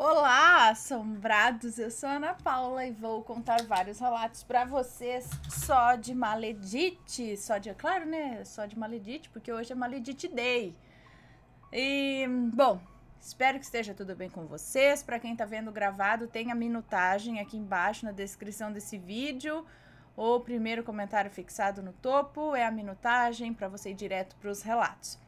Olá, assombrados! Eu sou a Ana Paula e vou contar vários relatos para vocês só de Maledite. Só de, claro, né? Só de Maledite, porque hoje é Maledite Day. E, bom, espero que esteja tudo bem com vocês. Para quem tá vendo gravado, tem a minutagem aqui embaixo na descrição desse vídeo. O primeiro comentário fixado no topo é a minutagem para você ir direto para os relatos.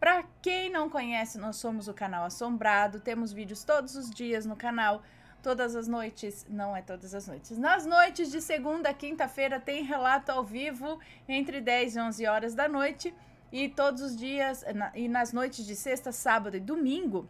Para quem não conhece, nós somos o canal Assombrado, temos vídeos todos os dias no canal, todas as noites, não é todas as noites, nas noites de segunda a quinta-feira tem relato ao vivo entre 10 e 11 horas da noite e todos os dias, e nas noites de sexta, sábado e domingo,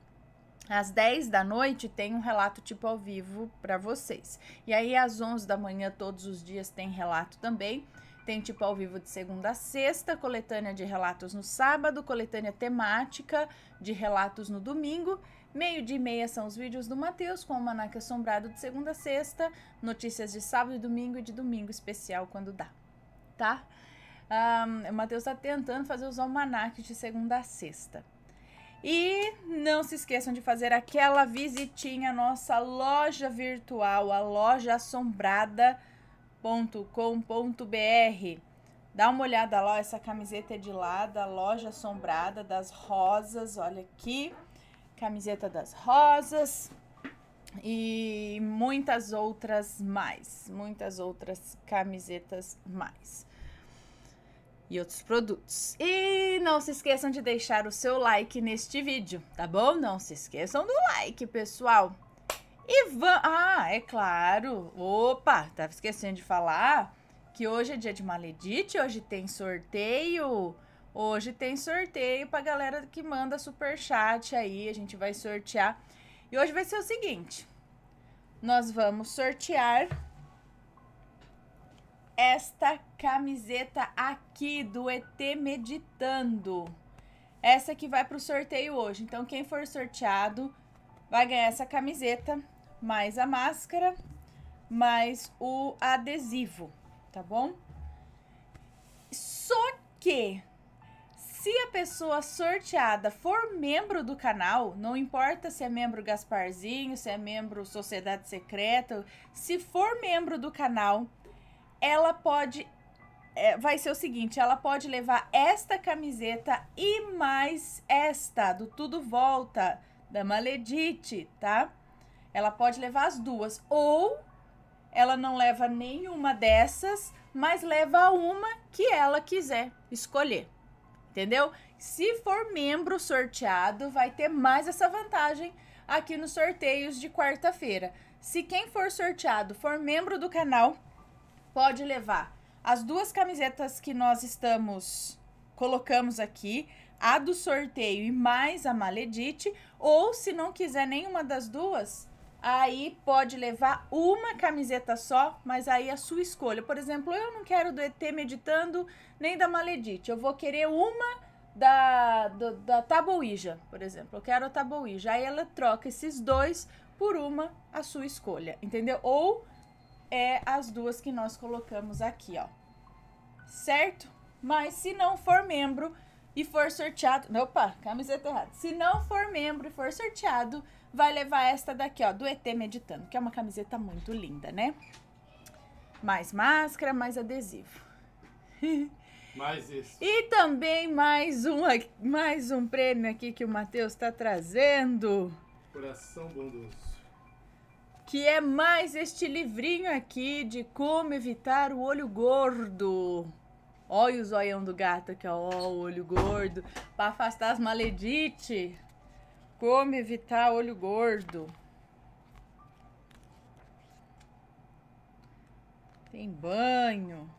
às 10 da noite tem um relato tipo ao vivo para vocês. E aí às 11 da manhã todos os dias tem relato também. Tem tipo ao vivo de segunda a sexta, coletânea de relatos no sábado, coletânea temática de relatos no domingo. Meio de meia são os vídeos do Matheus com o Almanac Assombrado de segunda a sexta, notícias de sábado e domingo e de domingo especial quando dá, tá? Um, o Matheus tá tentando fazer os almanacs de segunda a sexta. E não se esqueçam de fazer aquela visitinha à nossa loja virtual, a loja assombrada www.loja.com.br. Dá uma olhada lá, essa camiseta é de lá, da loja assombrada das rosas, olha aqui, camiseta das rosas e muitas outras mais, muitas outras camisetas mais e outros produtos. E não se esqueçam de deixar o seu like neste vídeo, tá bom? Não se esqueçam do like, pessoal. E vamos. Ah, é claro. Opa, tava esquecendo de falar que hoje é dia de Maledite, hoje tem sorteio. Hoje tem sorteio pra galera que manda super chat aí, a gente vai sortear. E hoje vai ser o seguinte: nós vamos sortear esta camiseta aqui do ET Meditando. Essa que vai pro sorteio hoje. Então, quem for sorteado vai ganhar essa camiseta mais a máscara, mais o adesivo, tá bom? Só que se a pessoa sorteada for membro do canal, não importa se é membro Gasparzinho, se é membro Sociedade Secreta, se for membro do canal, ela pode. É, vai ser o seguinte: ela pode levar esta camiseta e mais esta, do Tudo Volta, da Maledite, tá? Ela pode levar as duas. Ou ela não leva nenhuma dessas, mas leva uma que ela quiser escolher. Entendeu? Se for membro sorteado, vai ter mais essa vantagem aqui nos sorteios de quarta-feira. Se quem for sorteado for membro do canal, pode levar as duas camisetas que nós estamos colocamos aqui, a do sorteio e mais a maledite, ou se não quiser nenhuma das duas, aí pode levar uma camiseta só, mas aí a sua escolha. Por exemplo, eu não quero do ET meditando nem da Maledite. Eu vou querer uma da, do, da Taboija, por exemplo. Eu quero a Taboija. Aí ela troca esses dois por uma a sua escolha, entendeu? Ou é as duas que nós colocamos aqui, ó. Certo? Mas se não for membro e for sorteado. Opa, camiseta errada. Se não for membro e for sorteado, vai levar esta daqui, ó, do ET Meditando, que é uma camiseta muito linda, né? Mais máscara, mais adesivo. Mais isso. E também mais um, mais um prêmio aqui que o Matheus está trazendo. Coração bondoso. Que é mais este livrinho aqui de como evitar o olho gordo. Olha o zoião do gato aqui, ó, o olho gordo, para afastar as maledites. Como evitar olho gordo. Tem banho,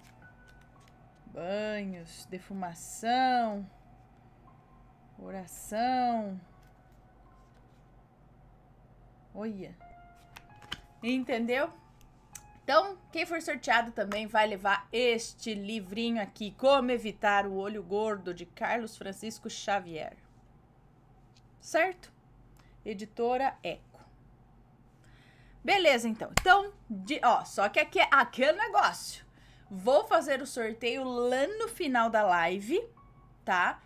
banhos, defumação, oração. Olha. Entendeu? Então, quem for sorteado também vai levar este livrinho aqui, Como Evitar o Olho Gordo, de Carlos Francisco Xavier certo? Editora Eco. Beleza, então. Então, de, ó, só que aqui é aquele negócio. Vou fazer o sorteio lá no final da live, tá?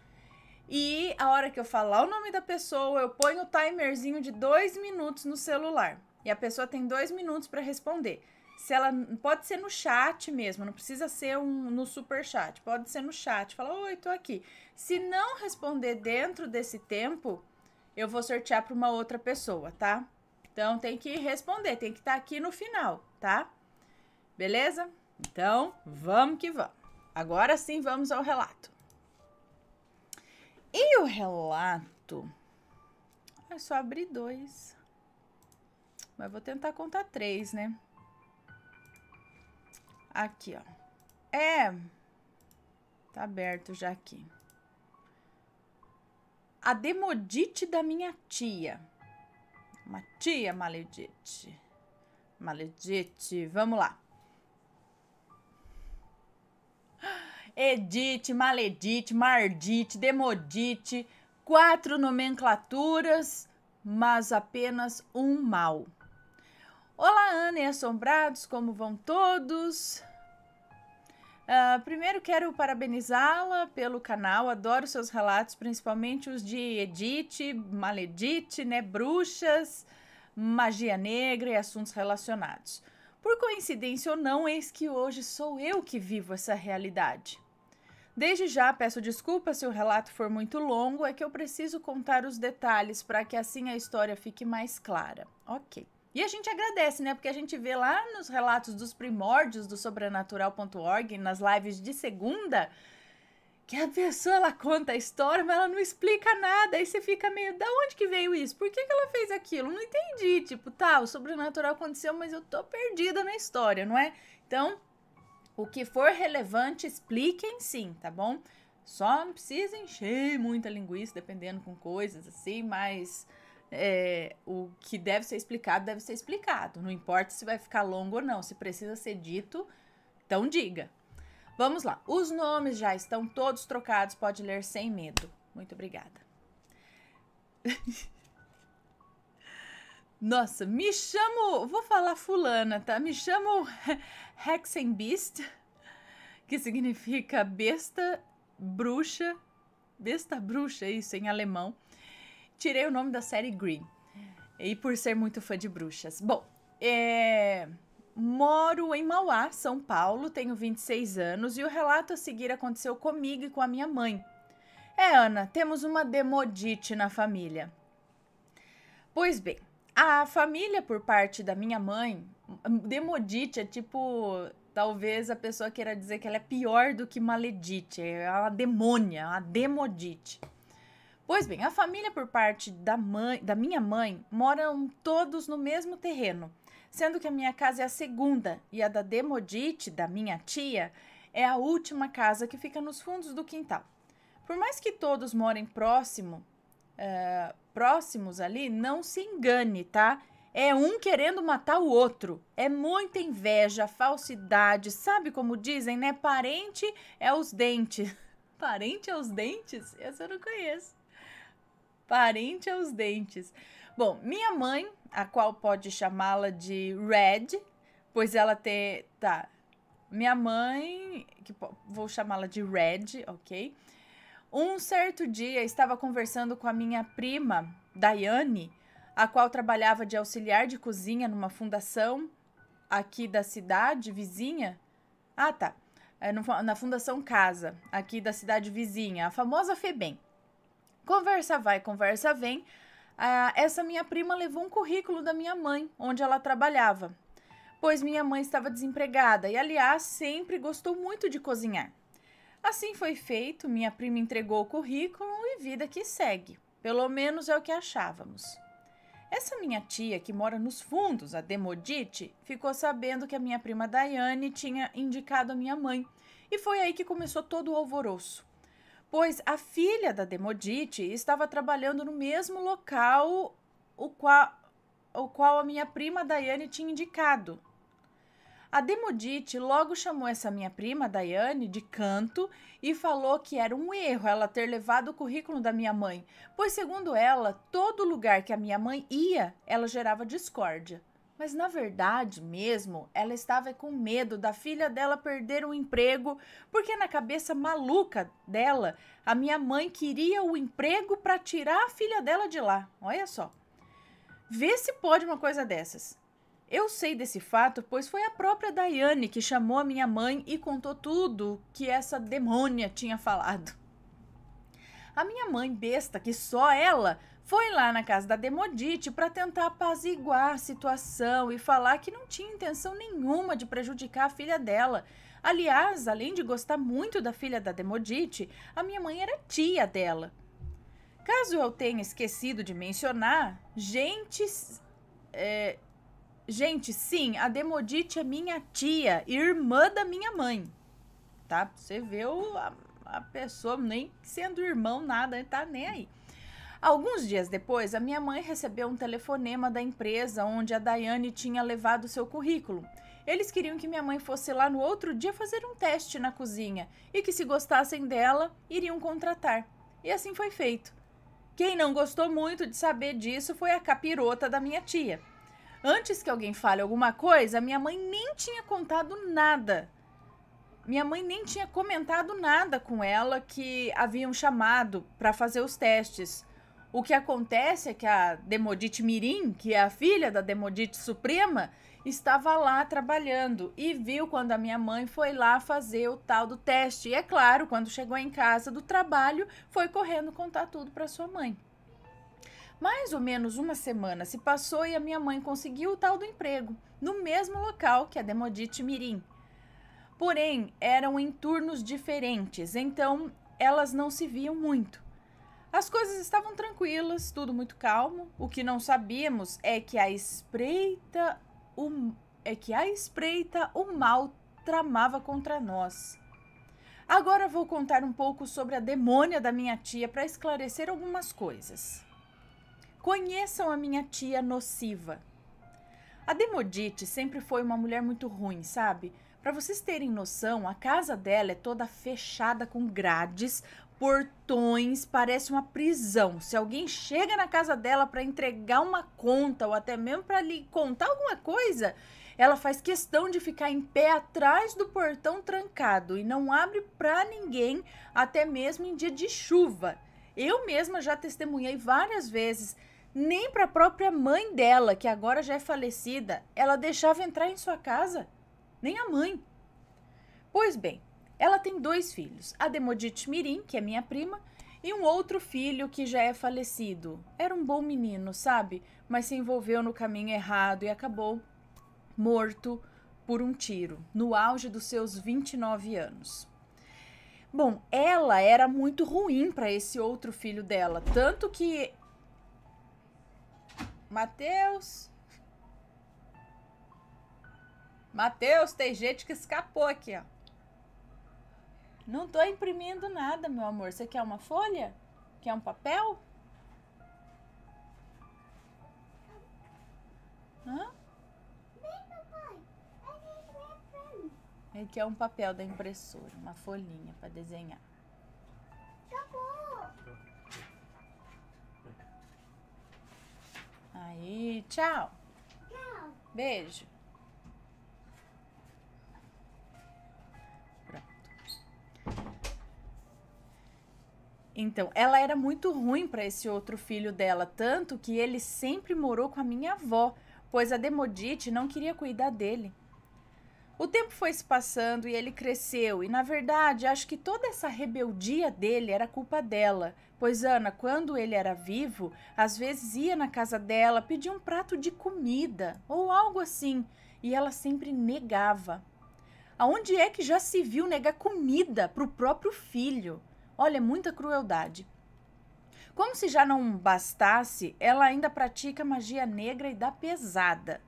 E a hora que eu falar o nome da pessoa, eu ponho o timerzinho de dois minutos no celular. E a pessoa tem dois minutos para responder. Se ela pode ser no chat mesmo, não precisa ser um, no super chat, pode ser no chat. Fala, oi, tô aqui. Se não responder dentro desse tempo, eu vou sortear para uma outra pessoa, tá? Então tem que responder, tem que estar tá aqui no final, tá? Beleza? Então, vamos que vamos. Agora sim, vamos ao relato. E o relato. É só abrir dois. Mas vou tentar contar três, né? Aqui, ó. É. Tá aberto já aqui. A demodite da minha tia. Uma tia maledite. Maledite. Vamos lá. Edite, Maledite, Mardite, Demodite, quatro nomenclaturas, mas apenas um mal. Olá, Ana e assombrados, como vão todos? Uh, primeiro quero parabenizá-la pelo canal, adoro seus relatos, principalmente os de Edite, Maledite, né, bruxas, magia negra e assuntos relacionados. Por coincidência ou não, eis que hoje sou eu que vivo essa realidade. Desde já peço desculpas se o relato for muito longo, é que eu preciso contar os detalhes para que assim a história fique mais clara. Ok. E a gente agradece, né? Porque a gente vê lá nos relatos dos primórdios do sobrenatural.org, nas lives de segunda, que a pessoa ela conta a história, mas ela não explica nada. Aí você fica meio, da onde que veio isso? Por que, que ela fez aquilo? Não entendi. Tipo, tá, o sobrenatural aconteceu, mas eu tô perdida na história, não é? Então, o que for relevante, expliquem sim, tá bom? Só não precisa encher muita linguiça, dependendo com coisas assim, mas é, o que deve ser explicado, deve ser explicado. Não importa se vai ficar longo ou não, se precisa ser dito, então diga. Vamos lá. Os nomes já estão todos trocados, pode ler sem medo. Muito obrigada. Nossa, me chamo. Vou falar fulana, tá? Me chamo Hexenbeast, que significa besta bruxa. Besta bruxa, isso em alemão. Tirei o nome da série Green. E por ser muito fã de bruxas. Bom, é. Moro em Mauá, São Paulo, tenho 26 anos e o relato a seguir aconteceu comigo e com a minha mãe. É, Ana, temos uma demodite na família. Pois bem, a família, por parte da minha mãe, Demodite é tipo. Talvez a pessoa queira dizer que ela é pior do que maledite. É uma demônia, uma demodite. Pois bem, a família por parte da mãe, da minha mãe, moram todos no mesmo terreno, sendo que a minha casa é a segunda e a da Demodite, da minha tia, é a última casa que fica nos fundos do quintal. Por mais que todos morem próximo, uh, próximos ali, não se engane, tá? É um querendo matar o outro. É muita inveja, falsidade. Sabe como dizem, né? Parente é os dentes. Parente é os dentes? Essa eu não conheço. Parente é os dentes. Bom, minha mãe, a qual pode chamá-la de Red, pois ela tem. Tá. Minha mãe, que vou chamá-la de Red, ok? Um certo dia estava conversando com a minha prima, Daiane, a qual trabalhava de auxiliar de cozinha numa fundação aqui da cidade vizinha. Ah, tá. É na Fundação Casa, aqui da cidade vizinha, a famosa FEBEM. Conversa vai, conversa vem. Ah, essa minha prima levou um currículo da minha mãe, onde ela trabalhava, pois minha mãe estava desempregada e, aliás, sempre gostou muito de cozinhar. Assim foi feito, minha prima entregou o currículo e vida que segue. Pelo menos é o que achávamos. Essa minha tia, que mora nos fundos, a Demodite, ficou sabendo que a minha prima Daiane tinha indicado a minha mãe. E foi aí que começou todo o alvoroço. Pois a filha da Demodite estava trabalhando no mesmo local o qual, o qual a minha prima Daiane tinha indicado. A Demodite logo chamou essa minha prima, Daiane, de canto e falou que era um erro ela ter levado o currículo da minha mãe, pois, segundo ela, todo lugar que a minha mãe ia, ela gerava discórdia. Mas na verdade mesmo, ela estava com medo da filha dela perder o emprego, porque na cabeça maluca dela, a minha mãe queria o emprego para tirar a filha dela de lá. Olha só. Vê se pode uma coisa dessas. Eu sei desse fato, pois foi a própria Daiane que chamou a minha mãe e contou tudo que essa demônia tinha falado. A minha mãe, besta, que só ela, foi lá na casa da Demodite para tentar apaziguar a situação e falar que não tinha intenção nenhuma de prejudicar a filha dela. Aliás, além de gostar muito da filha da Demodite, a minha mãe era tia dela. Caso eu tenha esquecido de mencionar, gente. É, gente, sim, a Demodite é minha tia, irmã da minha mãe. Tá? Você vê o, a, a pessoa nem sendo irmão, nada, tá nem aí. Alguns dias depois, a minha mãe recebeu um telefonema da empresa onde a Daiane tinha levado seu currículo. Eles queriam que minha mãe fosse lá no outro dia fazer um teste na cozinha e que, se gostassem dela, iriam contratar. E assim foi feito. Quem não gostou muito de saber disso foi a capirota da minha tia. Antes que alguém fale alguma coisa, minha mãe nem tinha contado nada. Minha mãe nem tinha comentado nada com ela que haviam chamado para fazer os testes. O que acontece é que a Demodite Mirim, que é a filha da Demodite Suprema, estava lá trabalhando e viu quando a minha mãe foi lá fazer o tal do teste. E é claro, quando chegou em casa do trabalho, foi correndo contar tudo para sua mãe. Mais ou menos uma semana se passou e a minha mãe conseguiu o tal do emprego, no mesmo local que a Demodite Mirim. Porém, eram em turnos diferentes, então elas não se viam muito. As coisas estavam tranquilas, tudo muito calmo. O que não sabíamos é que a espreita o, é que a espreita o mal tramava contra nós. Agora vou contar um pouco sobre a demônia da minha tia para esclarecer algumas coisas. Conheçam a minha tia nociva. A Demodite sempre foi uma mulher muito ruim, sabe? Para vocês terem noção, a casa dela é toda fechada com grades, portões, parece uma prisão. Se alguém chega na casa dela para entregar uma conta ou até mesmo para lhe contar alguma coisa, ela faz questão de ficar em pé atrás do portão trancado e não abre para ninguém, até mesmo em dia de chuva. Eu mesma já testemunhei várias vezes, nem para a própria mãe dela, que agora já é falecida, ela deixava entrar em sua casa, nem a mãe. Pois bem, ela tem dois filhos, a Demodite Mirim, que é minha prima, e um outro filho que já é falecido. Era um bom menino, sabe? Mas se envolveu no caminho errado e acabou morto por um tiro, no auge dos seus 29 anos. Bom, ela era muito ruim para esse outro filho dela, tanto que Mateus Mateus, tem gente que escapou aqui, ó. Não tô imprimindo nada, meu amor. Você quer uma folha? Quer um papel? Hã? Ele quer um papel da impressora, uma folhinha para desenhar. Aí, tchau. Tchau. Beijo. Então, ela era muito ruim para esse outro filho dela, tanto que ele sempre morou com a minha avó, pois a Demodite não queria cuidar dele. O tempo foi se passando e ele cresceu, e na verdade acho que toda essa rebeldia dele era culpa dela, pois Ana, quando ele era vivo, às vezes ia na casa dela pedir um prato de comida ou algo assim, e ela sempre negava. Aonde é que já se viu negar comida para o próprio filho? Olha, muita crueldade. Como se já não bastasse, ela ainda pratica magia negra e da pesada.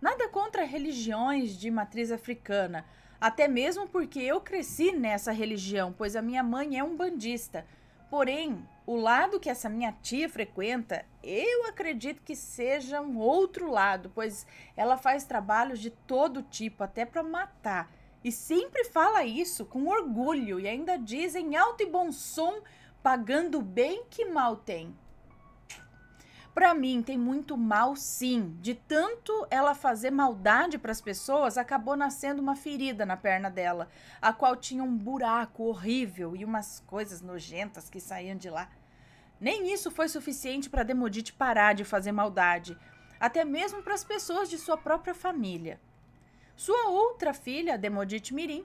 Nada contra religiões de matriz africana, até mesmo porque eu cresci nessa religião, pois a minha mãe é um bandista. Porém, o lado que essa minha tia frequenta, eu acredito que seja um outro lado, pois ela faz trabalhos de todo tipo, até para matar. E sempre fala isso com orgulho e ainda diz em alto e bom som, pagando bem que mal tem. Para mim, tem muito mal, sim. De tanto ela fazer maldade para as pessoas, acabou nascendo uma ferida na perna dela, a qual tinha um buraco horrível e umas coisas nojentas que saíam de lá. Nem isso foi suficiente para Demodite parar de fazer maldade, até mesmo para as pessoas de sua própria família. Sua outra filha, Demodite Mirim,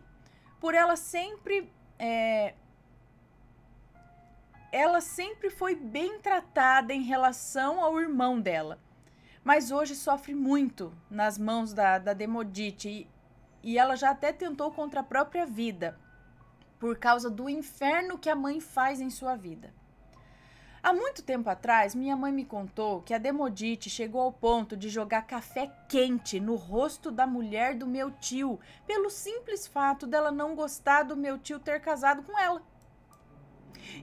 por ela sempre é, ela sempre foi bem tratada em relação ao irmão dela, mas hoje sofre muito nas mãos da, da Demodite e, e ela já até tentou contra a própria vida, por causa do inferno que a mãe faz em sua vida. Há muito tempo atrás, minha mãe me contou que a Demodite chegou ao ponto de jogar café quente no rosto da mulher do meu tio, pelo simples fato dela não gostar do meu tio ter casado com ela.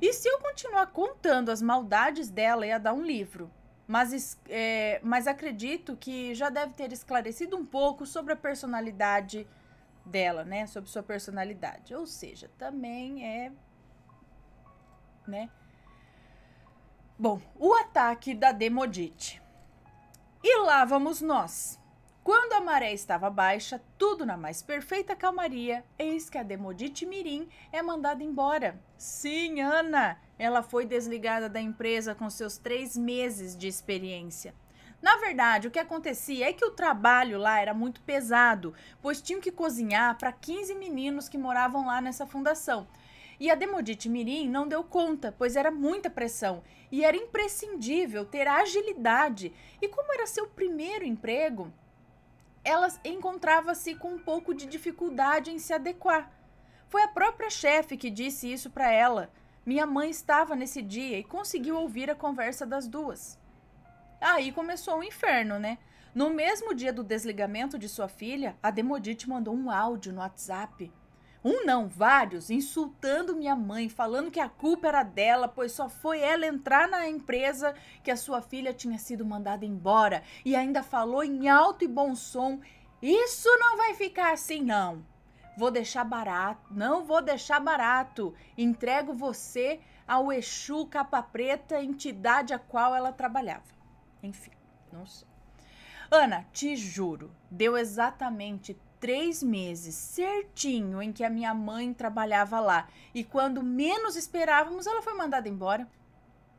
E se eu continuar contando as maldades dela, ia dar um livro. Mas, é, mas acredito que já deve ter esclarecido um pouco sobre a personalidade dela, né? Sobre sua personalidade. Ou seja, também é. Né? Bom, o ataque da Demodite. E lá vamos nós. Quando a maré estava baixa, tudo na mais perfeita calmaria, eis que a Demodite Mirim é mandada embora. Sim, Ana! Ela foi desligada da empresa com seus três meses de experiência. Na verdade, o que acontecia é que o trabalho lá era muito pesado, pois tinham que cozinhar para 15 meninos que moravam lá nessa fundação. E a Demodite Mirim não deu conta, pois era muita pressão e era imprescindível ter agilidade. E como era seu primeiro emprego, ela encontrava-se com um pouco de dificuldade em se adequar. Foi a própria chefe que disse isso para ela. Minha mãe estava nesse dia e conseguiu ouvir a conversa das duas. Aí começou o inferno, né? No mesmo dia do desligamento de sua filha, a Demodite mandou um áudio no WhatsApp um não, vários, insultando minha mãe, falando que a culpa era dela, pois só foi ela entrar na empresa que a sua filha tinha sido mandada embora. E ainda falou em alto e bom som: Isso não vai ficar assim, não. Vou deixar barato, não vou deixar barato. Entrego você ao Exu Capa Preta, entidade a qual ela trabalhava. Enfim, não sei. Ana, te juro, deu exatamente três meses certinho em que a minha mãe trabalhava lá. E quando menos esperávamos, ela foi mandada embora.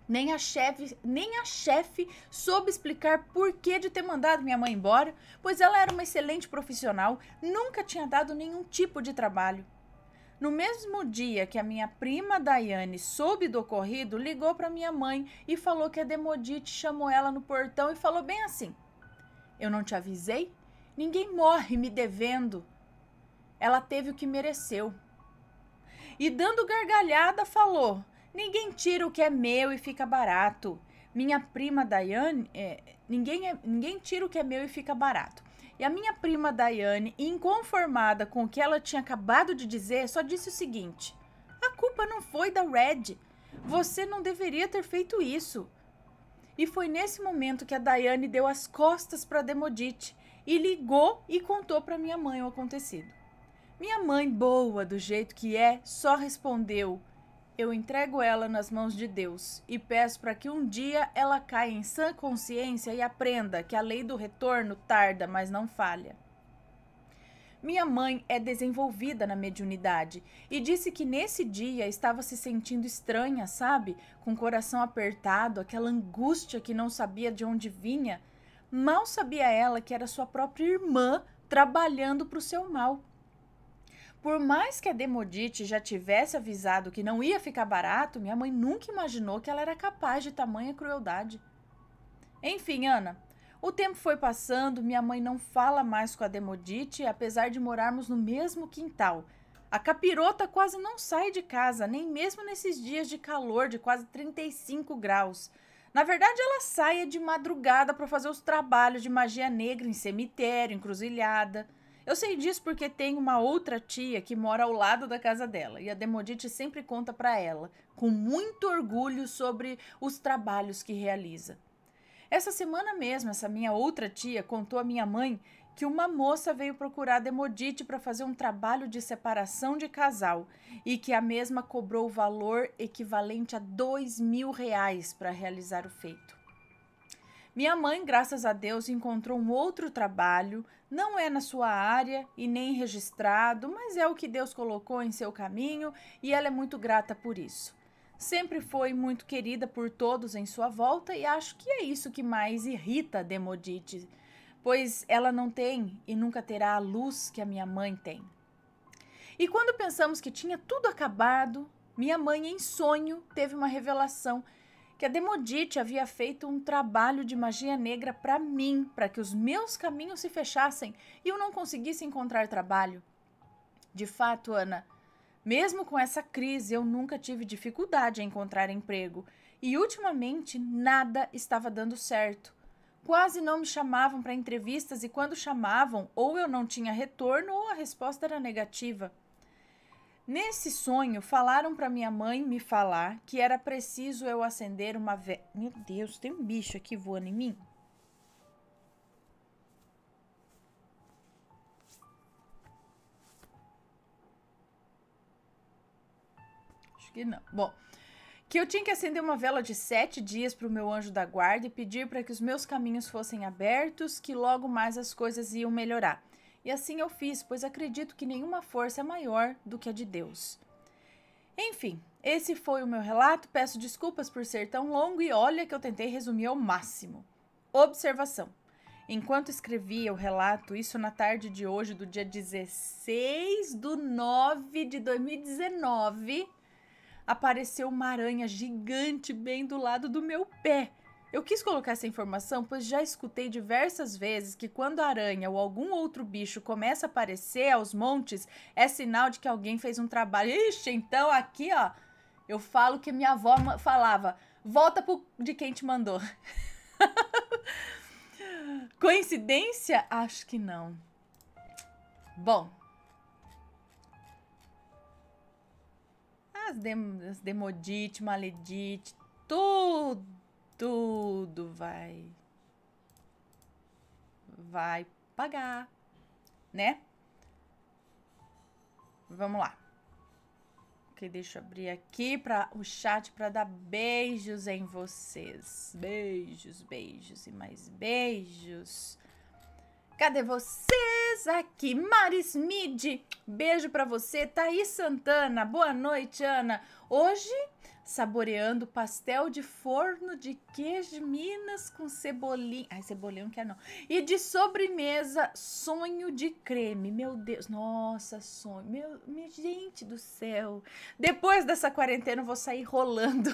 Nem a chefe, nem a chefe soube explicar por que de ter mandado minha mãe embora, pois ela era uma excelente profissional, nunca tinha dado nenhum tipo de trabalho. No mesmo dia que a minha prima Daiane soube do ocorrido, ligou para minha mãe e falou que a Demodite chamou ela no portão e falou bem assim: Eu não te avisei? Ninguém morre me devendo. Ela teve o que mereceu. E dando gargalhada, falou: Ninguém tira o que é meu e fica barato. Minha prima Daiane, é, ninguém, é, ninguém tira o que é meu e fica barato. E a minha prima Daiane, inconformada com o que ela tinha acabado de dizer, só disse o seguinte: A culpa não foi da Red. Você não deveria ter feito isso. E foi nesse momento que a Daiane deu as costas para Demodite e ligou e contou para minha mãe o acontecido. Minha mãe, boa do jeito que é, só respondeu: Eu entrego ela nas mãos de Deus e peço para que um dia ela caia em sã consciência e aprenda que a lei do retorno tarda, mas não falha. Minha mãe é desenvolvida na mediunidade e disse que nesse dia estava se sentindo estranha, sabe? Com o coração apertado, aquela angústia que não sabia de onde vinha. Mal sabia ela que era sua própria irmã trabalhando para o seu mal. Por mais que a Demodite já tivesse avisado que não ia ficar barato, minha mãe nunca imaginou que ela era capaz de tamanha crueldade. Enfim, Ana, o tempo foi passando, minha mãe não fala mais com a Demodite, apesar de morarmos no mesmo quintal. A capirota quase não sai de casa, nem mesmo nesses dias de calor de quase 35 graus. Na verdade, ela saia de madrugada para fazer os trabalhos de magia negra em cemitério, encruzilhada. Eu sei disso porque tem uma outra tia que mora ao lado da casa dela e a Demodite sempre conta para ela, com muito orgulho, sobre os trabalhos que realiza. Essa semana mesmo, essa minha outra tia contou à minha mãe que uma moça veio procurar Demodite para fazer um trabalho de separação de casal e que a mesma cobrou o valor equivalente a dois mil reais para realizar o feito. Minha mãe, graças a Deus, encontrou um outro trabalho, não é na sua área e nem registrado, mas é o que Deus colocou em seu caminho e ela é muito grata por isso. Sempre foi muito querida por todos em sua volta e acho que é isso que mais irrita Demodite, pois ela não tem e nunca terá a luz que a minha mãe tem. E quando pensamos que tinha tudo acabado, minha mãe, em sonho, teve uma revelação que a Demodite havia feito um trabalho de magia negra para mim, para que os meus caminhos se fechassem e eu não conseguisse encontrar trabalho. De fato, Ana, mesmo com essa crise, eu nunca tive dificuldade em encontrar emprego e ultimamente nada estava dando certo. Quase não me chamavam para entrevistas e quando chamavam, ou eu não tinha retorno ou a resposta era negativa. Nesse sonho, falaram para minha mãe me falar que era preciso eu acender uma vela. Meu Deus, tem um bicho aqui voando em mim? Acho que não. Bom, que eu tinha que acender uma vela de sete dias para o meu anjo da guarda e pedir para que os meus caminhos fossem abertos, que logo mais as coisas iam melhorar. E assim eu fiz, pois acredito que nenhuma força é maior do que a de Deus. Enfim, esse foi o meu relato. Peço desculpas por ser tão longo e olha que eu tentei resumir ao máximo. Observação. Enquanto escrevia o relato, isso na tarde de hoje, do dia 16 do 9 de 2019, apareceu uma aranha gigante bem do lado do meu pé. Eu quis colocar essa informação, pois já escutei diversas vezes que quando a aranha ou algum outro bicho começa a aparecer aos montes, é sinal de que alguém fez um trabalho. Ixi, então aqui, ó, eu falo que minha avó falava: volta pro de quem te mandou. Coincidência? Acho que não. Bom. As, dem as demodite, maledite, tudo tudo vai vai pagar, né? Vamos lá. Ok, deixa eu abrir aqui para o chat para dar beijos em vocês. Beijos, beijos e mais beijos. Cadê vocês aqui? Maris Mid, beijo para você. Thaís Santana, boa noite, Ana. Hoje saboreando pastel de forno de queijo Minas com cebolinha. Ai, cebolinha não quer não. E de sobremesa, sonho de creme. Meu Deus, nossa, sonho. Meu, minha gente do céu. Depois dessa quarentena eu vou sair rolando.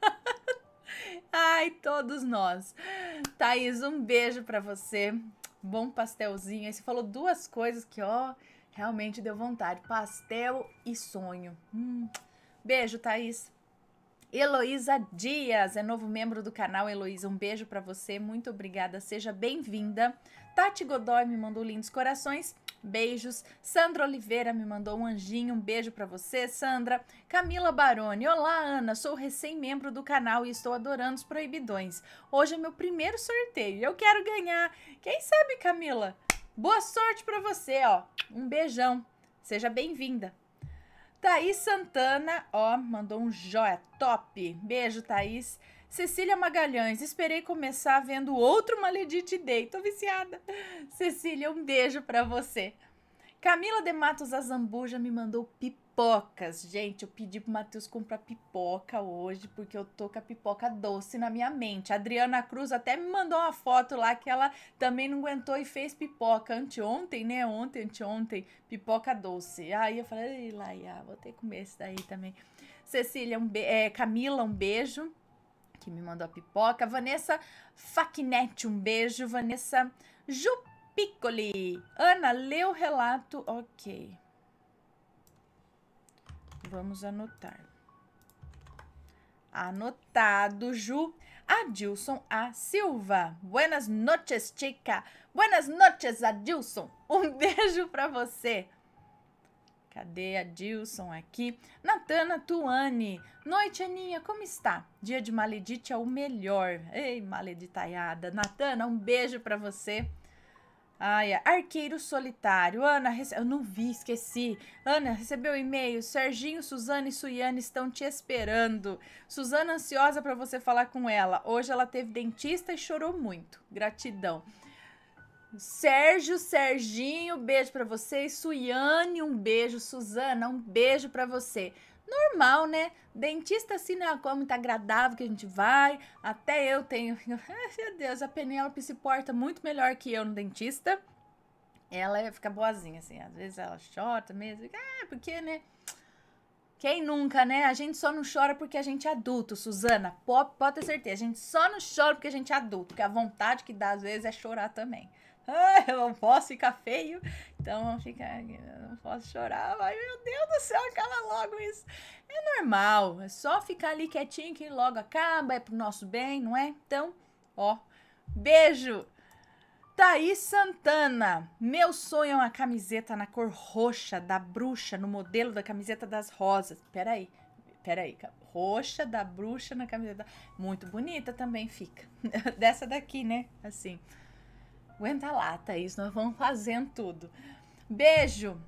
Ai, todos nós. Thaís, um beijo para você. Bom pastelzinho. Aí você falou duas coisas que, ó, realmente deu vontade: pastel e sonho. Hum. Beijo, Thaís. Heloísa Dias é novo membro do canal. Heloísa, um beijo para você. Muito obrigada. Seja bem-vinda. Tati Godoy me mandou lindos corações. Beijos. Sandra Oliveira me mandou um anjinho. Um beijo para você, Sandra. Camila Baroni. Olá, Ana. Sou recém-membro do canal e estou adorando os proibidões. Hoje é meu primeiro sorteio. Eu quero ganhar. Quem sabe, Camila? Boa sorte para você, ó. Um beijão. Seja bem-vinda. Thaís Santana, ó, mandou um joia top. Beijo, Thaís. Cecília Magalhães, esperei começar vendo outro Maledite Day. Tô viciada. Cecília, um beijo para você. Camila de Matos Azambuja me mandou pipocas. Gente, eu pedi pro Matheus comprar pipoca hoje, porque eu tô com a pipoca doce na minha mente. A Adriana Cruz até me mandou uma foto lá que ela também não aguentou e fez pipoca anteontem, né? Ontem, anteontem, pipoca doce. Aí eu falei, Laia, vou ter que comer esse daí também. Cecília, um be é, Camila, um beijo que me mandou a pipoca. Vanessa Facnet, um beijo. Vanessa Jup Piccoli. Ana, lê o relato. Ok. Vamos anotar. Anotado, Ju. Adilson A. Silva. Buenas noches, chica. Buenas noches, Adilson. Um beijo para você. Cadê a Dilson aqui? Natana Tuane. Noite, Aninha, como está? Dia de maledite é o melhor. Ei, maleditaiada. Natana, um beijo para você. Ai, arqueiro solitário. Ana, rece... eu não vi, esqueci. Ana, recebeu e-mail. Serginho, Suzana e Suiane estão te esperando. Suzana ansiosa para você falar com ela. Hoje ela teve dentista e chorou muito. Gratidão. Sérgio, Serginho, beijo para vocês. Suiane, um beijo. Suzana, um beijo para você. Normal, né? Dentista assim não é uma coisa muito agradável que a gente vai. Até eu tenho. Meu Deus, a Penélope se porta muito melhor que eu no dentista. Ela fica boazinha, assim. Às vezes ela chora mesmo. Ah, porque, né? Quem nunca, né? A gente só não chora porque a gente é adulto, Suzana. Pode, pode ter certeza. A gente só não chora porque a gente é adulto. Porque a vontade que dá às vezes é chorar também. Ah, eu não posso ficar feio, então fica, não posso chorar. Ai, meu Deus do céu, acaba logo isso. É normal, é só ficar ali quietinho que logo acaba, é pro nosso bem, não é? Então, ó, beijo! Thaís Santana, meu sonho é uma camiseta na cor roxa da bruxa, no modelo da camiseta das rosas. Peraí, peraí, roxa da bruxa na camiseta. Muito bonita também fica. Dessa daqui, né? Assim. Aguenta lá, Thaís, nós vamos fazendo tudo. Beijo!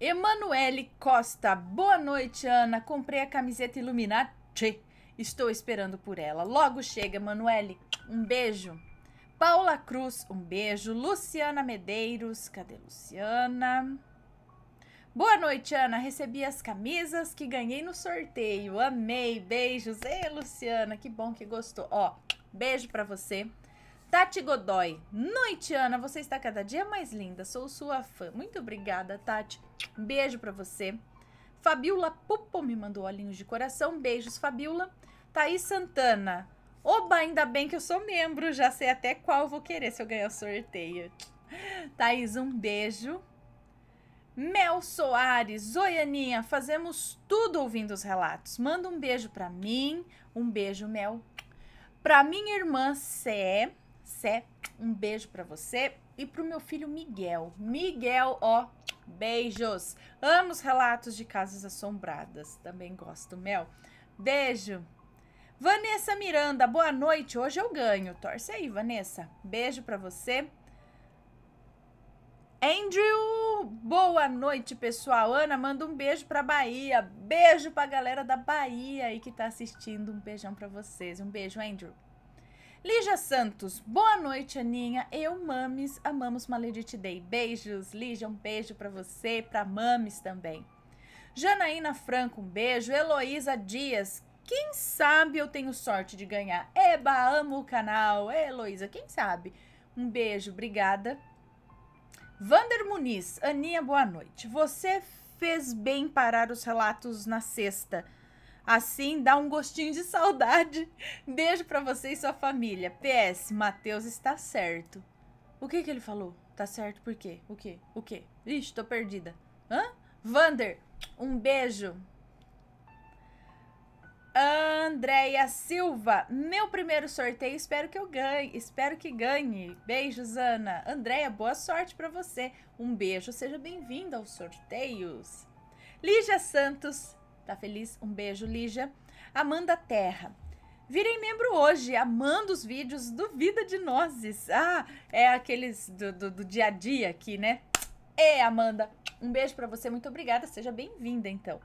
Emanuele Costa, boa noite, Ana. Comprei a camiseta Illuminati. Estou esperando por ela. Logo chega, Emanuele. Um beijo. Paula Cruz, um beijo. Luciana Medeiros, cadê Luciana? Boa noite, Ana. Recebi as camisas que ganhei no sorteio. Amei. Beijos. Ei, Luciana, que bom que gostou. Ó, beijo para você. Tati Godoy. Noite, Ana. Você está cada dia mais linda. Sou sua fã. Muito obrigada, Tati. Beijo para você. Fabiola Pupo me mandou olhinhos de coração. Beijos, Fabiola. Thaís Santana. Oba, ainda bem que eu sou membro. Já sei até qual vou querer se eu ganhar sorteio. Thaís, um beijo. Mel Soares, oi Aninha, fazemos tudo ouvindo os relatos. Manda um beijo para mim, um beijo Mel. Para minha irmã Sé, Sé, um beijo para você e pro meu filho Miguel. Miguel, ó, beijos. Amo os relatos de casas assombradas. Também gosto, Mel. Beijo. Vanessa Miranda, boa noite. Hoje eu ganho. Torce aí, Vanessa. Beijo para você. Andrew, boa noite, pessoal. Ana, manda um beijo pra Bahia. Beijo pra galera da Bahia aí que tá assistindo. Um beijão para vocês. Um beijo, Andrew. Lígia Santos, boa noite, Aninha. Eu, Mames, amamos Maledite Day. Beijos, Lígia, um beijo para você, para Mames também. Janaína Franco, um beijo. Heloísa Dias, quem sabe eu tenho sorte de ganhar. Eba, amo o canal. Heloísa, quem sabe? Um beijo, obrigada. Vander Muniz, Aninha, boa noite. Você fez bem parar os relatos na sexta. Assim dá um gostinho de saudade. Beijo para você e sua família. PS, Matheus está certo. O que que ele falou? Tá certo por quê? O quê? O quê? Ixi, tô perdida. Hã? Vander, um beijo. Andréia Silva, meu primeiro sorteio, espero que eu ganhe, espero que ganhe. Beijos, Ana. Andréia, boa sorte para você. Um beijo, seja bem-vinda aos sorteios. Lígia Santos, Tá feliz? Um beijo, Lígia. Amanda Terra. Virem membro hoje, amando os vídeos do Vida de Nozes. Ah, é aqueles do, do, do dia a dia aqui, né? É, Amanda. Um beijo para você, muito obrigada. Seja bem-vinda, então.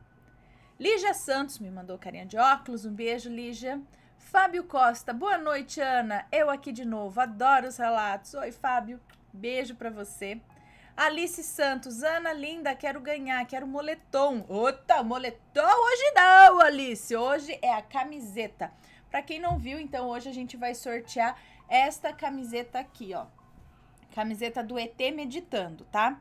Lígia Santos me mandou carinha de óculos. Um beijo, Lígia. Fábio Costa. Boa noite, Ana. Eu aqui de novo. Adoro os relatos. Oi, Fábio. Beijo para você. Alice Santos, Ana linda, quero ganhar, quero moletom. Ota, moletom hoje não, Alice. Hoje é a camiseta. Para quem não viu, então hoje a gente vai sortear esta camiseta aqui, ó. Camiseta do ET Meditando, tá?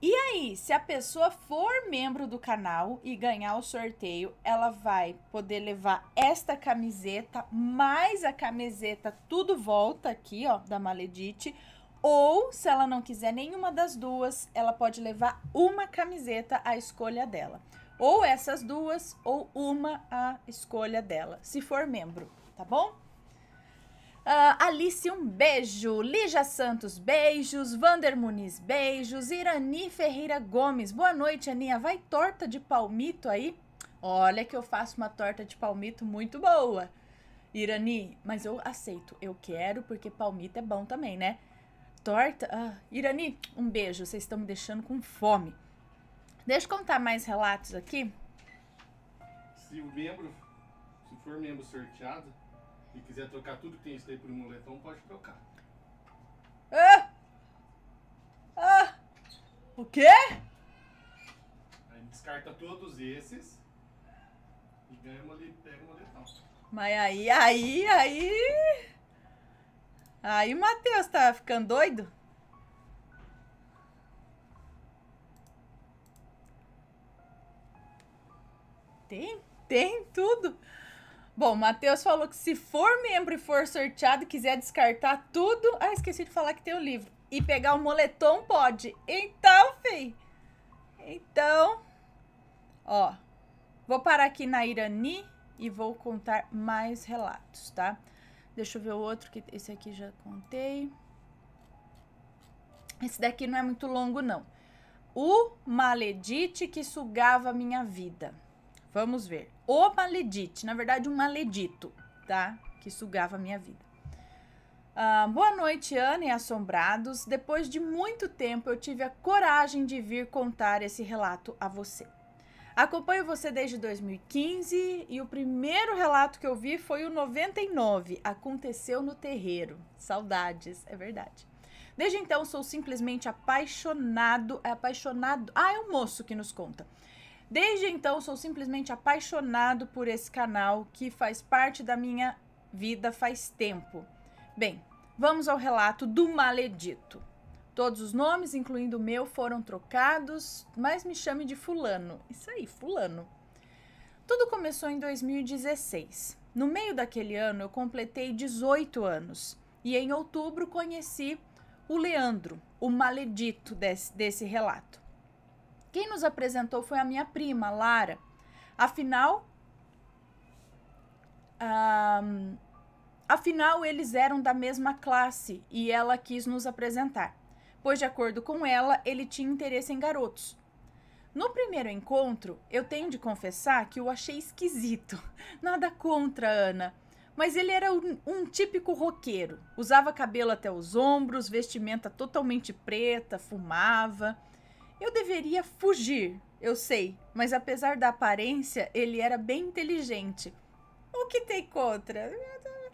E aí, se a pessoa for membro do canal e ganhar o sorteio, ela vai poder levar esta camiseta mais a camiseta tudo volta aqui, ó, da Maledite ou, se ela não quiser nenhuma das duas, ela pode levar uma camiseta à escolha dela. Ou essas duas, ou uma à escolha dela, se for membro, tá bom? Uh, Alice, um beijo. Lígia Santos, beijos. Vander Muniz, beijos. Irani Ferreira Gomes, boa noite, Aninha. Vai torta de palmito aí? Olha que eu faço uma torta de palmito muito boa. Irani, mas eu aceito. Eu quero porque palmito é bom também, né? Torta? Ah, Irani, um beijo. Vocês estão me deixando com fome. Deixa eu contar mais relatos aqui. Se o membro, se for membro sorteado e quiser trocar tudo que tem isso aí por um moletom, pode trocar. Ah! Ah! O quê? Aí descarta todos esses e ganha uma, pega o moletom. Mas aí, aí, aí. Aí o Matheus tá ficando doido? Tem, tem tudo. Bom, o Matheus falou que se for membro e for sorteado quiser descartar tudo. Ah, esqueci de falar que tem o livro. E pegar o moletom, pode. Então, fi. Então. Ó. Vou parar aqui na Irani e vou contar mais relatos, tá? Deixa eu ver o outro, que esse aqui já contei. Esse daqui não é muito longo, não. O maledite que sugava minha vida. Vamos ver. O maledite, na verdade, um maledito, tá? Que sugava minha vida. Ah, boa noite, Ana e assombrados. Depois de muito tempo, eu tive a coragem de vir contar esse relato a você. Acompanho você desde 2015 e o primeiro relato que eu vi foi o 99. Aconteceu no terreiro. Saudades, é verdade. Desde então sou simplesmente apaixonado, é apaixonado. Ah, é o moço que nos conta. Desde então sou simplesmente apaixonado por esse canal que faz parte da minha vida faz tempo. Bem, vamos ao relato do maledito. Todos os nomes, incluindo o meu, foram trocados, mas me chame de Fulano. Isso aí, Fulano. Tudo começou em 2016. No meio daquele ano, eu completei 18 anos e em outubro conheci o Leandro, o maledito desse, desse relato. Quem nos apresentou foi a minha prima, Lara. Afinal, ahm, afinal, eles eram da mesma classe e ela quis nos apresentar pois, de acordo com ela, ele tinha interesse em garotos. No primeiro encontro, eu tenho de confessar que o achei esquisito. Nada contra Ana, mas ele era um, um típico roqueiro. Usava cabelo até os ombros, vestimenta totalmente preta, fumava. Eu deveria fugir, eu sei, mas apesar da aparência, ele era bem inteligente. O que tem contra?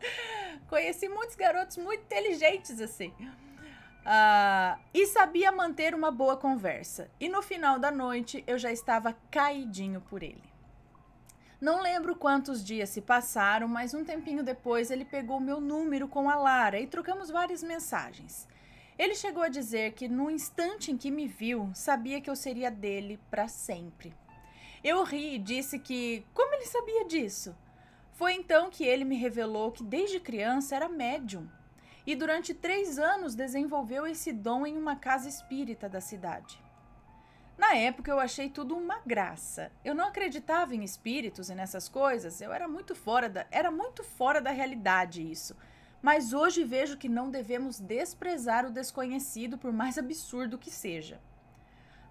Conheci muitos garotos muito inteligentes assim. Uh, e sabia manter uma boa conversa. E no final da noite eu já estava caidinho por ele. Não lembro quantos dias se passaram, mas um tempinho depois ele pegou meu número com a Lara e trocamos várias mensagens. Ele chegou a dizer que no instante em que me viu, sabia que eu seria dele para sempre. Eu ri e disse que como ele sabia disso? Foi então que ele me revelou que desde criança era médium e durante três anos desenvolveu esse dom em uma casa espírita da cidade. Na época eu achei tudo uma graça. Eu não acreditava em espíritos e nessas coisas, eu era muito fora da, era muito fora da realidade isso. Mas hoje vejo que não devemos desprezar o desconhecido por mais absurdo que seja.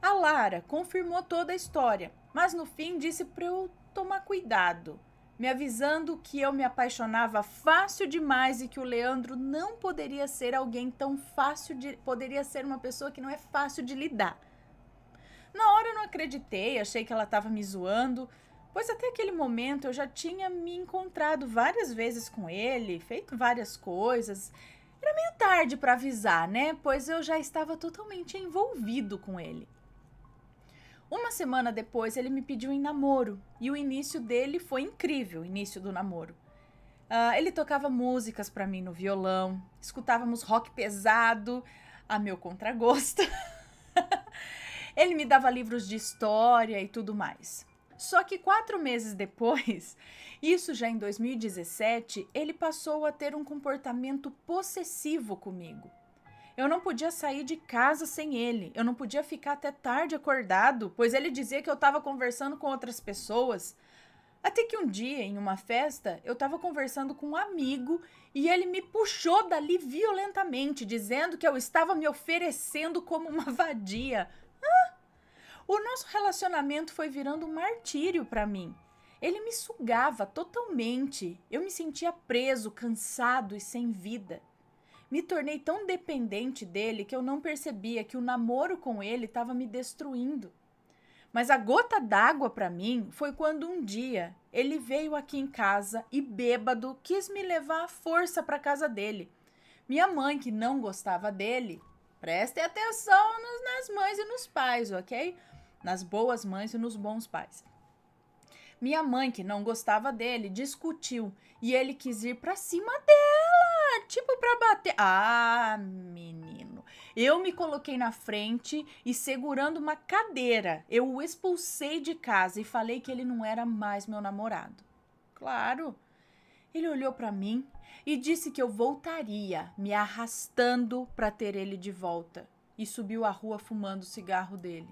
A Lara confirmou toda a história, mas no fim disse para eu tomar cuidado me avisando que eu me apaixonava fácil demais e que o Leandro não poderia ser alguém tão fácil de. poderia ser uma pessoa que não é fácil de lidar. Na hora eu não acreditei, achei que ela estava me zoando, pois até aquele momento eu já tinha me encontrado várias vezes com ele, feito várias coisas. Era meio tarde para avisar, né? Pois eu já estava totalmente envolvido com ele. Uma semana depois, ele me pediu em namoro e o início dele foi incrível o início do namoro. Uh, ele tocava músicas para mim no violão, escutávamos rock pesado, a meu contragosto. ele me dava livros de história e tudo mais. Só que quatro meses depois, isso já em 2017, ele passou a ter um comportamento possessivo comigo. Eu não podia sair de casa sem ele. Eu não podia ficar até tarde acordado, pois ele dizia que eu estava conversando com outras pessoas. Até que um dia, em uma festa, eu estava conversando com um amigo e ele me puxou dali violentamente, dizendo que eu estava me oferecendo como uma vadia. O nosso relacionamento foi virando um martírio para mim. Ele me sugava totalmente. Eu me sentia preso, cansado e sem vida. Me tornei tão dependente dele que eu não percebia que o namoro com ele estava me destruindo. Mas a gota d'água para mim foi quando um dia ele veio aqui em casa e bêbado quis me levar à força para casa dele. Minha mãe, que não gostava dele, prestem atenção nas mães e nos pais, ok? Nas boas mães e nos bons pais. Minha mãe, que não gostava dele, discutiu e ele quis ir para cima dela, tipo para bater. Ah, menino. Eu me coloquei na frente e segurando uma cadeira, eu o expulsei de casa e falei que ele não era mais meu namorado. Claro. Ele olhou para mim e disse que eu voltaria, me arrastando para ter ele de volta, e subiu a rua fumando o cigarro dele.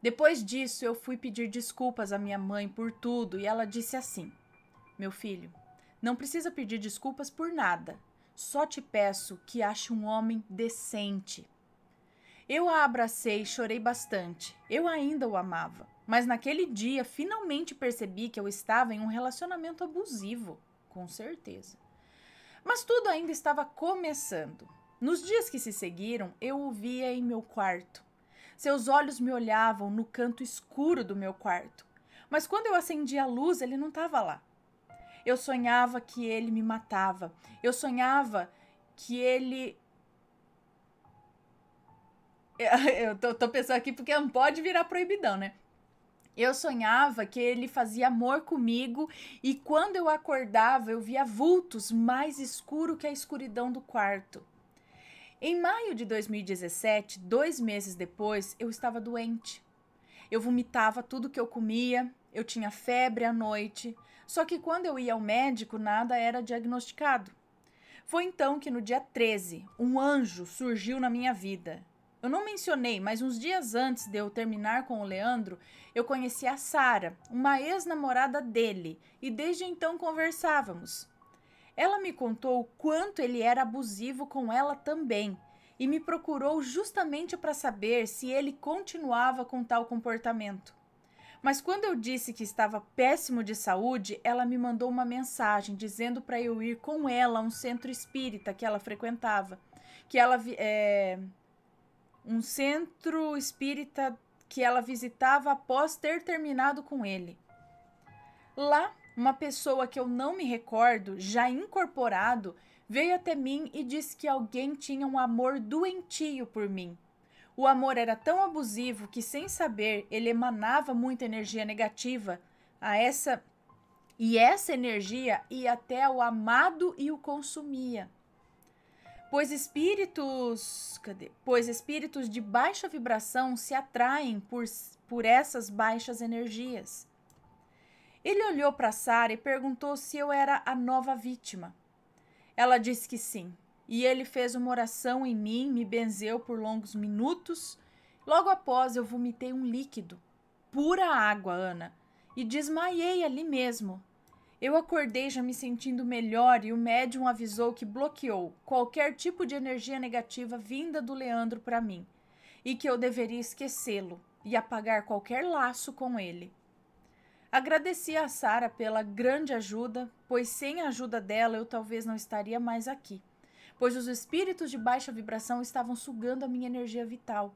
Depois disso, eu fui pedir desculpas à minha mãe por tudo e ela disse assim: Meu filho, não precisa pedir desculpas por nada. Só te peço que ache um homem decente. Eu a abracei e chorei bastante. Eu ainda o amava. Mas naquele dia, finalmente percebi que eu estava em um relacionamento abusivo. Com certeza. Mas tudo ainda estava começando. Nos dias que se seguiram, eu o via em meu quarto, seus olhos me olhavam no canto escuro do meu quarto. Mas quando eu acendia a luz, ele não estava lá. Eu sonhava que ele me matava. Eu sonhava que ele. Eu tô, tô pensando aqui porque não pode virar proibidão, né? Eu sonhava que ele fazia amor comigo e quando eu acordava eu via vultos mais escuro que a escuridão do quarto. Em maio de 2017, dois meses depois, eu estava doente. Eu vomitava tudo que eu comia, eu tinha febre à noite, só que quando eu ia ao médico, nada era diagnosticado. Foi então que no dia 13, um anjo surgiu na minha vida. Eu não mencionei, mas uns dias antes de eu terminar com o Leandro, eu conheci a Sara, uma ex-namorada dele, e desde então conversávamos. Ela me contou o quanto ele era abusivo com ela também e me procurou justamente para saber se ele continuava com tal comportamento. Mas quando eu disse que estava péssimo de saúde, ela me mandou uma mensagem dizendo para eu ir com ela a um centro espírita que ela frequentava, que ela é um centro espírita que ela visitava após ter terminado com ele. Lá uma pessoa que eu não me recordo, já incorporado, veio até mim e disse que alguém tinha um amor doentio por mim. O amor era tão abusivo que, sem saber, ele emanava muita energia negativa a essa e essa energia ia até o amado e o consumia. Pois espíritos, cadê? Pois espíritos de baixa vibração se atraem por, por essas baixas energias. Ele olhou para Sara e perguntou se eu era a nova vítima. Ela disse que sim, e ele fez uma oração em mim, me benzeu por longos minutos. Logo após, eu vomitei um líquido, pura água, Ana, e desmaiei ali mesmo. Eu acordei já me sentindo melhor e o médium avisou que bloqueou qualquer tipo de energia negativa vinda do Leandro para mim e que eu deveria esquecê-lo e apagar qualquer laço com ele. Agradeci a Sara pela grande ajuda, pois sem a ajuda dela eu talvez não estaria mais aqui, pois os espíritos de baixa vibração estavam sugando a minha energia vital.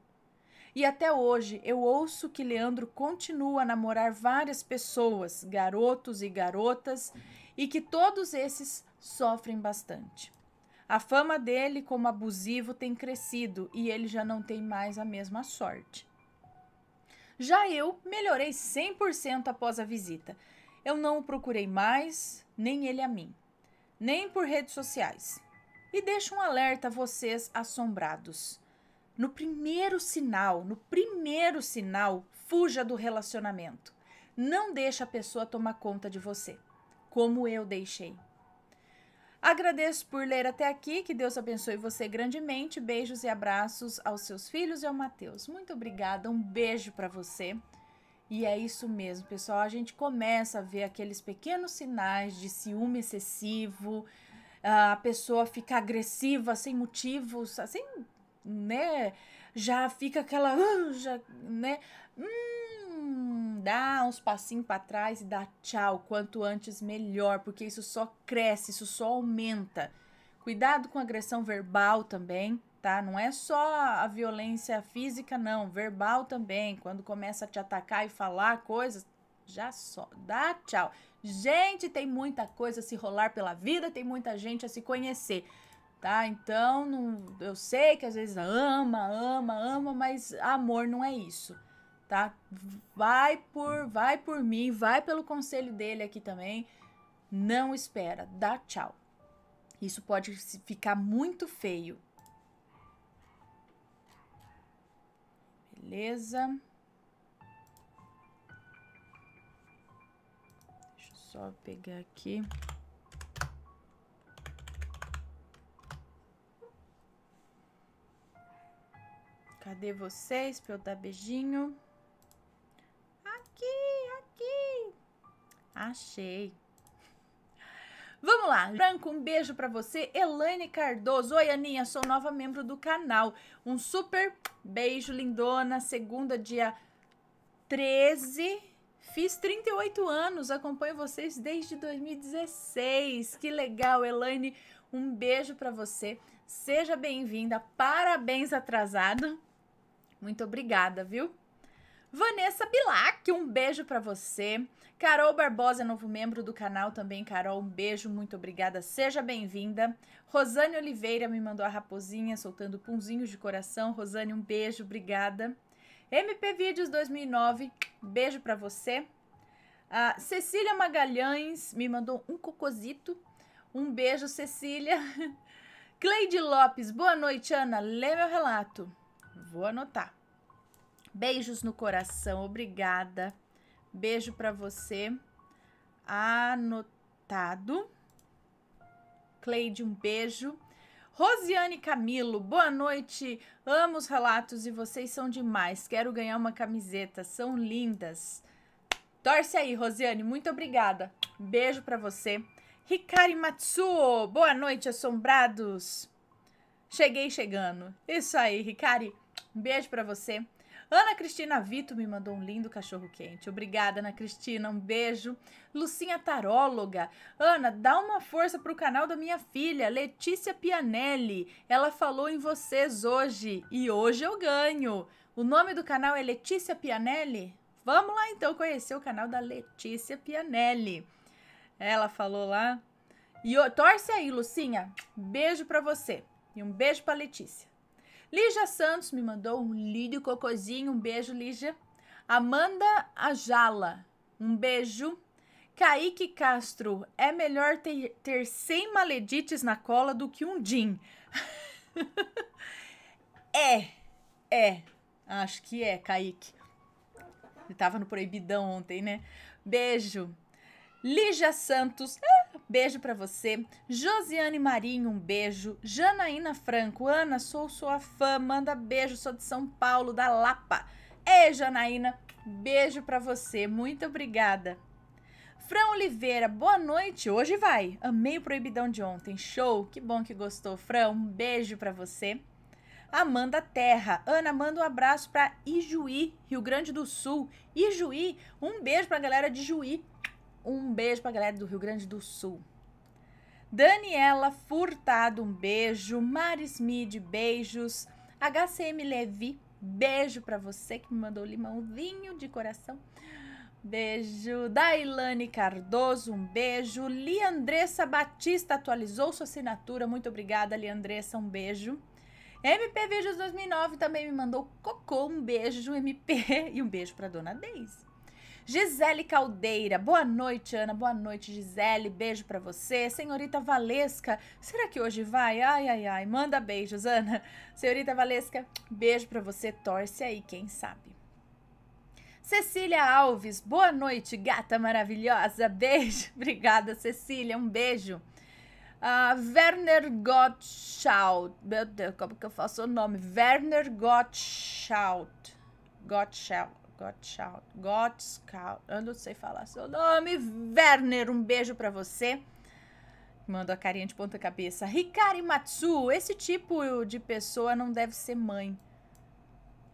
E até hoje eu ouço que Leandro continua a namorar várias pessoas, garotos e garotas, e que todos esses sofrem bastante. A fama dele como abusivo tem crescido e ele já não tem mais a mesma sorte. Já eu melhorei 100% após a visita. Eu não o procurei mais, nem ele a mim, nem por redes sociais. E deixo um alerta a vocês assombrados. No primeiro sinal, no primeiro sinal, fuja do relacionamento. Não deixe a pessoa tomar conta de você, como eu deixei. Agradeço por ler até aqui. Que Deus abençoe você grandemente. Beijos e abraços aos seus filhos e ao Mateus. Muito obrigada. Um beijo para você. E é isso mesmo, pessoal. A gente começa a ver aqueles pequenos sinais de ciúme excessivo, a pessoa fica agressiva sem motivos, assim, né? Já fica aquela, uh, já, né? Hum, dá uns passinhos para trás e dá tchau, quanto antes melhor, porque isso só cresce, isso só aumenta. Cuidado com agressão verbal também, tá? Não é só a violência física, não. Verbal também. Quando começa a te atacar e falar coisas, já só. Dá tchau. Gente, tem muita coisa a se rolar pela vida, tem muita gente a se conhecer tá? Então, não, eu sei que às vezes ama, ama, ama, mas amor não é isso, tá? Vai por, vai por mim, vai pelo conselho dele aqui também. Não espera, dá tchau. Isso pode ficar muito feio. Beleza? Só pegar aqui. Cadê vocês pra eu dar beijinho? Aqui, aqui. Achei. Vamos lá, Branco, um beijo para você. Elaine Cardoso. Oi, Aninha, sou nova membro do canal. Um super beijo, lindona. Segunda, dia 13. Fiz 38 anos, acompanho vocês desde 2016. Que legal, Elaine. Um beijo para você. Seja bem-vinda. Parabéns atrasado. Muito obrigada, viu? Vanessa Bilac, um beijo para você. Carol Barbosa, novo membro do canal também. Carol, um beijo, muito obrigada, seja bem-vinda. Rosane Oliveira me mandou a raposinha soltando punzinhos de coração. Rosane, um beijo, obrigada. MP Vídeos 2009, beijo para você. A Cecília Magalhães me mandou um cocosito. Um beijo, Cecília. Cleide Lopes, boa noite, Ana. Lê meu relato. Vou anotar. Beijos no coração, obrigada. Beijo para você. Anotado. Cleide, um beijo. Rosiane Camilo, boa noite. Amo os relatos e vocês são demais. Quero ganhar uma camiseta, são lindas. Torce aí, Rosiane, muito obrigada. Beijo para você. Hikari Matsuo, boa noite, assombrados. Cheguei chegando. Isso aí, Hikari. Beijo para você. Ana Cristina Vito me mandou um lindo cachorro quente. Obrigada, Ana Cristina. Um beijo. Lucinha Taróloga. Ana, dá uma força pro canal da minha filha, Letícia Pianelli. Ela falou em vocês hoje e hoje eu ganho. O nome do canal é Letícia Pianelli? Vamos lá então conhecer o canal da Letícia Pianelli. Ela falou lá. E torce aí, Lucinha. Beijo para você. E um beijo para Letícia. Lígia Santos me mandou um lindo cocozinho. Um beijo, Lígia. Amanda Ajala, um beijo. Kaique Castro, é melhor ter, ter 100 maledites na cola do que um din. é, é. Acho que é, Kaique. Ele tava no proibidão ontem, né? Beijo. Lígia Santos, beijo para você. Josiane Marinho, um beijo. Janaína Franco, Ana, sou sua fã, manda beijo, sou de São Paulo, da Lapa. Ei, Janaína, beijo para você, muito obrigada. Fran Oliveira, boa noite, hoje vai. Amei o proibidão de ontem, show, que bom que gostou. Fran, um beijo para você. Amanda Terra. Ana, manda um abraço para Ijuí, Rio Grande do Sul. Ijuí, um beijo pra galera de Juí. Um beijo pra galera do Rio Grande do Sul. Daniela Furtado, um beijo. Maris Mid, beijos. HCM Levi, beijo para você que me mandou limãozinho de coração. Beijo. Dailane Cardoso, um beijo. Liandressa Batista atualizou sua assinatura. Muito obrigada, Liandressa, um beijo. MP Vídeos 2009 também me mandou cocô, um beijo, MP. E um beijo para dona Deise. Gisele Caldeira, boa noite, Ana. Boa noite, Gisele. Beijo para você. Senhorita Valesca, será que hoje vai? Ai, ai, ai. Manda beijos, Ana. Senhorita Valesca, beijo para você. Torce aí, quem sabe. Cecília Alves, boa noite, gata maravilhosa. Beijo. Obrigada, Cecília. Um beijo. Uh, Werner Gottschalk. Meu Deus, como que eu faço o nome? Werner Gottschalk. Gottschalk. Gottschalk, Gottschalk, eu não sei falar seu nome. Werner, um beijo para você. Manda a carinha de ponta cabeça. Hikari Matsu, esse tipo de pessoa não deve ser mãe.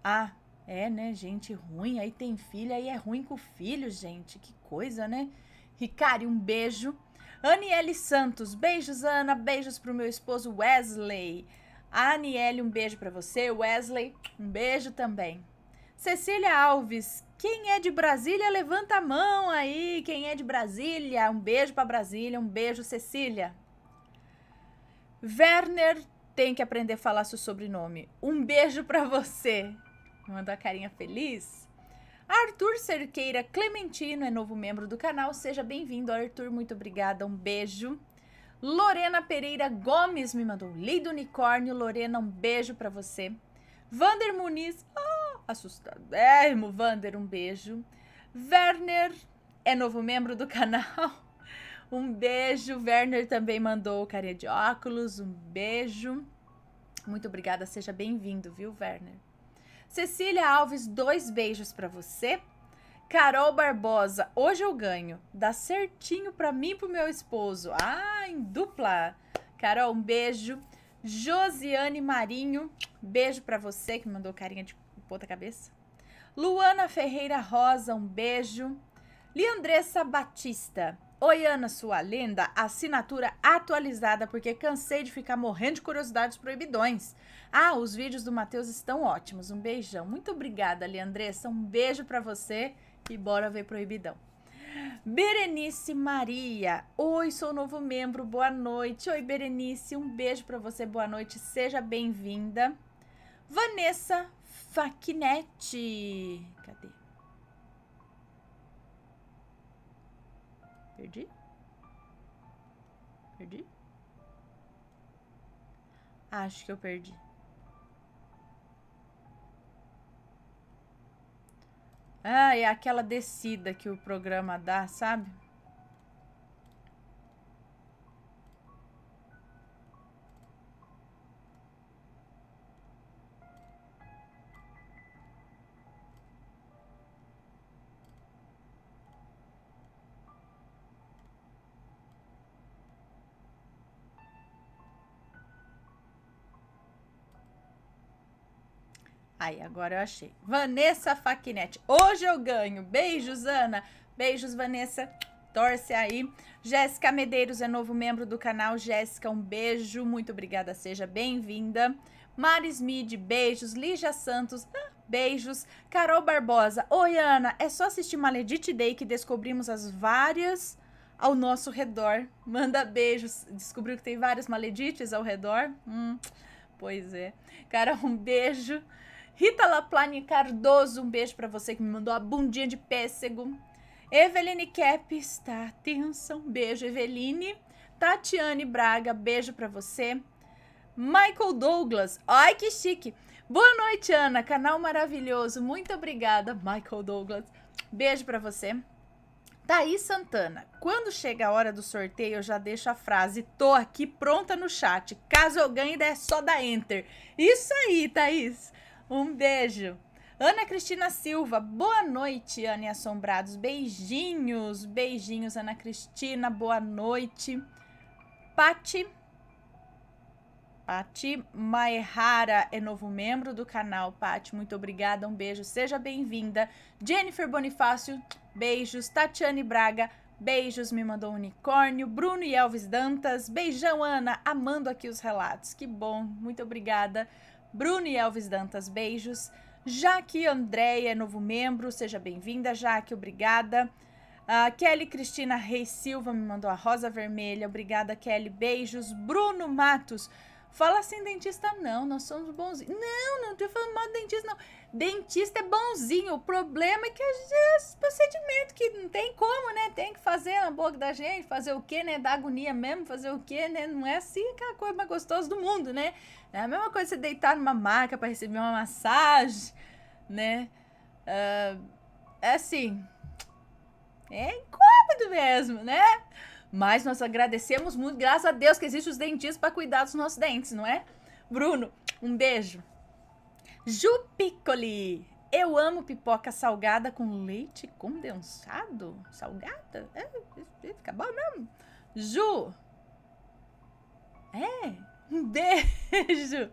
Ah, é, né, gente ruim. Aí tem filha, aí é ruim com o filho, gente. Que coisa, né? Hikari, um beijo. Aniele Santos, beijos, Ana. Beijos pro meu esposo Wesley. Aniele, um beijo para você. Wesley, um beijo também. Cecília Alves, quem é de Brasília, levanta a mão aí. Quem é de Brasília, um beijo para Brasília. Um beijo, Cecília. Werner tem que aprender a falar seu sobrenome. Um beijo para você. Mandou a carinha feliz. Arthur Cerqueira Clementino é novo membro do canal. Seja bem-vindo, Arthur. Muito obrigada. Um beijo. Lorena Pereira Gomes me mandou Lei do Unicórnio. Lorena, um beijo para você. Vander Muniz, oh, assustadérrimo. Vander, um beijo. Werner é novo membro do canal. Um beijo. Werner também mandou carinha de óculos. Um beijo. Muito obrigada. Seja bem-vindo, viu, Werner? Cecília Alves, dois beijos para você. Carol Barbosa, hoje eu ganho. Dá certinho para mim e pro meu esposo. Ah, em dupla. Carol, um beijo. Josiane Marinho, beijo para você que mandou carinha de ponta cabeça. Luana Ferreira Rosa, um beijo. Leandressa Batista, Oi, Ana, sua lenda, assinatura atualizada, porque cansei de ficar morrendo de curiosidades proibidões. Ah, os vídeos do Matheus estão ótimos. Um beijão. Muito obrigada, Leandressa. Um beijo para você e bora ver proibidão. Berenice Maria. Oi, sou novo membro. Boa noite. Oi, Berenice. Um beijo para você. Boa noite. Seja bem-vinda. Vanessa Faquinetti. Cadê? Perdi? Perdi? Acho que eu perdi. Ah, é aquela descida que o programa dá, sabe? Aí, agora eu achei. Vanessa Faquinetti. Hoje eu ganho. Beijos, Ana. Beijos, Vanessa. Torce aí. Jéssica Medeiros é novo membro do canal. Jéssica, um beijo. Muito obrigada. Seja bem-vinda. Maris Mid, beijos. Lígia Santos, beijos. Carol Barbosa. Oi, Ana. É só assistir Maledite Day que descobrimos as várias ao nosso redor. Manda beijos. Descobriu que tem várias maledites ao redor? Hum, pois é. Cara, um beijo. Rita Laplane Cardoso, um beijo para você que me mandou a bundinha de pêssego. Eveline Kepes, tá? Atenção, um beijo, Eveline. Tatiane Braga, beijo para você. Michael Douglas, ai que chique. Boa noite, Ana, canal maravilhoso. Muito obrigada, Michael Douglas. Beijo para você. Thaís Santana, quando chega a hora do sorteio, eu já deixo a frase: tô aqui pronta no chat. Caso eu ganhe, é só dar enter. Isso aí, Thaís. Um beijo. Ana Cristina Silva, boa noite, Ana e Assombrados. Beijinhos, beijinhos, Ana Cristina, boa noite. Pati. Pati Maehara é novo membro do canal. Pati, muito obrigada, um beijo, seja bem-vinda. Jennifer Bonifácio, beijos. Tatiane Braga, beijos, me mandou um unicórnio. Bruno e Elvis Dantas, beijão, Ana, amando aqui os relatos. Que bom, muito obrigada. Bruno e Elvis Dantas, beijos. Jaque Andréia, novo membro, seja bem-vinda, Jaque, obrigada. Uh, Kelly Cristina Reis Silva me mandou a rosa vermelha, obrigada, Kelly, beijos. Bruno Matos, fala assim, dentista, não, nós somos bonzinhos. Não, não tô falando mal de dentista, não. Dentista é bonzinho, o problema é que é procedimento que não tem como, né? Tem que fazer na boca da gente, fazer o quê, né? Dar agonia mesmo, fazer o quê, né? Não é assim aquela coisa mais gostosa do mundo, né? É a mesma coisa você deitar numa maca para receber uma massagem, né? Uh, é assim. É incômodo mesmo, né? Mas nós agradecemos muito, graças a Deus, que existem os dentistas para cuidar dos nossos dentes, não é? Bruno, um beijo. Ju Piccoli. Eu amo pipoca salgada com leite condensado. Salgada? É, fica bom mesmo. Ju. É. Um beijo!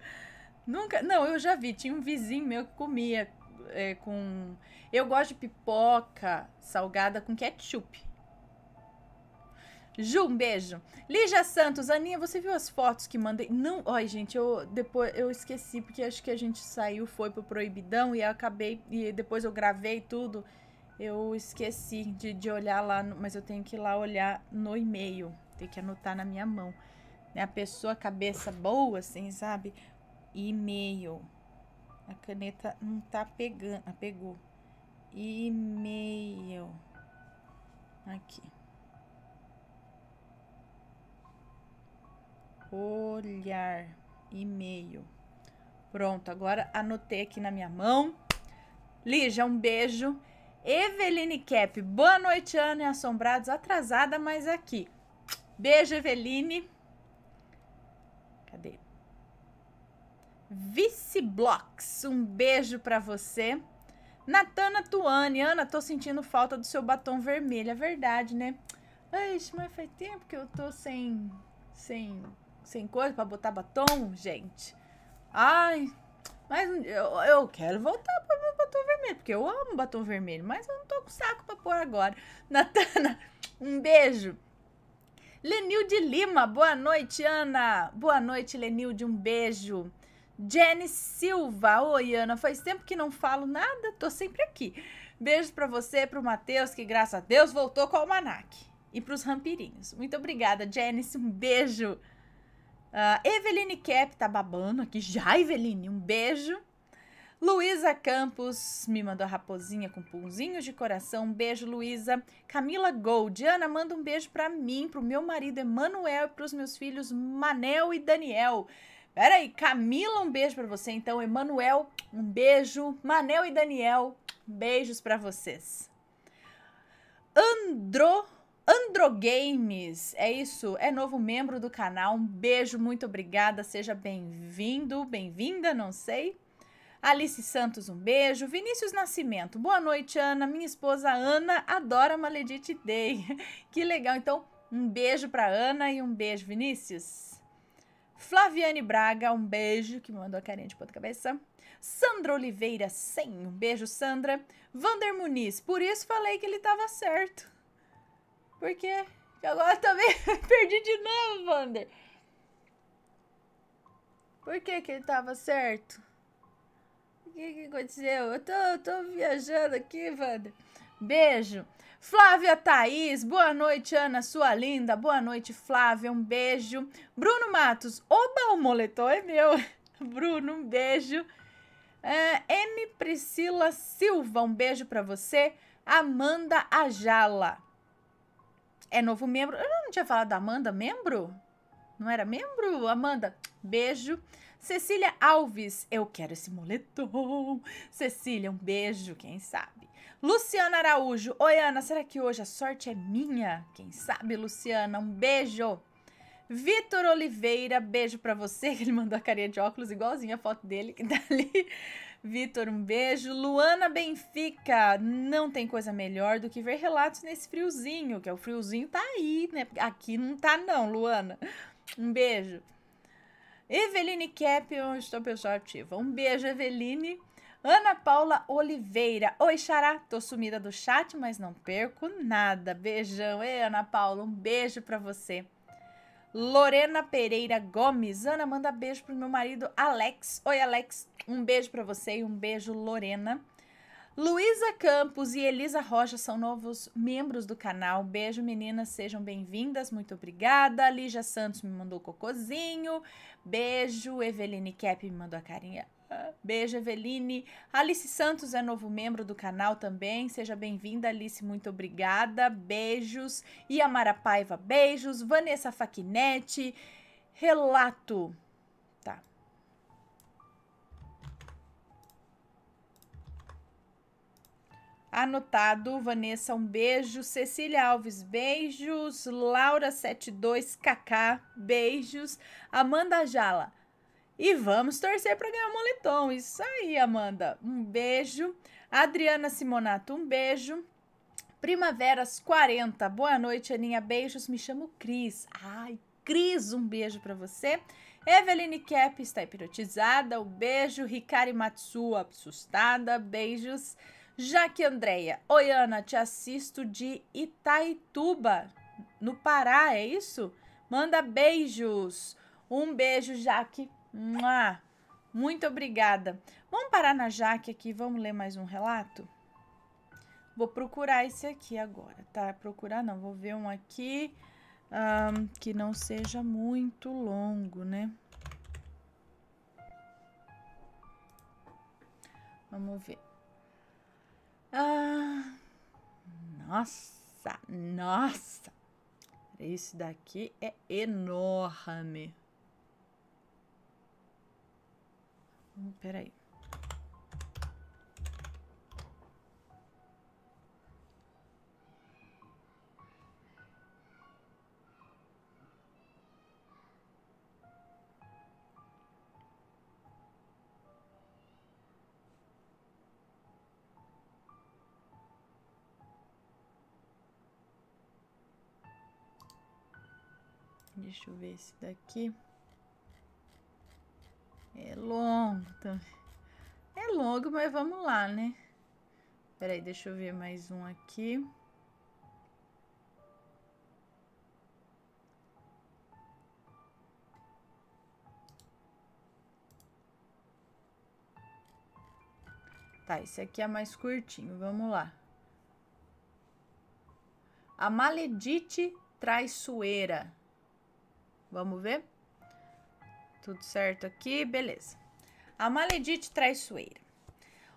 Nunca. Não, eu já vi. Tinha um vizinho meu que comia é, com. Eu gosto de pipoca salgada com ketchup. Ju, um beijo. Lígia Santos, Aninha, você viu as fotos que mandei? Não, olha, gente, eu depois eu esqueci porque acho que a gente saiu, foi pro proibidão e eu acabei e depois eu gravei tudo. Eu esqueci de, de olhar lá, mas eu tenho que ir lá olhar no e-mail, tem que anotar na minha mão. Né? A pessoa cabeça boa, assim, sabe? E-mail. A caneta não tá pegando, pegou. E-mail. Aqui. Olhar, e-mail. Pronto, agora anotei aqui na minha mão. Lígia, um beijo. Eveline Cap, boa noite, Ana e Assombrados. Atrasada, mas aqui. Beijo, Eveline. Cadê? Vice Blocks, um beijo para você. Natana Tuane, Ana, tô sentindo falta do seu batom vermelho. É verdade, né? Ai, mas faz tempo que eu tô sem, sem sem coisa para botar batom, gente. Ai, mas eu, eu quero voltar para meu batom vermelho, porque eu amo batom vermelho, mas eu não tô com saco para pôr agora. Natana, um beijo. Lenil de Lima, boa noite, Ana. Boa noite, Lenil de um beijo. Jenny Silva, oi, Ana. Faz tempo que não falo nada, tô sempre aqui. Beijo para você, pro Matheus, que graças a Deus voltou com o almanac. E pros rampirinhos. Muito obrigada, Janice. Um beijo. Uh, Eveline Cap tá babando aqui já, Eveline. Um beijo. Luísa Campos me mandou a raposinha com pulzinhos de coração. Um beijo, Luísa. Camila Gold. Ana, manda um beijo para mim, pro meu marido Emanuel e pros meus filhos Manel e Daniel. Peraí, Camila, um beijo para você. Então, Emanuel, um beijo. Manel e Daniel, beijos para vocês. Andro Androgames, é isso, é novo membro do canal. Um beijo, muito obrigada, seja bem-vindo, bem-vinda, não sei. Alice Santos, um beijo. Vinícius Nascimento, boa noite, Ana. Minha esposa Ana adora Maledite Day. que legal, então, um beijo para Ana e um beijo, Vinícius. Flaviane Braga, um beijo, que me mandou a carinha de ponta cabeça. Sandra Oliveira, 100, um beijo, Sandra. Vander Muniz, por isso falei que ele estava certo. Porque agora também perdi de novo, Wander. Por que que ele tava certo? O que que aconteceu? Eu tô, eu tô viajando aqui, Wander. Beijo. Flávia Thaís, boa noite, Ana, sua linda. Boa noite, Flávia, um beijo. Bruno Matos, oba, o moletom é meu. Bruno, um beijo. É, M. Priscila Silva, um beijo para você. Amanda Ajala, é novo membro. Eu não tinha falado da Amanda, membro? Não era membro? Amanda, beijo. Cecília Alves, eu quero esse moletom. Cecília, um beijo, quem sabe. Luciana Araújo, oi Ana, será que hoje a sorte é minha? Quem sabe, Luciana, um beijo. Vitor Oliveira, beijo para você, que ele mandou a carinha de óculos igualzinho a foto dele que tá ali. Vitor, um beijo. Luana Benfica, não tem coisa melhor do que ver relatos nesse friozinho, que é o friozinho tá aí, né? Aqui não tá não, Luana. Um beijo. Eveline Cap, onde estou pessoal ativa. Um beijo, Eveline. Ana Paula Oliveira. Oi, Xará. Tô sumida do chat, mas não perco nada. Beijão. Ei, Ana Paula, um beijo para você. Lorena Pereira Gomes. Ana, manda beijo pro meu marido Alex. Oi, Alex. Um beijo para você e um beijo, Lorena. Luísa Campos e Elisa Rocha são novos membros do canal. Beijo, meninas, sejam bem-vindas. Muito obrigada. Lígia Santos me mandou cocôzinho. Beijo. Eveline Cap me mandou a carinha Beijo, Eveline. Alice Santos é novo membro do canal também. Seja bem-vinda, Alice. Muito obrigada. Beijos. E Amara Paiva, beijos. Vanessa Faquinete. Relato. Tá. Anotado, Vanessa, um beijo. Cecília Alves, beijos. Laura72KK, beijos. Amanda Jala, e vamos torcer para ganhar o moletom. Isso aí, Amanda. Um beijo. Adriana Simonato, um beijo. Primaveras 40. Boa noite, Aninha. Beijos. Me chamo Cris. Ai, Cris, um beijo para você. Eveline Cap está hipnotizada. Um beijo. Ricari Matsua, assustada. Beijos. Jaque Andréia. Oi, Ana, te assisto de Itaituba. no Pará, é isso? Manda beijos. Um beijo, Jaque. Muito obrigada. Vamos parar na Jaque aqui, vamos ler mais um relato? Vou procurar esse aqui agora, tá? Procurar não, vou ver um aqui um, que não seja muito longo, né? Vamos ver. Ah, nossa, nossa. Esse daqui é enorme. Hum, peraí. Deixa eu ver esse daqui. É longo também. É longo, mas vamos lá, né? Peraí, deixa eu ver mais um aqui. Tá, esse aqui é mais curtinho, vamos lá. A maledite traiçoeira. Vamos ver? Tudo certo aqui? Beleza. A maledite traiçoeira.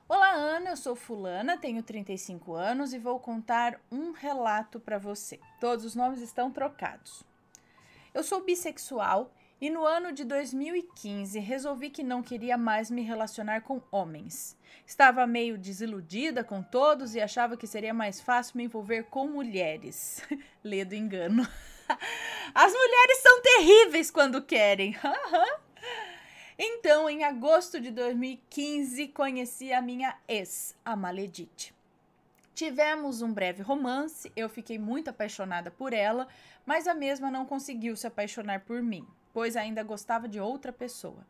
Olá, Ana, eu sou fulana, tenho 35 anos e vou contar um relato para você. Todos os nomes estão trocados. Eu sou bissexual e no ano de 2015 resolvi que não queria mais me relacionar com homens. Estava meio desiludida com todos e achava que seria mais fácil me envolver com mulheres. Lê do engano. As mulheres são terríveis quando querem. então, em agosto de 2015, conheci a minha ex, a Maledite. Tivemos um breve romance, eu fiquei muito apaixonada por ela, mas a mesma não conseguiu se apaixonar por mim, pois ainda gostava de outra pessoa.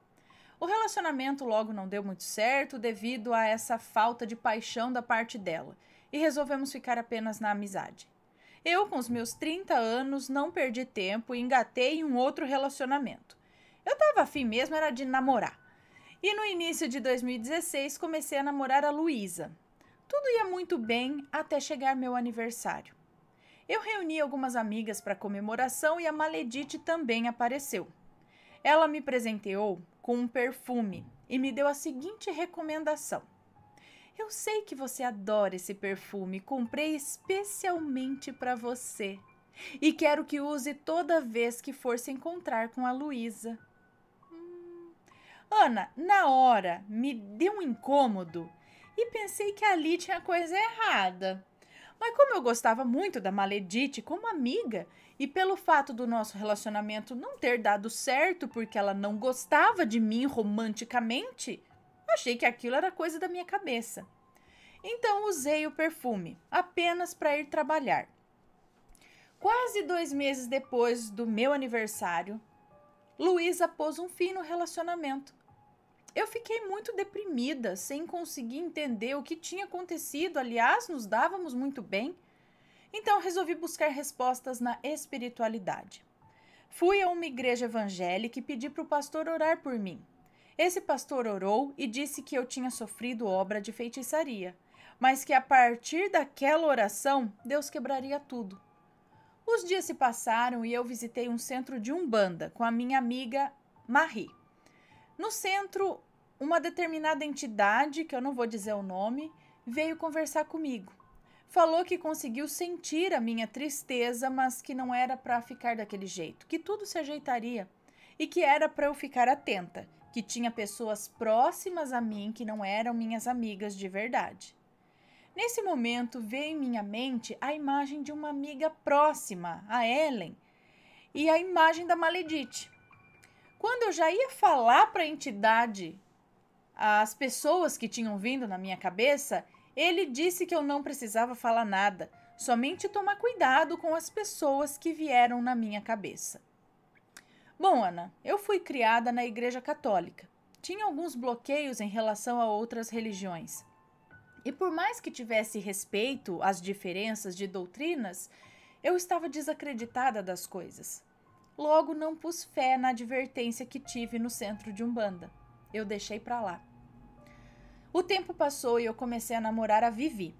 O relacionamento logo não deu muito certo devido a essa falta de paixão da parte dela, e resolvemos ficar apenas na amizade. Eu, com os meus 30 anos, não perdi tempo e engatei em um outro relacionamento. Eu tava afim mesmo, era de namorar. E no início de 2016 comecei a namorar a Luísa. Tudo ia muito bem até chegar meu aniversário. Eu reuni algumas amigas para comemoração e a Maledite também apareceu. Ela me presenteou com um perfume e me deu a seguinte recomendação: eu sei que você adora esse perfume, comprei especialmente para você. E quero que use toda vez que for se encontrar com a Luísa. Hum. Ana, na hora me deu um incômodo e pensei que ali tinha coisa errada. Mas como eu gostava muito da Maledite como amiga, e pelo fato do nosso relacionamento não ter dado certo porque ela não gostava de mim romanticamente, Achei que aquilo era coisa da minha cabeça. Então usei o perfume, apenas para ir trabalhar. Quase dois meses depois do meu aniversário, Luísa pôs um fim no relacionamento. Eu fiquei muito deprimida, sem conseguir entender o que tinha acontecido. Aliás, nos dávamos muito bem. Então resolvi buscar respostas na espiritualidade. Fui a uma igreja evangélica e pedi para o pastor orar por mim. Esse pastor orou e disse que eu tinha sofrido obra de feitiçaria, mas que a partir daquela oração Deus quebraria tudo. Os dias se passaram e eu visitei um centro de umbanda com a minha amiga Marie. No centro, uma determinada entidade, que eu não vou dizer o nome, veio conversar comigo. Falou que conseguiu sentir a minha tristeza, mas que não era para ficar daquele jeito, que tudo se ajeitaria e que era para eu ficar atenta, que tinha pessoas próximas a mim que não eram minhas amigas de verdade. Nesse momento veio em minha mente a imagem de uma amiga próxima, a Ellen, e a imagem da Maledite. Quando eu já ia falar para a entidade as pessoas que tinham vindo na minha cabeça, ele disse que eu não precisava falar nada, somente tomar cuidado com as pessoas que vieram na minha cabeça. Bom, Ana, eu fui criada na Igreja Católica. Tinha alguns bloqueios em relação a outras religiões. E por mais que tivesse respeito às diferenças de doutrinas, Eu estava desacreditada das coisas. Logo, não pus fé na advertência que tive no centro de Umbanda. Eu deixei para lá. O tempo passou e eu comecei a namorar a Vivi.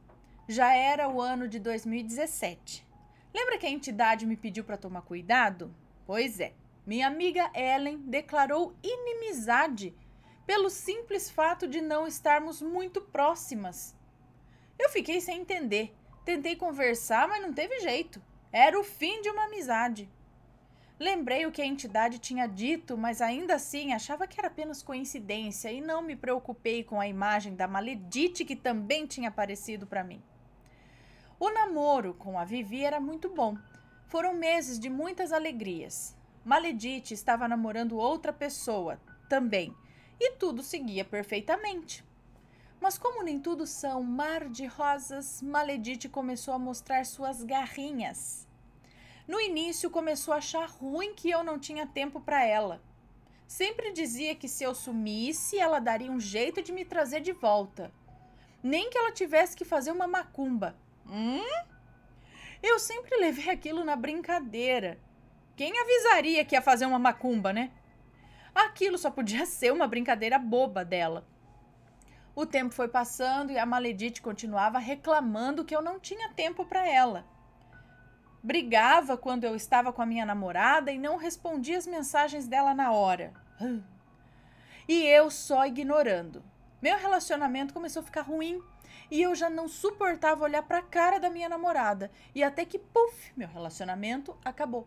Já era o ano de 2017. Lembra que a entidade me pediu para tomar cuidado? Pois é. Minha amiga Ellen declarou inimizade pelo simples fato de não estarmos muito próximas. Eu fiquei sem entender. Tentei conversar, mas não teve jeito. Era o fim de uma amizade. Lembrei o que a entidade tinha dito, mas ainda assim achava que era apenas coincidência e não me preocupei com a imagem da Maledite que também tinha aparecido para mim. O namoro com a Vivi era muito bom. Foram meses de muitas alegrias. Maledite estava namorando outra pessoa também, e tudo seguia perfeitamente. Mas como nem tudo são mar de rosas, Maledite começou a mostrar suas garrinhas. No início começou a achar ruim que eu não tinha tempo para ela. Sempre dizia que se eu sumisse, ela daria um jeito de me trazer de volta. Nem que ela tivesse que fazer uma macumba. Hum? Eu sempre levei aquilo na brincadeira. Quem avisaria que ia fazer uma macumba, né? Aquilo só podia ser uma brincadeira boba dela. O tempo foi passando e a Maledite continuava reclamando que eu não tinha tempo para ela. Brigava quando eu estava com a minha namorada e não respondia as mensagens dela na hora. E eu só ignorando. Meu relacionamento começou a ficar ruim e eu já não suportava olhar para a cara da minha namorada. E até que, puf, meu relacionamento acabou.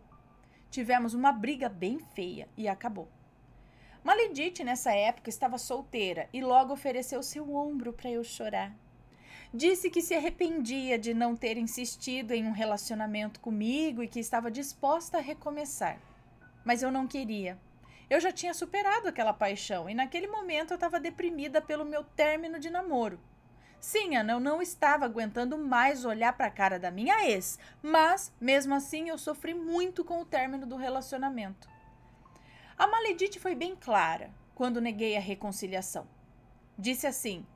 Tivemos uma briga bem feia e acabou. Maledite, nessa época, estava solteira e logo ofereceu seu ombro para eu chorar. Disse que se arrependia de não ter insistido em um relacionamento comigo e que estava disposta a recomeçar. Mas eu não queria. Eu já tinha superado aquela paixão e naquele momento eu estava deprimida pelo meu término de namoro. Sim, Ana, eu não estava aguentando mais olhar para a cara da minha ex, mas, mesmo assim, eu sofri muito com o término do relacionamento. A Maledite foi bem clara quando neguei a reconciliação. Disse assim: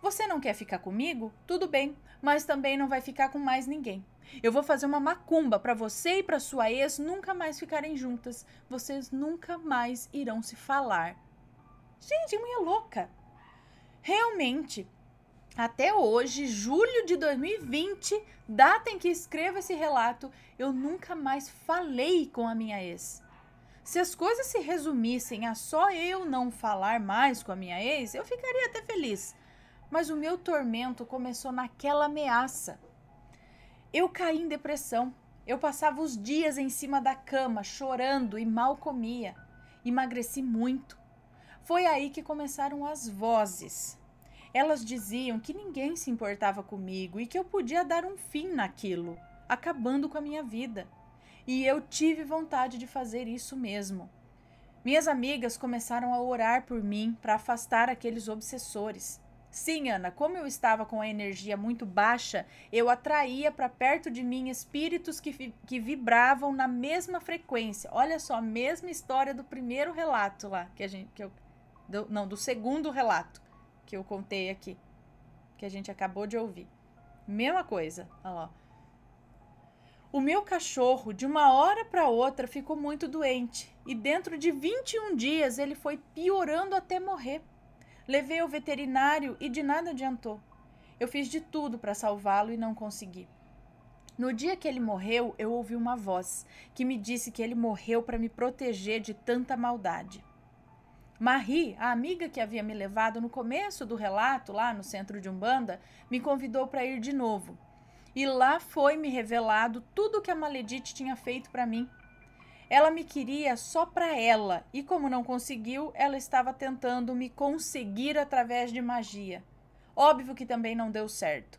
Você não quer ficar comigo? Tudo bem, mas também não vai ficar com mais ninguém. Eu vou fazer uma macumba para você e para sua ex nunca mais ficarem juntas. Vocês nunca mais irão se falar. Gente, mulher louca! Realmente, até hoje, julho de 2020, data em que escrevo esse relato, eu nunca mais falei com a minha ex. Se as coisas se resumissem a só eu não falar mais com a minha ex, eu ficaria até feliz. Mas o meu tormento começou naquela ameaça. Eu caí em depressão. Eu passava os dias em cima da cama, chorando e mal comia. Emagreci muito. Foi aí que começaram as vozes. Elas diziam que ninguém se importava comigo e que eu podia dar um fim naquilo, acabando com a minha vida. E eu tive vontade de fazer isso mesmo. Minhas amigas começaram a orar por mim para afastar aqueles obsessores. Sim, Ana, como eu estava com a energia muito baixa, eu atraía para perto de mim espíritos que, que vibravam na mesma frequência. Olha só, a mesma história do primeiro relato lá, que a gente. Que eu, do, não, do segundo relato que eu contei aqui, que a gente acabou de ouvir. Mesma coisa, olha lá. O meu cachorro, de uma hora para outra, ficou muito doente e dentro de 21 dias ele foi piorando até morrer. Levei ao veterinário e de nada adiantou. Eu fiz de tudo para salvá-lo e não consegui. No dia que ele morreu, eu ouvi uma voz que me disse que ele morreu para me proteger de tanta maldade. Marie, a amiga que havia me levado no começo do relato, lá no centro de Umbanda, me convidou para ir de novo. E lá foi me revelado tudo o que a Maledite tinha feito para mim. Ela me queria só para ela, e como não conseguiu, ela estava tentando me conseguir através de magia. Óbvio que também não deu certo.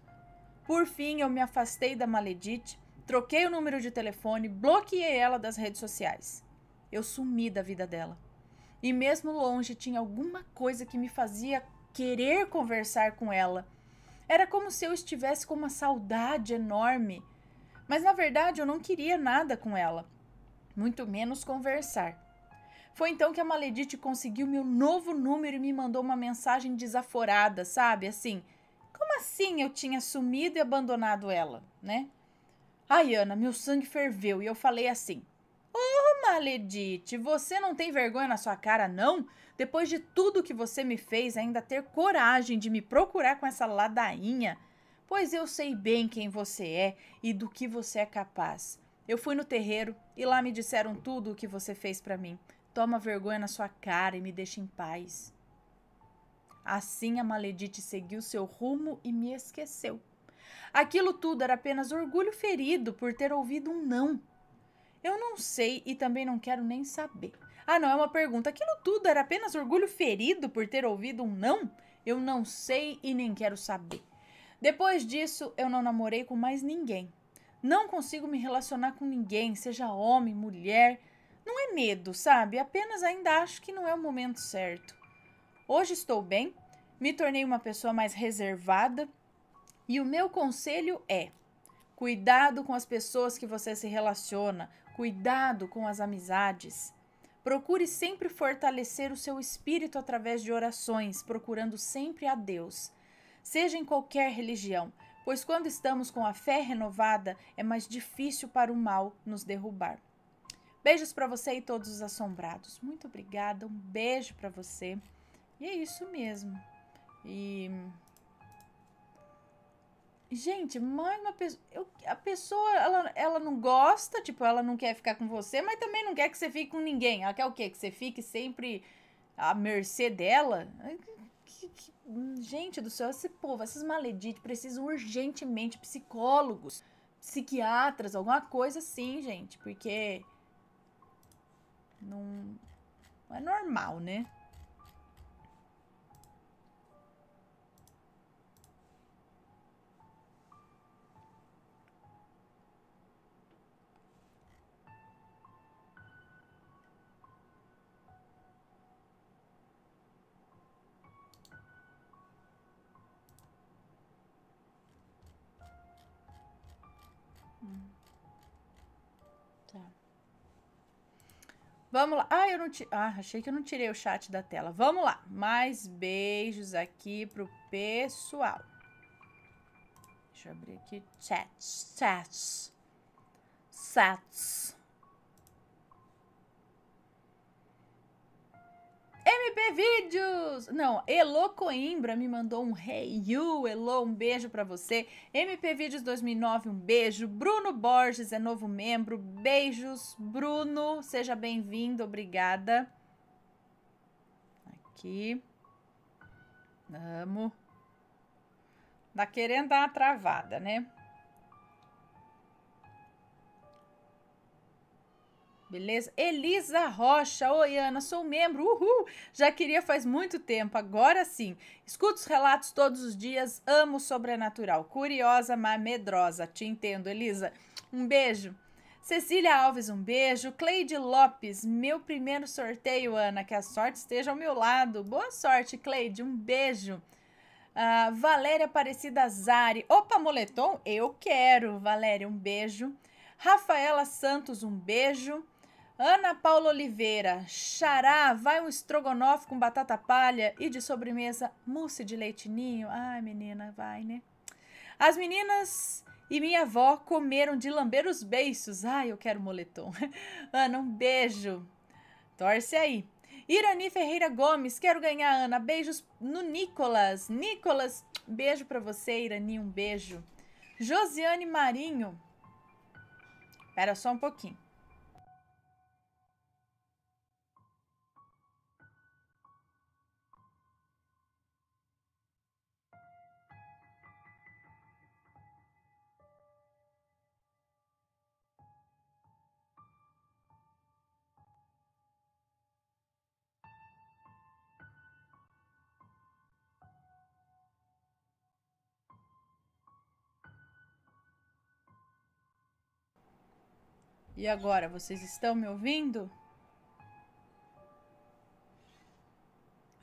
Por fim, eu me afastei da Maledite, troquei o número de telefone, bloqueei ela das redes sociais. Eu sumi da vida dela. E mesmo longe tinha alguma coisa que me fazia querer conversar com ela. Era como se eu estivesse com uma saudade enorme. Mas na verdade eu não queria nada com ela, muito menos conversar. Foi então que a Maledite conseguiu meu novo número e me mandou uma mensagem desaforada, sabe? Assim, como assim eu tinha sumido e abandonado ela, né? Ai, Ana, meu sangue ferveu e eu falei assim: Oh, Maledite, você não tem vergonha na sua cara, não? Depois de tudo que você me fez, ainda ter coragem de me procurar com essa ladainha? Pois eu sei bem quem você é e do que você é capaz. Eu fui no terreiro e lá me disseram tudo o que você fez para mim. Toma vergonha na sua cara e me deixa em paz. Assim a Maledite seguiu seu rumo e me esqueceu. Aquilo tudo era apenas orgulho ferido por ter ouvido um não. Eu não sei e também não quero nem saber. Ah, não, é uma pergunta. Aquilo tudo era apenas orgulho ferido por ter ouvido um não? Eu não sei e nem quero saber. Depois disso, eu não namorei com mais ninguém. Não consigo me relacionar com ninguém, seja homem, mulher. Não é medo, sabe? Apenas ainda acho que não é o momento certo. Hoje estou bem, me tornei uma pessoa mais reservada e o meu conselho é: cuidado com as pessoas que você se relaciona, cuidado com as amizades. Procure sempre fortalecer o seu espírito através de orações, procurando sempre a Deus. Seja em qualquer religião, pois quando estamos com a fé renovada, é mais difícil para o mal nos derrubar. Beijos para você e todos os assombrados. Muito obrigada, um beijo para você. E é isso mesmo. E Gente, mais uma pessoa. A pessoa, ela, ela não gosta, tipo, ela não quer ficar com você, mas também não quer que você fique com ninguém. Ela quer o quê? Que você fique sempre à mercê dela? Que, que, gente do céu, esse povo, esses maleditos precisam urgentemente psicólogos, psiquiatras, alguma coisa assim, gente, porque. Não, não é normal, né? Vamos lá. Ah, eu não tirei. Ah, achei que eu não tirei o chat da tela. Vamos lá. Mais beijos aqui pro pessoal. Deixa eu abrir aqui. Chats. Chats. Chats. MP Vídeos! Não, Elo Coimbra me mandou um Hey You, Elo, um beijo para você. MP Vídeos 2009, um beijo. Bruno Borges é novo membro. Beijos, Bruno, seja bem-vindo, obrigada. Aqui. Vamos. Tá querendo dar uma travada, né? Beleza? Elisa Rocha, oi Ana, sou membro, uhul! Já queria faz muito tempo, agora sim. Escuto os relatos todos os dias, amo sobrenatural. Curiosa, mas medrosa. Te entendo, Elisa. Um beijo. Cecília Alves, um beijo. Cleide Lopes, meu primeiro sorteio, Ana. Que a sorte esteja ao meu lado. Boa sorte, Cleide. Um beijo. Uh, Valéria Aparecida Zari. Opa, moletom? Eu quero. Valéria, um beijo. Rafaela Santos, um beijo. Ana Paula Oliveira, xará, vai um estrogonofe com batata palha e de sobremesa mousse de leitinho. Ai, menina, vai, né? As meninas e minha avó comeram de lamber os beiços. Ai, eu quero moletom. Ana, um beijo. Torce aí. Irani Ferreira Gomes, quero ganhar, Ana. Beijos no Nicolas. Nicolas, beijo para você, Irani, um beijo. Josiane Marinho. Espera só um pouquinho. E agora, vocês estão me ouvindo?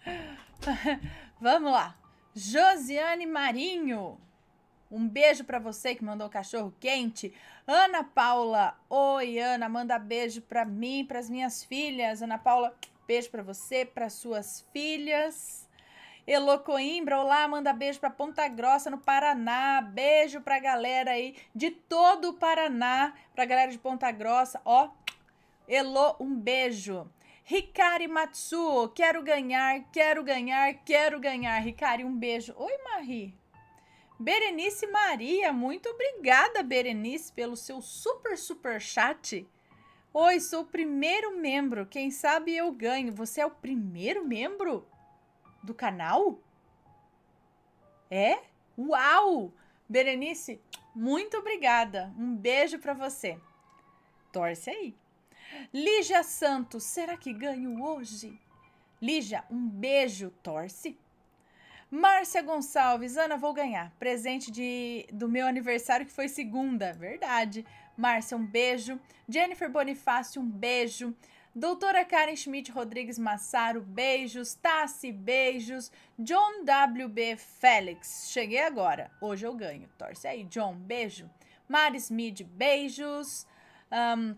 Vamos lá. Josiane Marinho. Um beijo para você que mandou cachorro quente. Ana Paula. Oi, Ana, manda beijo para mim, para as minhas filhas. Ana Paula, beijo para você, para suas filhas. Elo Coimbra, olá, manda beijo para Ponta Grossa, no Paraná. Beijo pra galera aí de todo o Paraná, pra galera de Ponta Grossa. Ó, Elo, um beijo. Ricari Matsuo, quero ganhar, quero ganhar, quero ganhar. Ricari, um beijo. Oi, Marie. Berenice Maria, muito obrigada, Berenice, pelo seu super, super chat. Oi, sou o primeiro membro. Quem sabe eu ganho. Você é o primeiro membro do canal? É? Uau! Berenice, muito obrigada. Um beijo para você. Torce aí. Lígia Santos, será que ganho hoje? Lígia, um beijo, torce. Márcia Gonçalves, Ana, vou ganhar. Presente de, do meu aniversário, que foi segunda. Verdade. Márcia, um beijo. Jennifer Bonifácio, um beijo. Doutora Karen Schmidt Rodrigues Massaro, beijos. Tassi, beijos. John WB Félix, cheguei agora. Hoje eu ganho. Torce aí, John, beijo. Mari Smith, beijos. Um,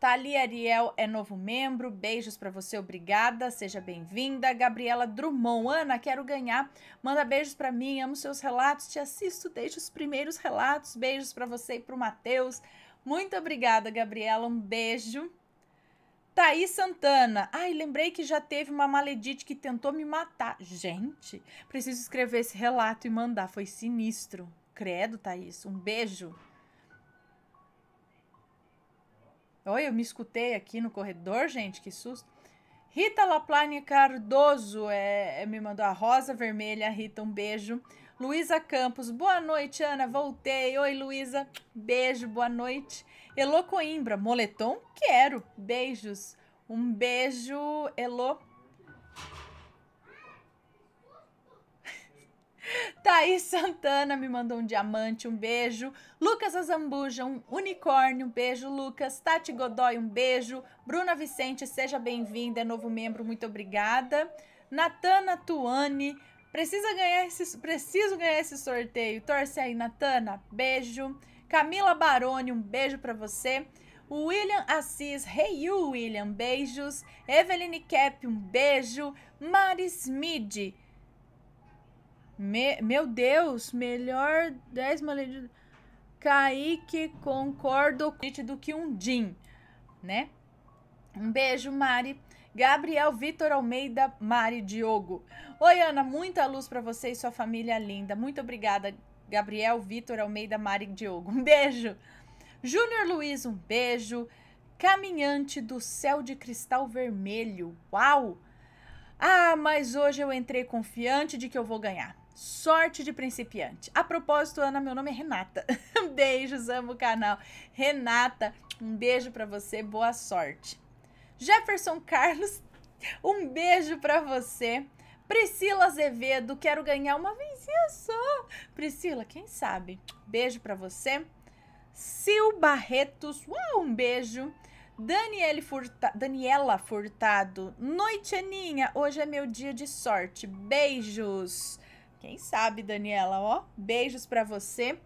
Ariel é novo membro. Beijos para você, obrigada. Seja bem-vinda. Gabriela Drummond. Ana, quero ganhar. Manda beijos para mim. Amo seus relatos. Te assisto desde os primeiros relatos. Beijos para você e para o Matheus. Muito obrigada, Gabriela. Um beijo. Thaís Santana. Ai, lembrei que já teve uma maledite que tentou me matar. Gente, preciso escrever esse relato e mandar. Foi sinistro. Credo, Thaís. Um beijo. Oi, eu me escutei aqui no corredor, gente, que susto. Rita Laplane Cardoso é, é, me mandou a rosa vermelha. Rita, um beijo. Luísa Campos, boa noite, Ana. Voltei. Oi, Luísa. Beijo, boa noite. Elo Coimbra, moletom? Quero. Beijos. Um beijo, Elo. Thaís Santana me mandou um diamante, um beijo. Lucas Azambuja, um unicórnio, um beijo, Lucas. Tati Godoy, um beijo. Bruna Vicente, seja bem-vinda, é novo membro, muito obrigada. Natana Tuane, precisa ganhar esse, preciso ganhar esse sorteio. Torce aí, Natana, beijo. Camila Baroni, um beijo para você. William Assis, hey you, William, beijos. Eveline Cap, um beijo. Maris Midi, me, meu Deus, melhor 10 maleditos. Kaique, concordo do que um Jim, né? Um beijo, Mari. Gabriel Vitor Almeida, Mari Diogo. Oi, Ana, muita luz para você e sua família linda. Muito obrigada, Gabriel Vitor Almeida, Mari Diogo. Um beijo. Júnior Luiz, um beijo. Caminhante do céu de cristal vermelho. Uau! Ah, mas hoje eu entrei confiante de que eu vou ganhar. Sorte de principiante. A propósito, Ana, meu nome é Renata. Beijos, amo o canal. Renata, um beijo para você, boa sorte. Jefferson Carlos, um beijo para você. Priscila Azevedo, quero ganhar uma vezinha só. Priscila, quem sabe? Beijo para você. Sil Barretos, uau, um beijo. Daniele Furta Daniela Furtado, noite, Aninha. Hoje é meu dia de sorte. Beijos. Quem sabe, Daniela, ó. Beijos para você.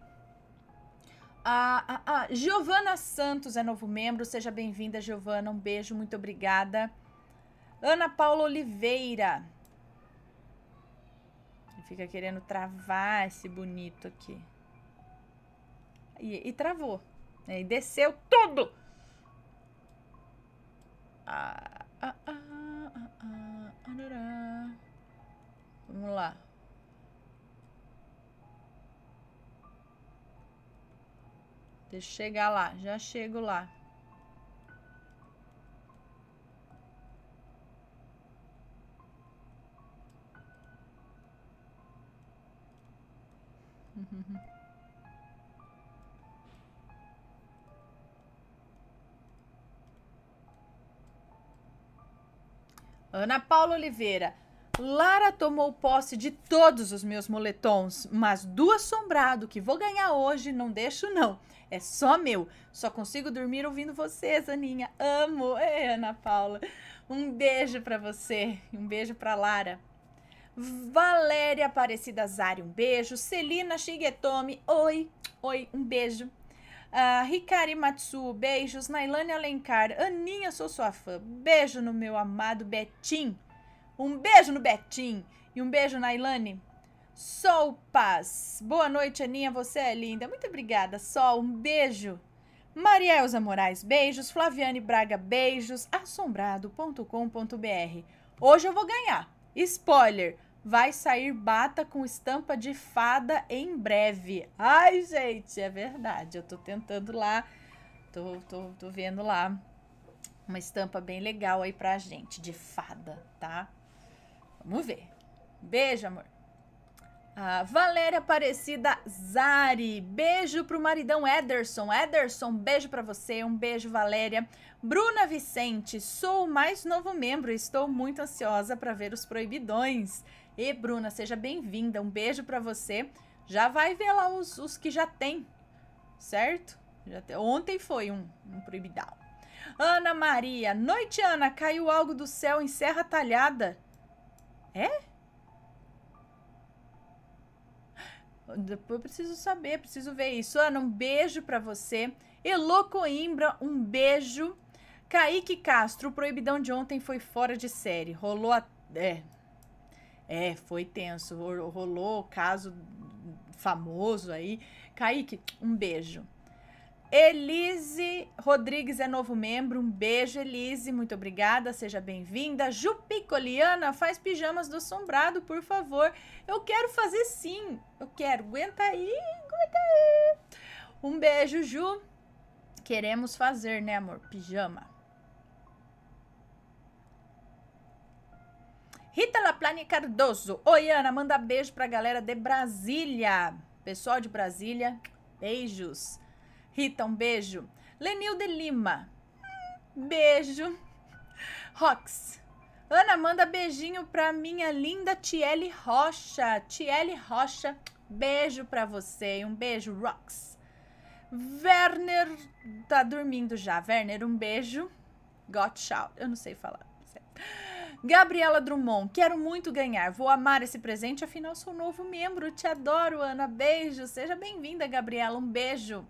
Ah, ah, ah, Giovana Santos é novo membro. Seja bem-vinda, Giovana. Um beijo, muito obrigada. Ana Paula Oliveira. Fica querendo travar esse bonito aqui. E, e travou. E desceu tudo. Ah, ah, ah, Vamos lá. Deixa eu chegar lá. Já chego lá. Ana Paula Oliveira. Lara tomou posse de todos os meus moletons, mas do assombrado que vou ganhar hoje não deixo não. É só meu. Só consigo dormir ouvindo vocês, Aninha. Amo. Ana Paula. Um beijo para você. Um beijo para Lara. Valéria Aparecida Zari, um beijo. Celina Shigetomi, oi. Oi, um beijo. Uh, Matsu, beijos. Nailane Alencar, Aninha, sou sua fã. Beijo no meu amado Betim. Um beijo no Betim. E um beijo, Nailane. Sol Paz. Boa noite, Aninha. Você é linda. Muito obrigada, Sol. Um beijo. Maria Elza Moraes, beijos. Flaviane Braga, beijos. Assombrado.com.br. Hoje eu vou ganhar. Spoiler. Vai sair bata com estampa de fada em breve. Ai, gente, é verdade. Eu tô tentando lá. Tô, tô, tô vendo lá uma estampa bem legal aí pra gente, de fada, tá? Vamos ver. Beijo, amor. Ah, Valéria Aparecida Zari, beijo pro maridão Ederson. Ederson, beijo para você, um beijo, Valéria. Bruna Vicente, sou o mais novo membro, estou muito ansiosa para ver os proibidões. E Bruna, seja bem-vinda, um beijo para você. Já vai ver lá os, os que já tem, certo? Já te... Ontem foi um, um. Ana Maria, noite Ana, caiu algo do céu em Serra Talhada. É? Depois eu preciso saber, preciso ver isso. Ana, um beijo para você. Elô Coimbra, um beijo. Kaique Castro, o proibidão de ontem foi fora de série. Rolou a... É, é, foi tenso. Rolou caso famoso aí. Kaique, um beijo. Elise Rodrigues é novo membro. Um beijo, Elise. Muito obrigada. Seja bem-vinda. Ju Picoliana, faz pijamas do assombrado, por favor. Eu quero fazer sim. Eu quero. Aguenta aí, aguenta aí. Um beijo, Ju. Queremos fazer, né, amor? Pijama. Rita Laplane Cardoso. Oi, Ana, manda beijo pra galera de Brasília. Pessoal de Brasília, beijos. Rita, um beijo. Lenilde Lima. Beijo. Rox. Ana, manda beijinho pra minha linda Tiele Rocha. Tiele Rocha, beijo pra você. Um beijo, Rox. Werner tá dormindo já. Werner, um beijo. Gottschalk. Eu não sei falar. Gabriela Drummond, quero muito ganhar. Vou amar esse presente, afinal sou novo membro. Te adoro, Ana. Beijo. Seja bem-vinda, Gabriela. Um beijo.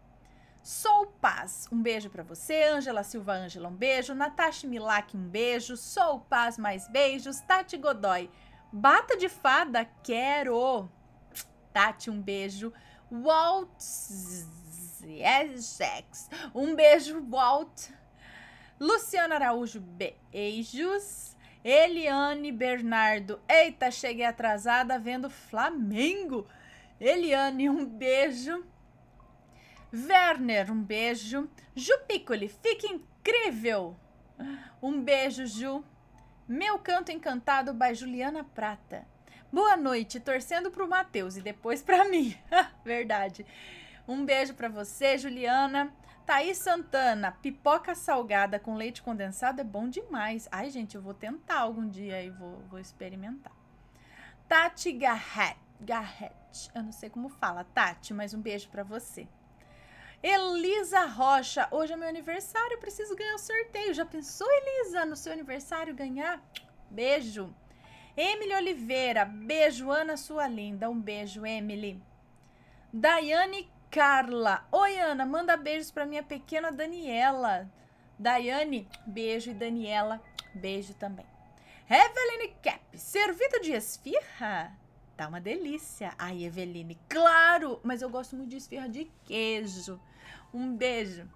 Sou Paz, um beijo para você. Ângela Silva Ângela, um beijo. Natasha Milak, um beijo. Sou Paz, mais beijos. Tati Godoy, bata de fada, quero. Tati, um beijo. Walt Essex, um beijo, Walt. Luciana Araújo, beijos. Eliane Bernardo, eita, cheguei atrasada vendo Flamengo. Eliane, um beijo. Werner, um beijo. Ju Piccoli, fica incrível. Um beijo, Ju. Meu canto encantado by Juliana Prata. Boa noite, torcendo pro Matheus e depois para mim. Verdade. Um beijo para você, Juliana. Thaís Santana, pipoca salgada com leite condensado é bom demais. Ai, gente, eu vou tentar algum dia e vou, vou experimentar. Tati Garret, Garret, eu não sei como fala, Tati, mas um beijo para você. Elisa Rocha, hoje é meu aniversário, preciso ganhar o sorteio. Já pensou, Elisa, no seu aniversário ganhar? Beijo. Emily Oliveira, beijo, Ana, sua linda. Um beijo, Emily. Daiane Carla, oi, Ana, manda beijos para minha pequena Daniela. Daiane, beijo. E Daniela, beijo também. Eveline Cap, servida de esfirra? Tá uma delícia. Ai, Eveline, claro, mas eu gosto muito de esfirra de queijo. Um beijo.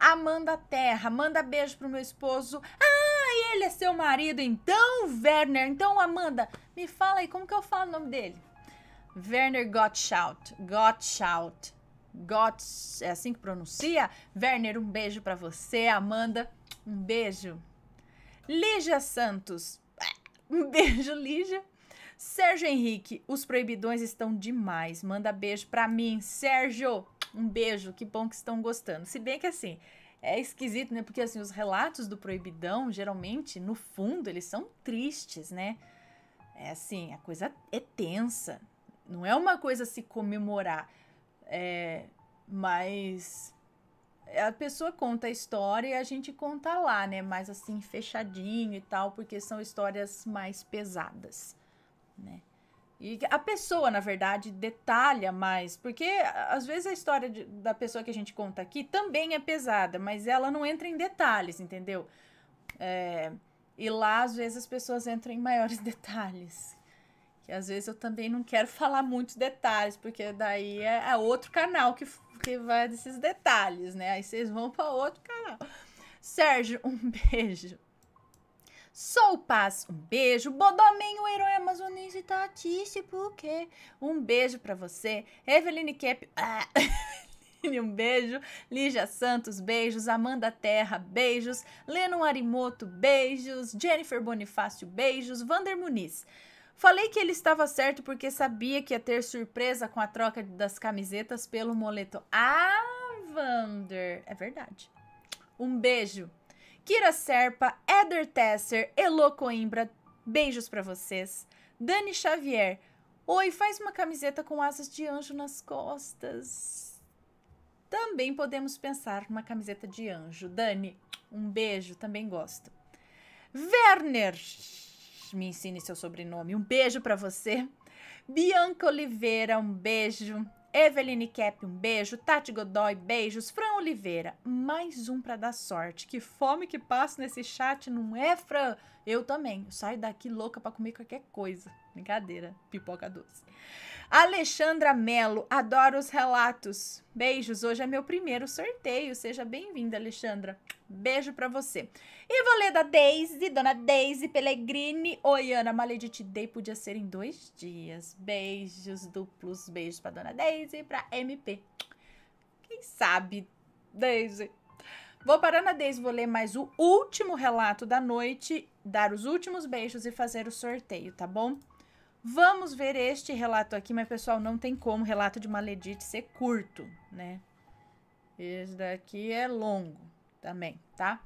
Amanda Terra, manda beijo pro meu esposo. Ah, ele é seu marido, então, Werner. Então, Amanda, me fala aí, como que eu falo o nome dele? Werner Gottschalk. Gottschalk. Gott, é assim que pronuncia? Werner, um beijo para você. Amanda, um beijo. Lígia Santos. Um beijo, Lígia. Sérgio Henrique, os proibidões estão demais. Manda beijo para mim. Sérgio, um beijo, que bom que estão gostando. Se bem que assim, é esquisito, né? Porque assim, os relatos do proibidão, geralmente, no fundo, eles são tristes, né? É assim, a coisa é tensa. Não é uma coisa a se comemorar. É, mas a pessoa conta a história e a gente conta lá, né? Mais assim, fechadinho e tal, porque são histórias mais pesadas, né? E a pessoa, na verdade, detalha mais, porque às vezes a história de, da pessoa que a gente conta aqui também é pesada, mas ela não entra em detalhes, entendeu? É, E lá, às vezes, as pessoas entram em maiores detalhes. Que às vezes eu também não quero falar muitos detalhes, porque daí é, é outro canal que, que vai desses detalhes, né? Aí vocês vão para outro canal. Sérgio, um beijo. Sou Paz, um beijo. Bodomen, o herói amazonense Tatice, por quê? Um beijo para você. Eveline Kep, ah. um beijo. Lígia Santos, beijos. Amanda Terra, beijos. Lennon Arimoto, beijos. Jennifer Bonifácio, beijos. Vander Muniz. Falei que ele estava certo porque sabia que ia ter surpresa com a troca das camisetas pelo moletom. Ah, Vander, é verdade. Um beijo. Kira Serpa, Eder Tesser, Elo Coimbra, beijos para vocês. Dani Xavier, oi, faz uma camiseta com asas de anjo nas costas. Também podemos pensar numa camiseta de anjo. Dani, um beijo, também gosto. Werner, me ensine seu sobrenome. Um beijo para você. Bianca Oliveira, um beijo. Eveline Cap, um beijo. Tati Godoy, beijos. Fran Oliveira, mais um para dar sorte. Que fome que passo nesse chat, não é, Fran? Eu também. Eu saio daqui louca para comer qualquer coisa. Brincadeira, pipoca doce. Alexandra Melo, adoro os relatos. Beijos, hoje é meu primeiro sorteio. Seja bem-vinda, Alexandra. Beijo para você. E vou ler da Daisy, dona Daisy Pellegrini. Oi, Ana, Maledite Day podia ser em dois dias. Beijos duplos, beijos pra dona Daisy e pra MP. Quem sabe, Daisy? Vou parar na Daisy, vou ler mais o último relato da noite, dar os últimos beijos e fazer o sorteio, tá bom? Vamos ver este relato aqui, mas pessoal, não tem como relato de Maledite ser curto, né? Esse daqui é longo também, tá?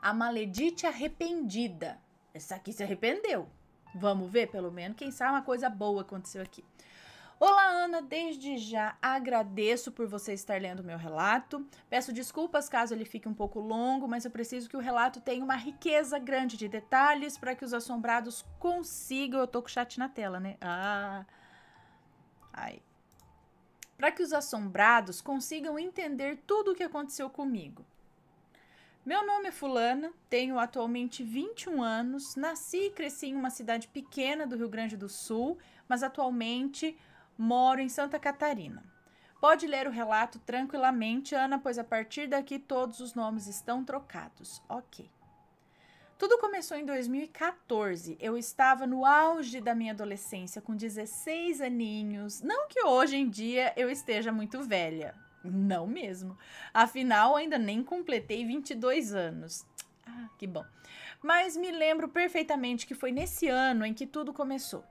A maledite arrependida. Essa aqui se arrependeu. Vamos ver, pelo menos, quem sabe uma coisa boa aconteceu aqui. Olá, Ana. Desde já agradeço por você estar lendo meu relato. Peço desculpas caso ele fique um pouco longo, mas eu preciso que o relato tenha uma riqueza grande de detalhes para que os assombrados consigam. Eu tô com o chat na tela, né? Ah. Aí. Para que os assombrados consigam entender tudo o que aconteceu comigo. Meu nome é Fulana, tenho atualmente 21 anos, nasci e cresci em uma cidade pequena do Rio Grande do Sul, mas atualmente moro em Santa Catarina. Pode ler o relato tranquilamente, Ana, pois a partir daqui todos os nomes estão trocados. Ok. Tudo começou em 2014. Eu estava no auge da minha adolescência, com 16 aninhos. Não que hoje em dia eu esteja muito velha. Não mesmo. Afinal, ainda nem completei 22 anos. Ah, que bom. Mas me lembro perfeitamente que foi nesse ano em que tudo começou.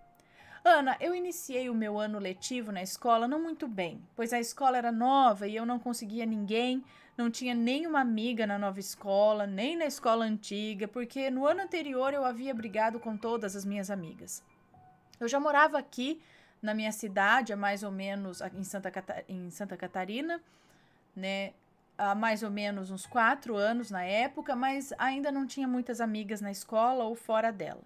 Ana, eu iniciei o meu ano letivo na escola não muito bem, pois a escola era nova e eu não conseguia ninguém, não tinha nenhuma amiga na nova escola, nem na escola antiga, porque no ano anterior eu havia brigado com todas as minhas amigas. Eu já morava aqui na minha cidade, há mais ou menos em Santa, Cata em Santa Catarina, né? Há mais ou menos uns quatro anos na época, mas ainda não tinha muitas amigas na escola ou fora dela.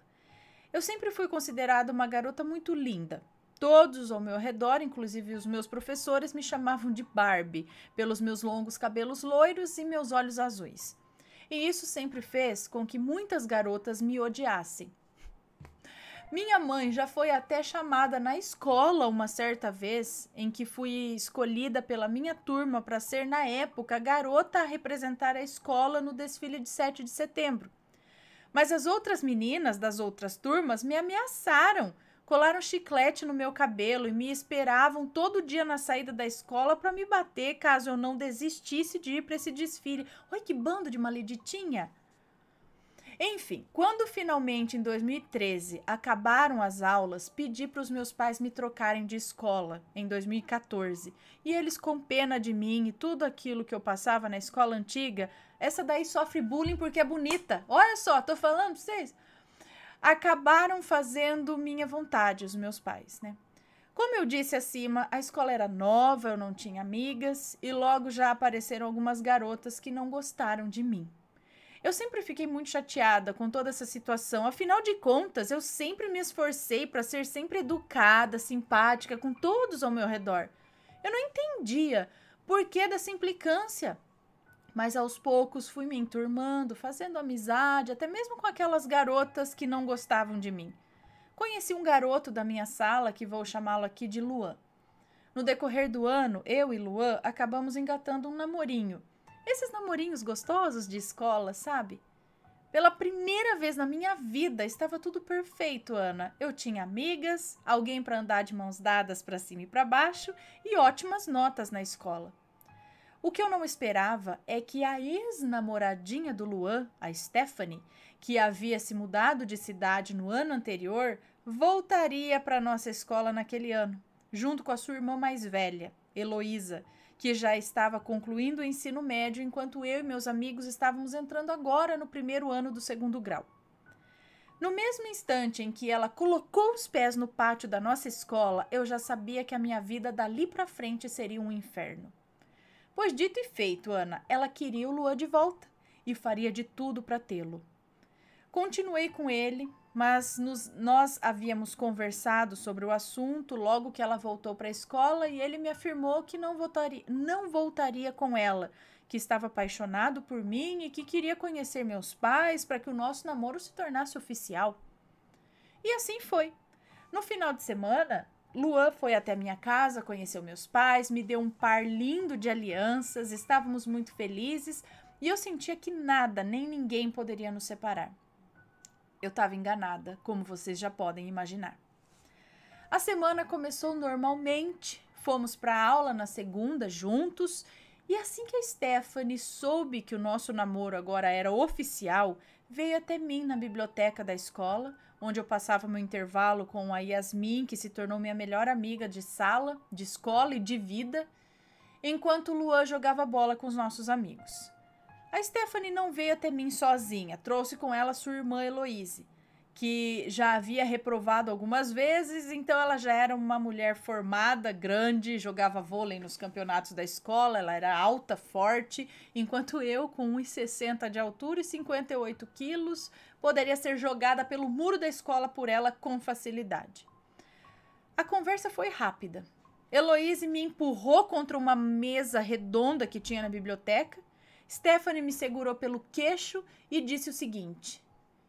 Eu sempre fui considerada uma garota muito linda. Todos ao meu redor, inclusive os meus professores, me chamavam de Barbie, pelos meus longos cabelos loiros e meus olhos azuis. E isso sempre fez com que muitas garotas me odiassem. Minha mãe já foi até chamada na escola uma certa vez, em que fui escolhida pela minha turma para ser, na época, a garota a representar a escola no desfile de 7 de setembro. Mas as outras meninas das outras turmas me ameaçaram, colaram chiclete no meu cabelo e me esperavam todo dia na saída da escola para me bater caso eu não desistisse de ir para esse desfile. Oi, que bando de maleditinha! Enfim, quando finalmente em 2013 acabaram as aulas, pedi para os meus pais me trocarem de escola em 2014. E eles, com pena de mim e tudo aquilo que eu passava na escola antiga, essa daí sofre bullying porque é bonita. Olha só, tô falando pra vocês. Acabaram fazendo minha vontade, os meus pais, né? Como eu disse acima, a escola era nova, eu não tinha amigas e logo já apareceram algumas garotas que não gostaram de mim. Eu sempre fiquei muito chateada com toda essa situação. Afinal de contas, eu sempre me esforcei para ser sempre educada, simpática com todos ao meu redor. Eu não entendia por que dessa implicância. Mas aos poucos fui me enturmando, fazendo amizade, até mesmo com aquelas garotas que não gostavam de mim. Conheci um garoto da minha sala, que vou chamá-lo aqui de Luan. No decorrer do ano, eu e Luan acabamos engatando um namorinho. Esses namorinhos gostosos de escola, sabe? Pela primeira vez na minha vida estava tudo perfeito, Ana. Eu tinha amigas, alguém para andar de mãos dadas para cima e para baixo e ótimas notas na escola. O que eu não esperava é que a ex-namoradinha do Luan, a Stephanie, que havia se mudado de cidade no ano anterior, voltaria para nossa escola naquele ano, junto com a sua irmã mais velha, Heloísa, que já estava concluindo o ensino médio enquanto eu e meus amigos estávamos entrando agora no primeiro ano do segundo grau. No mesmo instante em que ela colocou os pés no pátio da nossa escola, eu já sabia que a minha vida dali para frente seria um inferno. Pois dito e feito, Ana, ela queria o Luan de volta e faria de tudo para tê-lo. Continuei com ele, mas nos, nós havíamos conversado sobre o assunto logo que ela voltou para a escola e ele me afirmou que não voltaria, não voltaria com ela, que estava apaixonado por mim e que queria conhecer meus pais para que o nosso namoro se tornasse oficial. E assim foi. No final de semana, Luan foi até minha casa, conheceu meus pais, me deu um par lindo de alianças, estávamos muito felizes e eu sentia que nada nem ninguém poderia nos separar. Eu estava enganada, como vocês já podem imaginar. A semana começou normalmente, fomos para aula na segunda juntos, e assim que a Stephanie soube que o nosso namoro agora era oficial, veio até mim na biblioteca da escola, onde eu passava meu intervalo com a Yasmin, que se tornou minha melhor amiga de sala, de escola e de vida, enquanto o Luan jogava bola com os nossos amigos. A Stephanie não veio até mim sozinha, trouxe com ela sua irmã Heloise, que já havia reprovado algumas vezes, então ela já era uma mulher formada, grande, jogava vôlei nos campeonatos da escola, ela era alta, forte, enquanto eu, com 1,60 de altura e 58 quilos, poderia ser jogada pelo muro da escola por ela com facilidade. A conversa foi rápida. Heloise me empurrou contra uma mesa redonda que tinha na biblioteca Stephanie me segurou pelo queixo e disse o seguinte: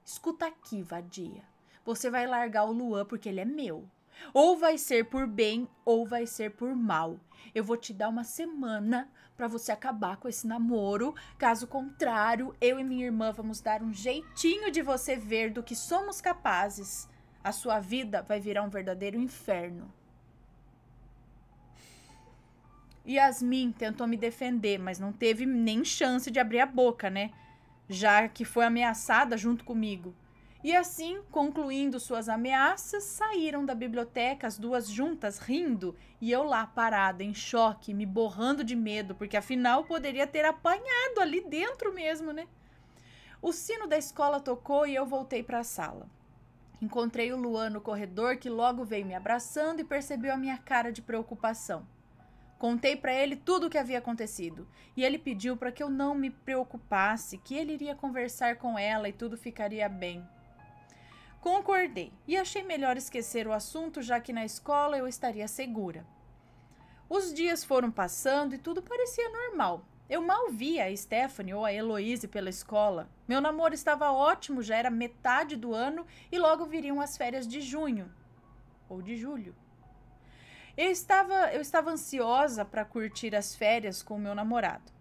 Escuta aqui, vadia. Você vai largar o Luan porque ele é meu. Ou vai ser por bem ou vai ser por mal. Eu vou te dar uma semana para você acabar com esse namoro. Caso contrário, eu e minha irmã vamos dar um jeitinho de você ver do que somos capazes. A sua vida vai virar um verdadeiro inferno. Yasmin tentou me defender, mas não teve nem chance de abrir a boca, né? Já que foi ameaçada junto comigo. E assim, concluindo suas ameaças, saíram da biblioteca as duas juntas, rindo, e eu lá parada, em choque, me borrando de medo, porque afinal poderia ter apanhado ali dentro mesmo, né? O sino da escola tocou e eu voltei para a sala. Encontrei o Luan no corredor, que logo veio me abraçando e percebeu a minha cara de preocupação. Contei para ele tudo o que havia acontecido e ele pediu para que eu não me preocupasse, que ele iria conversar com ela e tudo ficaria bem. Concordei e achei melhor esquecer o assunto, já que na escola eu estaria segura. Os dias foram passando e tudo parecia normal. Eu mal via a Stephanie ou a Heloise pela escola. Meu namoro estava ótimo, já era metade do ano e logo viriam as férias de junho ou de julho. Eu estava, eu estava ansiosa para curtir as férias com o meu namorado.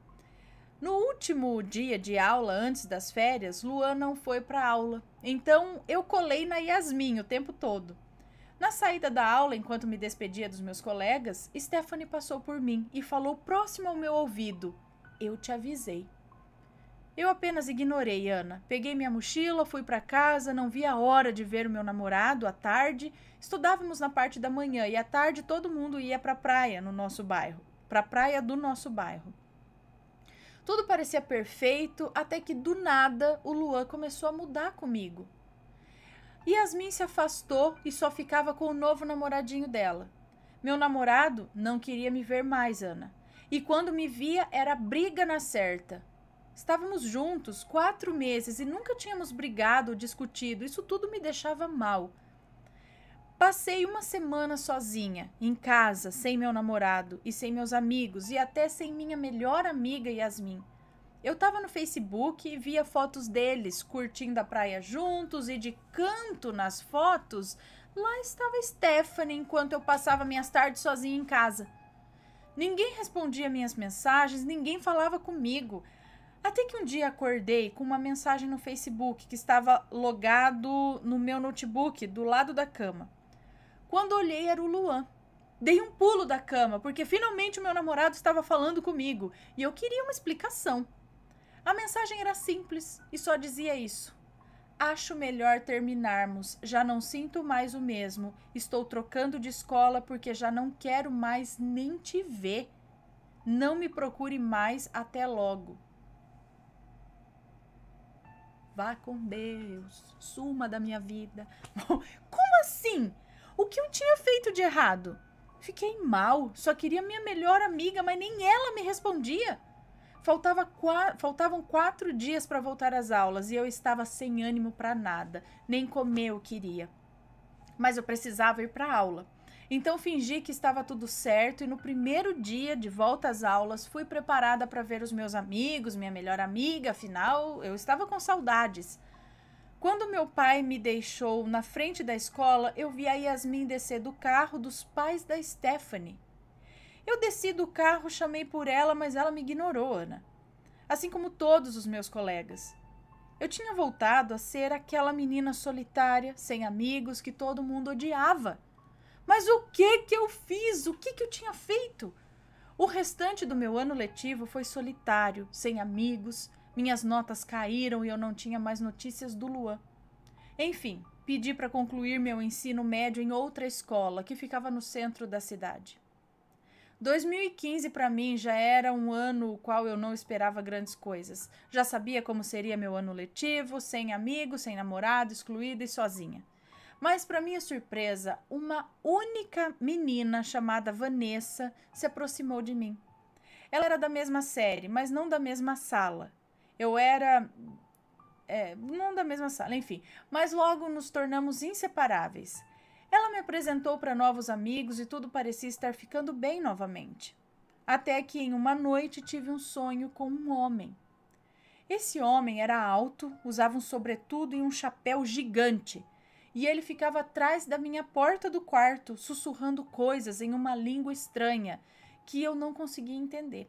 No último dia de aula, antes das férias, Luan não foi para aula. Então eu colei na Yasmin o tempo todo. Na saída da aula, enquanto me despedia dos meus colegas, Stephanie passou por mim e falou próximo ao meu ouvido: Eu te avisei. Eu apenas ignorei Ana. Peguei minha mochila, fui para casa, não vi a hora de ver o meu namorado à tarde. Estudávamos na parte da manhã e à tarde todo mundo ia para a praia no nosso bairro, para a praia do nosso bairro. Tudo parecia perfeito até que do nada o Luan começou a mudar comigo. Yasmin se afastou e só ficava com o novo namoradinho dela. Meu namorado não queria me ver mais, Ana. E quando me via era briga na certa. Estávamos juntos quatro meses e nunca tínhamos brigado ou discutido. Isso tudo me deixava mal. Passei uma semana sozinha, em casa, sem meu namorado e sem meus amigos e até sem minha melhor amiga Yasmin. Eu tava no Facebook e via fotos deles curtindo a praia juntos e de canto nas fotos, lá estava Stephanie enquanto eu passava minhas tardes sozinha em casa. Ninguém respondia minhas mensagens, ninguém falava comigo. Até que um dia acordei com uma mensagem no Facebook que estava logado no meu notebook do lado da cama. Quando olhei era o Luan. Dei um pulo da cama porque finalmente o meu namorado estava falando comigo e eu queria uma explicação. A mensagem era simples e só dizia isso. Acho melhor terminarmos. Já não sinto mais o mesmo. Estou trocando de escola porque já não quero mais nem te ver. Não me procure mais. Até logo. Vá com Deus. Suma da minha vida. Como assim? O que eu tinha feito de errado? Fiquei mal. Só queria minha melhor amiga, mas nem ela me respondia. Faltava faltavam quatro dias para voltar às aulas e eu estava sem ânimo para nada, nem comer eu queria. Mas eu precisava ir para aula. Então fingi que estava tudo certo e no primeiro dia de volta às aulas fui preparada para ver os meus amigos, minha melhor amiga, afinal eu estava com saudades. Quando meu pai me deixou na frente da escola, eu vi a Yasmin descer do carro dos pais da Stephanie. Eu desci do carro, chamei por ela, mas ela me ignorou, Ana. Assim como todos os meus colegas. Eu tinha voltado a ser aquela menina solitária, sem amigos, que todo mundo odiava. Mas o que que eu fiz? O que que eu tinha feito? O restante do meu ano letivo foi solitário, sem amigos. Minhas notas caíram e eu não tinha mais notícias do Luan. Enfim, pedi para concluir meu ensino médio em outra escola que ficava no centro da cidade. 2015 para mim já era um ano o qual eu não esperava grandes coisas. Já sabia como seria meu ano letivo, sem amigos, sem namorado, excluída e sozinha. Mas para minha surpresa, uma única menina chamada Vanessa se aproximou de mim. Ela era da mesma série, mas não da mesma sala. Eu era é, não da mesma sala, enfim, mas logo nos tornamos inseparáveis. Ela me apresentou para novos amigos e tudo parecia estar ficando bem novamente. Até que em uma noite tive um sonho com um homem. Esse homem era alto, usava um sobretudo e um chapéu gigante, e ele ficava atrás da minha porta do quarto, sussurrando coisas em uma língua estranha que eu não conseguia entender.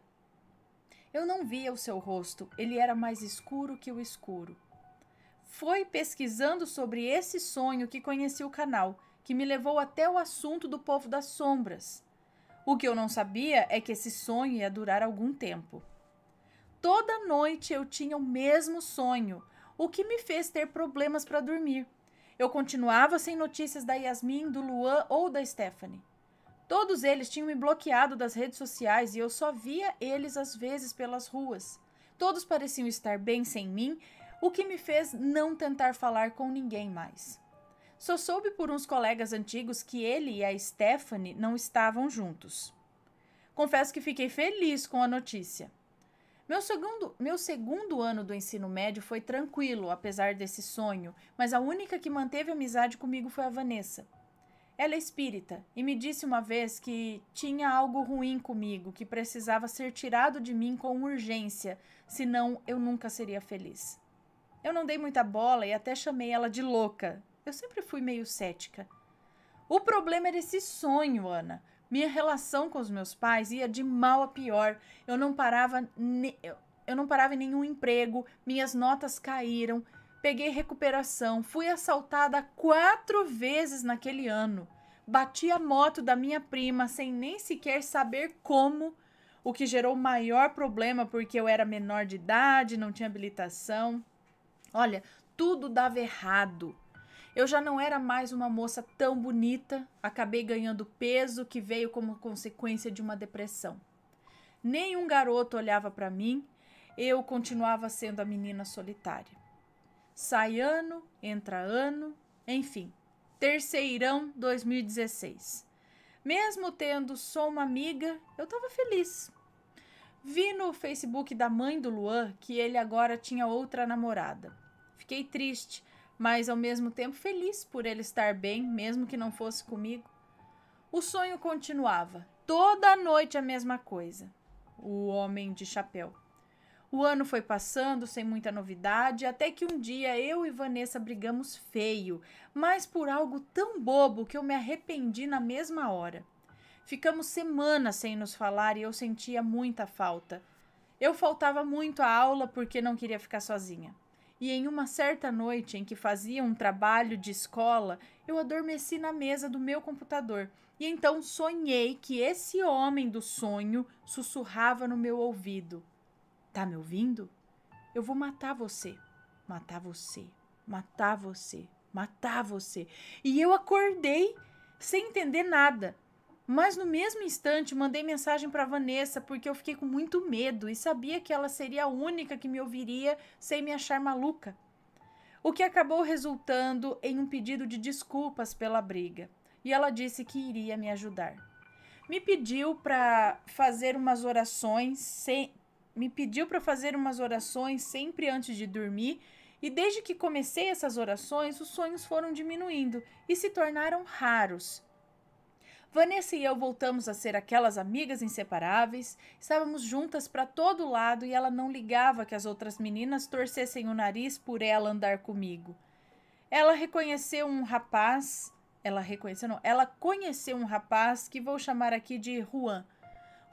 Eu não via o seu rosto, ele era mais escuro que o escuro. Foi pesquisando sobre esse sonho que conheci o canal que me levou até o assunto do povo das sombras. O que eu não sabia é que esse sonho ia durar algum tempo. Toda noite eu tinha o mesmo sonho, o que me fez ter problemas para dormir. Eu continuava sem notícias da Yasmin, do Luan ou da Stephanie. Todos eles tinham me bloqueado das redes sociais e eu só via eles às vezes pelas ruas. Todos pareciam estar bem sem mim, o que me fez não tentar falar com ninguém mais. Só soube por uns colegas antigos que ele e a Stephanie não estavam juntos. Confesso que fiquei feliz com a notícia. Meu segundo, meu segundo ano do ensino médio foi tranquilo, apesar desse sonho, mas a única que manteve amizade comigo foi a Vanessa. Ela é espírita e me disse uma vez que tinha algo ruim comigo, que precisava ser tirado de mim com urgência, senão eu nunca seria feliz. Eu não dei muita bola e até chamei ela de louca, eu sempre fui meio cética. O problema era esse sonho, Ana. Minha relação com os meus pais ia de mal a pior. Eu não parava, eu não parava em nenhum emprego, minhas notas caíram, peguei recuperação, fui assaltada quatro vezes naquele ano. Bati a moto da minha prima sem nem sequer saber como, o que gerou maior problema porque eu era menor de idade, não tinha habilitação. Olha, tudo dava errado. Eu já não era mais uma moça tão bonita, acabei ganhando peso que veio como consequência de uma depressão. Nenhum garoto olhava para mim, eu continuava sendo a menina solitária. Sai ano, entra ano, enfim, terceirão 2016. Mesmo tendo só uma amiga, eu estava feliz. Vi no Facebook da mãe do Luan que ele agora tinha outra namorada. Fiquei triste, mas ao mesmo tempo feliz por ele estar bem, mesmo que não fosse comigo. O sonho continuava, toda noite a mesma coisa. O homem de chapéu. O ano foi passando sem muita novidade, até que um dia eu e Vanessa brigamos feio, mas por algo tão bobo que eu me arrependi na mesma hora. Ficamos semanas sem nos falar e eu sentia muita falta. Eu faltava muito à aula porque não queria ficar sozinha. E em uma certa noite em que fazia um trabalho de escola, eu adormeci na mesa do meu computador. E então sonhei que esse homem do sonho sussurrava no meu ouvido: Tá me ouvindo? Eu vou matar você, matar você, matar você, matar você. E eu acordei sem entender nada. Mas no mesmo instante mandei mensagem para Vanessa porque eu fiquei com muito medo e sabia que ela seria a única que me ouviria sem me achar maluca. O que acabou resultando em um pedido de desculpas pela briga. E ela disse que iria me ajudar. Me pediu para fazer umas orações sem, me pediu para fazer umas orações sempre antes de dormir, e desde que comecei essas orações, os sonhos foram diminuindo e se tornaram raros. Vanessa e eu voltamos a ser aquelas amigas inseparáveis, estávamos juntas para todo lado e ela não ligava que as outras meninas torcessem o nariz por ela andar comigo. Ela reconheceu um rapaz, ela reconheceu, não, ela conheceu um rapaz que vou chamar aqui de Juan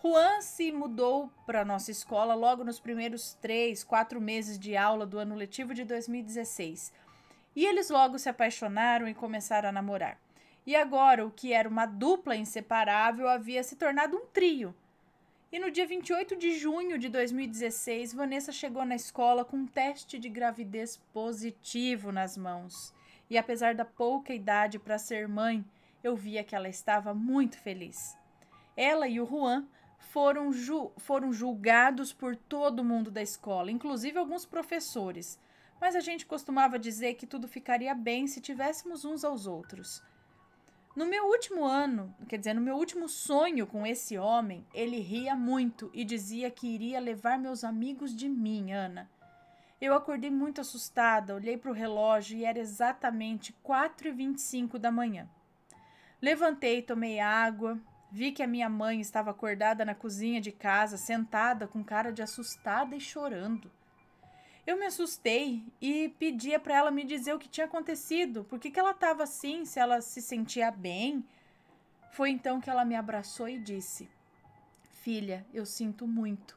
Juan se mudou para nossa escola logo nos primeiros três, quatro meses de aula do ano letivo de 2016. E eles logo se apaixonaram e começaram a namorar. E agora, o que era uma dupla inseparável havia se tornado um trio. E no dia 28 de junho de 2016, Vanessa chegou na escola com um teste de gravidez positivo nas mãos. E apesar da pouca idade para ser mãe, eu via que ela estava muito feliz. Ela e o Juan foram, ju foram julgados por todo mundo da escola, inclusive alguns professores. Mas a gente costumava dizer que tudo ficaria bem se tivéssemos uns aos outros. No meu último ano, quer dizer, no meu último sonho com esse homem, ele ria muito e dizia que iria levar meus amigos de mim, Ana. Eu acordei muito assustada, olhei para o relógio e era exatamente 4h25 da manhã. Levantei, tomei água, Vi que a minha mãe estava acordada na cozinha de casa, sentada com cara de assustada e chorando. Eu me assustei e pedia para ela me dizer o que tinha acontecido, por que, ela estava assim, se ela se sentia bem. Foi então que ela me abraçou e disse: Filha, eu sinto muito.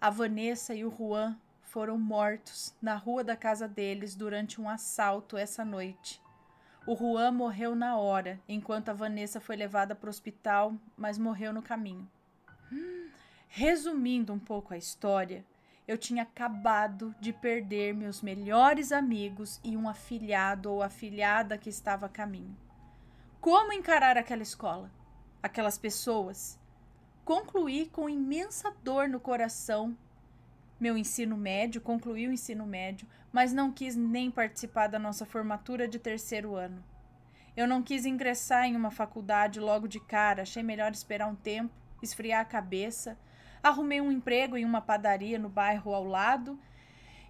A Vanessa e o Juan foram mortos na rua da casa deles durante um assalto essa noite. O Juan morreu na hora, enquanto a Vanessa foi levada para o hospital, mas morreu no caminho. Resumindo um pouco a história, eu tinha acabado de perder meus melhores amigos e um afilhado ou afilhada que estava a caminho. Como encarar aquela escola? Aquelas pessoas? Concluí com imensa dor no coração meu ensino médio, concluí o ensino médio, mas não quis nem participar da nossa formatura de terceiro ano. Eu não quis ingressar em uma faculdade logo de cara, achei melhor esperar um tempo, esfriar a cabeça. Arrumei um emprego em uma padaria no bairro ao lado.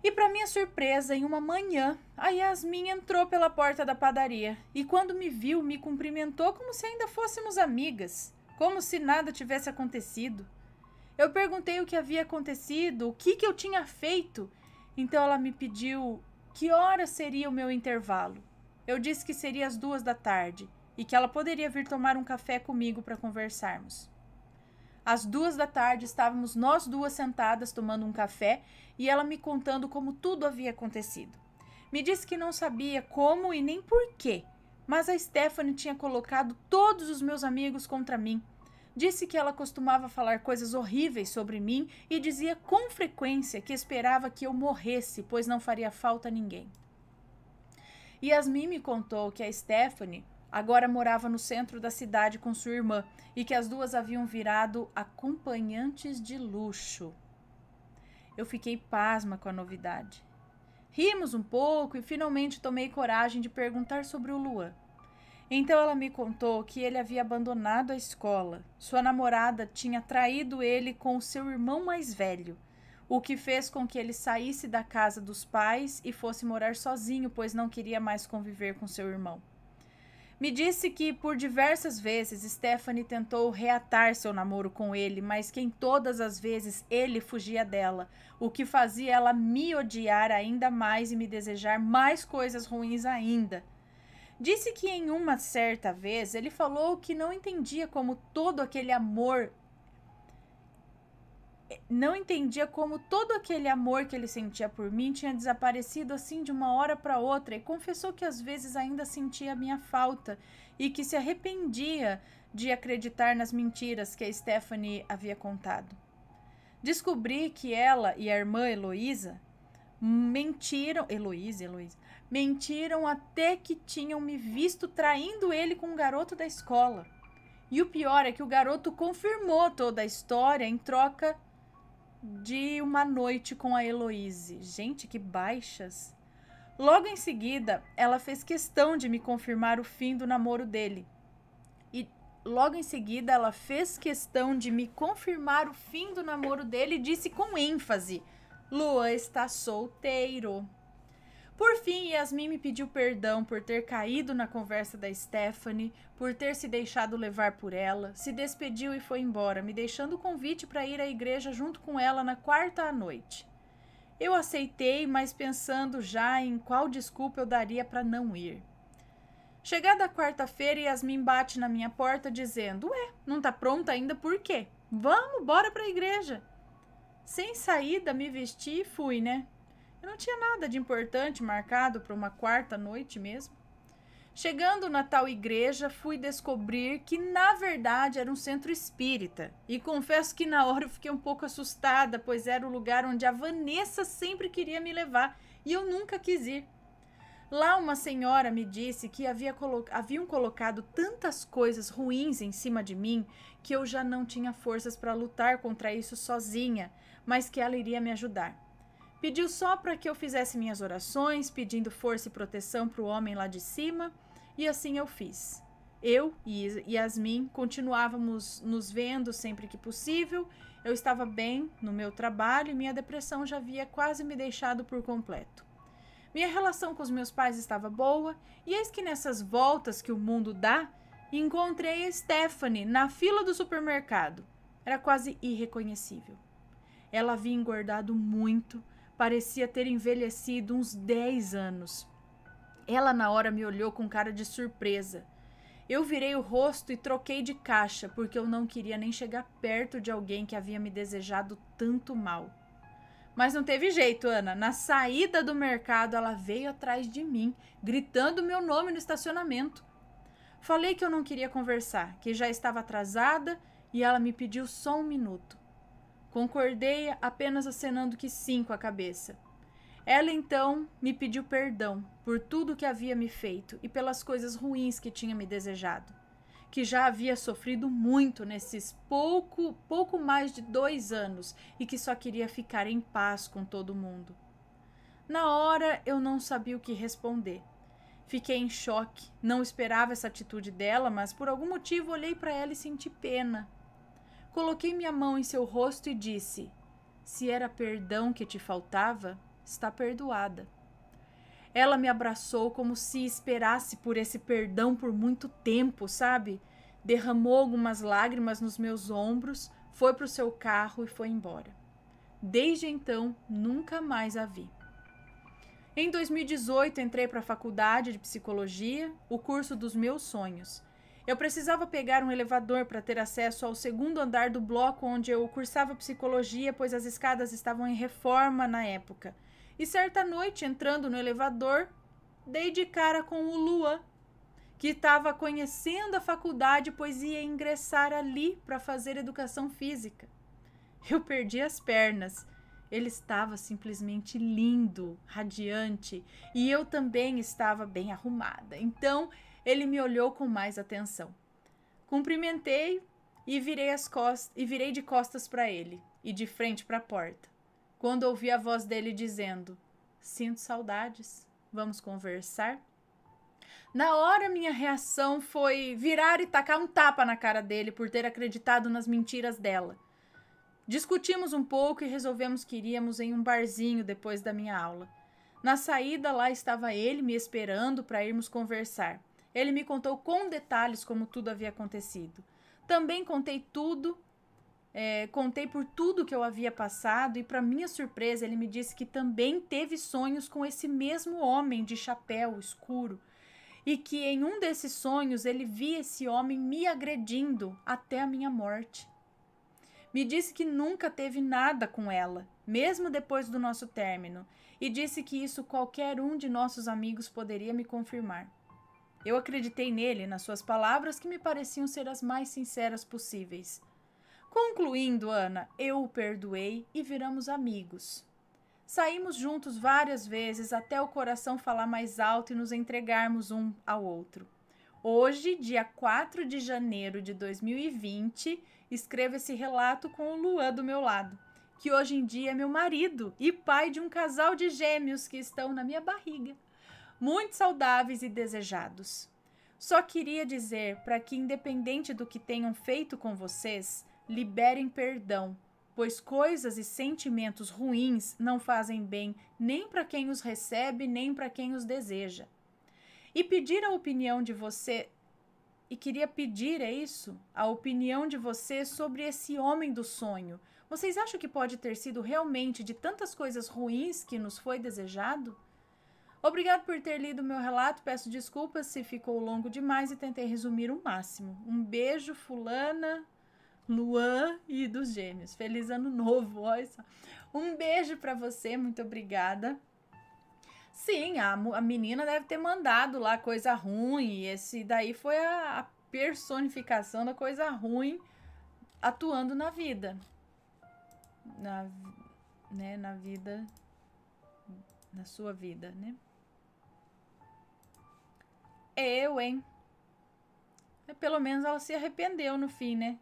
E, para minha surpresa, em uma manhã, a Yasmin entrou pela porta da padaria e, quando me viu, me cumprimentou como se ainda fôssemos amigas, como se nada tivesse acontecido. Eu perguntei o que havia acontecido, o que, que eu tinha feito. Então ela me pediu que hora seria o meu intervalo. Eu disse que seria às duas da tarde e que ela poderia vir tomar um café comigo para conversarmos. Às duas da tarde estávamos nós duas sentadas tomando um café e ela me contando como tudo havia acontecido. Me disse que não sabia como e nem porquê, mas a Stephanie tinha colocado todos os meus amigos contra mim Disse que ela costumava falar coisas horríveis sobre mim e dizia com frequência que esperava que eu morresse, pois não faria falta a ninguém. Yasmin me contou que a Stephanie agora morava no centro da cidade com sua irmã e que as duas haviam virado acompanhantes de luxo. Eu fiquei pasma com a novidade. Rimos um pouco e finalmente tomei coragem de perguntar sobre o Luan. Então ela me contou que ele havia abandonado a escola. Sua namorada tinha traído ele com o seu irmão mais velho, o que fez com que ele saísse da casa dos pais e fosse morar sozinho, pois não queria mais conviver com seu irmão. Me disse que por diversas vezes Stephanie tentou reatar seu namoro com ele, mas que em todas as vezes ele fugia dela, o que fazia ela me odiar ainda mais e me desejar mais coisas ruins ainda. Disse que em uma certa vez ele falou que não entendia como todo aquele amor não entendia como todo aquele amor que ele sentia por mim tinha desaparecido assim de uma hora para outra e confessou que às vezes ainda sentia a minha falta e que se arrependia de acreditar nas mentiras que a Stephanie havia contado. Descobri que ela e a irmã Heloísa mentiram, Heloísa, Heloísa, mentiram até que tinham me visto traindo ele com um garoto da escola. E o pior é que o garoto confirmou toda a história em troca de uma noite com a Heloise. Gente, que baixas. Logo em seguida, ela fez questão de me confirmar o fim do namoro dele. E logo em seguida, ela fez questão de me confirmar o fim do namoro dele e disse com ênfase: Luan está solteiro. Por fim, Yasmin me pediu perdão por ter caído na conversa da Stephanie, por ter se deixado levar por ela, se despediu e foi embora, me deixando o convite para ir à igreja junto com ela na quarta à noite. Eu aceitei, mas pensando já em qual desculpa eu daria para não ir. Chegada quarta-feira, Yasmin bate na minha porta dizendo: Ué, não tá pronta ainda por quê? Vamos, bora para a igreja. Sem saída, me vesti e fui, né? Eu não tinha nada de importante marcado para uma quarta noite mesmo. Chegando na tal igreja, fui descobrir que na verdade era um centro espírita. E confesso que na hora eu fiquei um pouco assustada, pois era o lugar onde a Vanessa sempre queria me levar e eu nunca quis ir. Lá uma senhora me disse que havia colo haviam colocado tantas coisas ruins em cima de mim que eu já não tinha forças para lutar contra isso sozinha, mas que ela iria me ajudar. Pediu só para que eu fizesse minhas orações, pedindo força e proteção para o homem lá de cima, e assim eu fiz. Eu e Yasmin continuávamos nos vendo sempre que possível. Eu estava bem no meu trabalho e minha depressão já havia quase me deixado por completo. Minha relação com os meus pais estava boa, e eis que nessas voltas que o mundo dá, encontrei Stephanie na fila do supermercado. Era quase irreconhecível. Ela havia engordado muito, parecia ter envelhecido uns 10 anos. Ela na hora me olhou com cara de surpresa. Eu virei o rosto e troquei de caixa, porque eu não queria nem chegar perto de alguém que havia me desejado tanto mal. Mas não teve jeito, Ana. Na saída do mercado, ela veio atrás de mim, gritando meu nome no estacionamento. Falei que eu não queria conversar, que já estava atrasada e ela me pediu só um minuto. Concordei apenas acenando que sim com a cabeça. Ela então me pediu perdão por tudo que havia me feito e pelas coisas ruins que tinha me desejado, que já havia sofrido muito nesses pouco, pouco mais de dois anos e que só queria ficar em paz com todo mundo. Na hora eu não sabia o que responder. Fiquei em choque, não esperava essa atitude dela, mas por algum motivo olhei para ela e senti pena. Coloquei minha mão em seu rosto e disse: Se era perdão que te faltava, está perdoada. Ela me abraçou como se esperasse por esse perdão por muito tempo, sabe? Derramou algumas lágrimas nos meus ombros, foi para o seu carro e foi embora. Desde então, nunca mais a vi. Em 2018, entrei para a faculdade de psicologia, o curso dos meus sonhos. Eu precisava pegar um elevador para ter acesso ao segundo andar do bloco onde eu cursava psicologia, pois as escadas estavam em reforma na época. E certa noite, entrando no elevador, dei de cara com o Luan, que estava conhecendo a faculdade, pois ia ingressar ali para fazer educação física. Eu perdi as pernas. Ele estava simplesmente lindo, radiante, e eu também estava bem arrumada. Então, ele me olhou com mais atenção. Cumprimentei e virei as costas e virei de costas para ele e de frente para a porta. Quando ouvi a voz dele dizendo: "Sinto saudades. Vamos conversar?" Na hora, minha reação foi virar e tacar um tapa na cara dele por ter acreditado nas mentiras dela. Discutimos um pouco e resolvemos que iríamos em um barzinho depois da minha aula. Na saída, lá estava ele me esperando para irmos conversar. Ele me contou com detalhes como tudo havia acontecido. Também contei tudo, é, contei por tudo que eu havia passado e, para minha surpresa, ele me disse que também teve sonhos com esse mesmo homem de chapéu escuro e que em um desses sonhos ele via esse homem me agredindo até a minha morte. Me disse que nunca teve nada com ela, mesmo depois do nosso término, e disse que isso qualquer um de nossos amigos poderia me confirmar. Eu acreditei nele, nas suas palavras que me pareciam ser as mais sinceras possíveis. Concluindo, Ana, eu o perdoei e viramos amigos. Saímos juntos várias vezes até o coração falar mais alto e nos entregarmos um ao outro. Hoje, dia 4 de janeiro de 2020, escrevo esse relato com o Luan do meu lado, que hoje em dia é meu marido e pai de um casal de gêmeos que estão na minha barriga muito saudáveis e desejados. Só queria dizer para que, independente do que tenham feito com vocês, liberem perdão, pois coisas e sentimentos ruins não fazem bem nem para quem os recebe, nem para quem os deseja. E pedir a opinião de você. E queria pedir, é isso? A opinião de você sobre esse homem do sonho. Vocês acham que pode ter sido realmente de tantas coisas ruins que nos foi desejado? Obrigado por ter lido meu relato. Peço desculpas se ficou longo demais e tentei resumir o máximo. Um beijo, Fulana, Luan e dos Gêmeos. Feliz ano novo, olha só. Um beijo para você, muito obrigada. Sim, a, a menina deve ter mandado lá coisa ruim. Esse daí foi a, a personificação da coisa ruim atuando na vida. Na, né, na vida. Na sua vida, né? Eu, hein? Pelo menos ela se arrependeu no fim, né?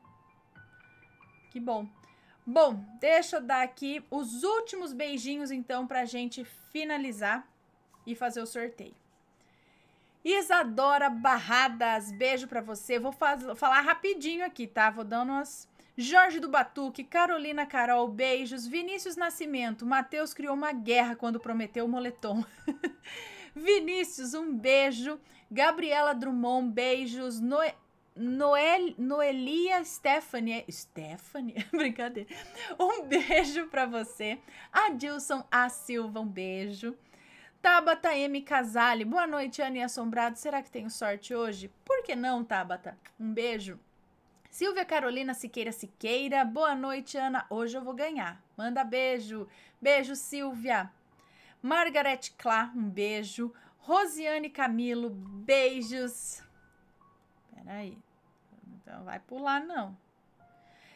Que bom. Bom, deixa eu dar aqui os últimos beijinhos então pra gente finalizar e fazer o sorteio. Isadora Barradas, beijo pra você. Vou falar rapidinho aqui, tá? Vou dando umas. Jorge do Batuque, Carolina Carol, beijos. Vinícius Nascimento, Matheus criou uma guerra quando prometeu o moletom. Vinícius, um beijo. Gabriela Drummond, beijos. Noe... Noel, Noelia Stephanie. Stephanie? Brincadeira. Um beijo para você. Adilson A. Silva, um beijo. Tabata M. Casale. Boa noite, Anne Assombrado. Será que tenho sorte hoje? Por que não, Tabata? Um beijo. Silvia Carolina Siqueira Siqueira. Boa noite, Ana. Hoje eu vou ganhar. Manda beijo. Beijo, Silvia. Margaret Clá, um beijo. Rosiane Camilo, beijos. Peraí. Então vai pular, não.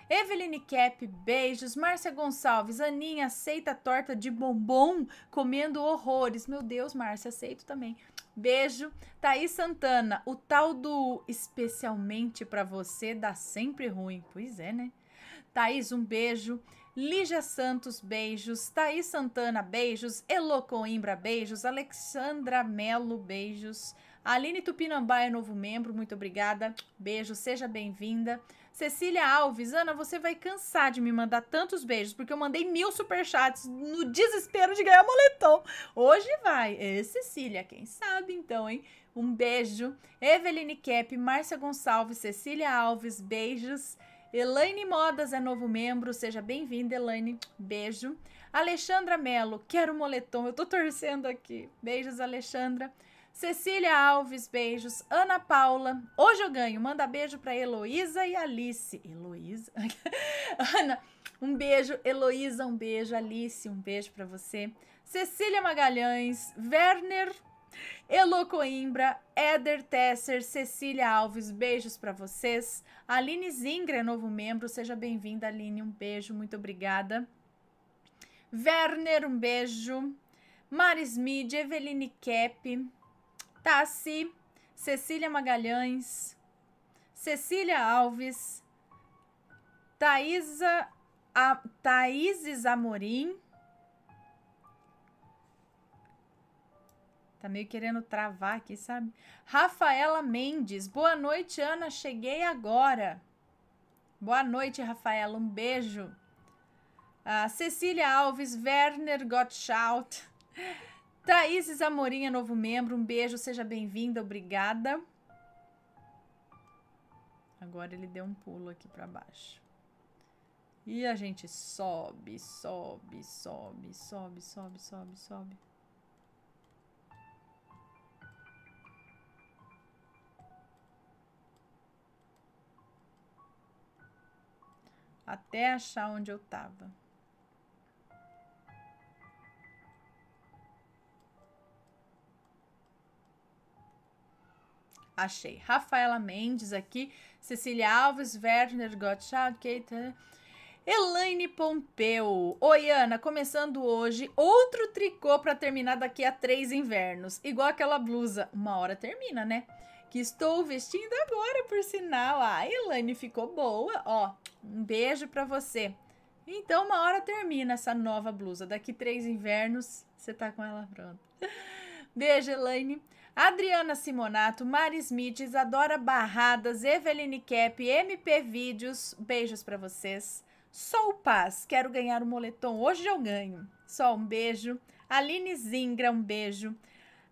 Eveline Cap, beijos. Márcia Gonçalves, Aninha, aceita torta de bombom comendo horrores. Meu Deus, Márcia, aceito também. Beijo. Thaís Santana, o tal do especialmente para você dá sempre ruim. Pois é, né? Thaís, um beijo. Lígia Santos, beijos. Thaís Santana, beijos. Elo Coimbra, beijos. Alexandra Melo, beijos. Aline Tupinambá é novo membro, muito obrigada. Beijo, seja bem-vinda. Cecília Alves, Ana, você vai cansar de me mandar tantos beijos, porque eu mandei mil superchats no desespero de ganhar moletom. Hoje vai. É, Cecília, quem sabe então, hein? Um beijo. Eveline Kep, Márcia Gonçalves, Cecília Alves, beijos. Elaine Modas é novo membro, seja bem-vinda, Elaine. Beijo. Alexandra Melo, quero moletom, eu tô torcendo aqui. Beijos, Alexandra. Cecília Alves, beijos. Ana Paula, hoje eu ganho. Manda beijo para Heloísa e Alice. Heloísa? Ana, um beijo. Heloísa, um beijo. Alice, um beijo para você. Cecília Magalhães, Werner Elo Coimbra, Éder Tesser, Cecília Alves, beijos para vocês. Aline Zingra é novo membro, seja bem-vinda, Aline, um beijo, muito obrigada. Werner, um beijo. Maris Mid, Eveline Kep, Tassi, Cecília Magalhães, Cecília Alves, Thaisa, a, Thaíses Amorim, Tá meio querendo travar aqui, sabe? Rafaela Mendes. Boa noite, Ana. Cheguei agora. Boa noite, Rafaela. Um beijo. Cecília Alves, Werner Gottschalk. Thaís Amorim é novo membro. Um beijo, seja bem-vinda. Obrigada. Agora ele deu um pulo aqui para baixo. E a gente sobe, sobe, sobe, sobe, sobe, sobe, sobe. Até achar onde eu tava. Achei. Rafaela Mendes aqui. Cecília Alves, Werner Gottschalk, Kate. Elaine Pompeu. Oi, Ana, começando hoje outro tricô para terminar daqui a três invernos. Igual aquela blusa. Uma hora termina, né? Que estou vestindo agora, por sinal. Ah, Elaine ficou boa. Ó, um beijo para você. Então, uma hora termina essa nova blusa. Daqui três invernos, você tá com ela pronta. Beijo, Elaine. Adriana Simonato, Mari Smith, Isadora Barradas, Eveline Cap, MP Vídeos. Beijos para vocês. Sol Paz, quero ganhar o moletom. Hoje eu ganho. Só um beijo. Aline Zingra, um beijo.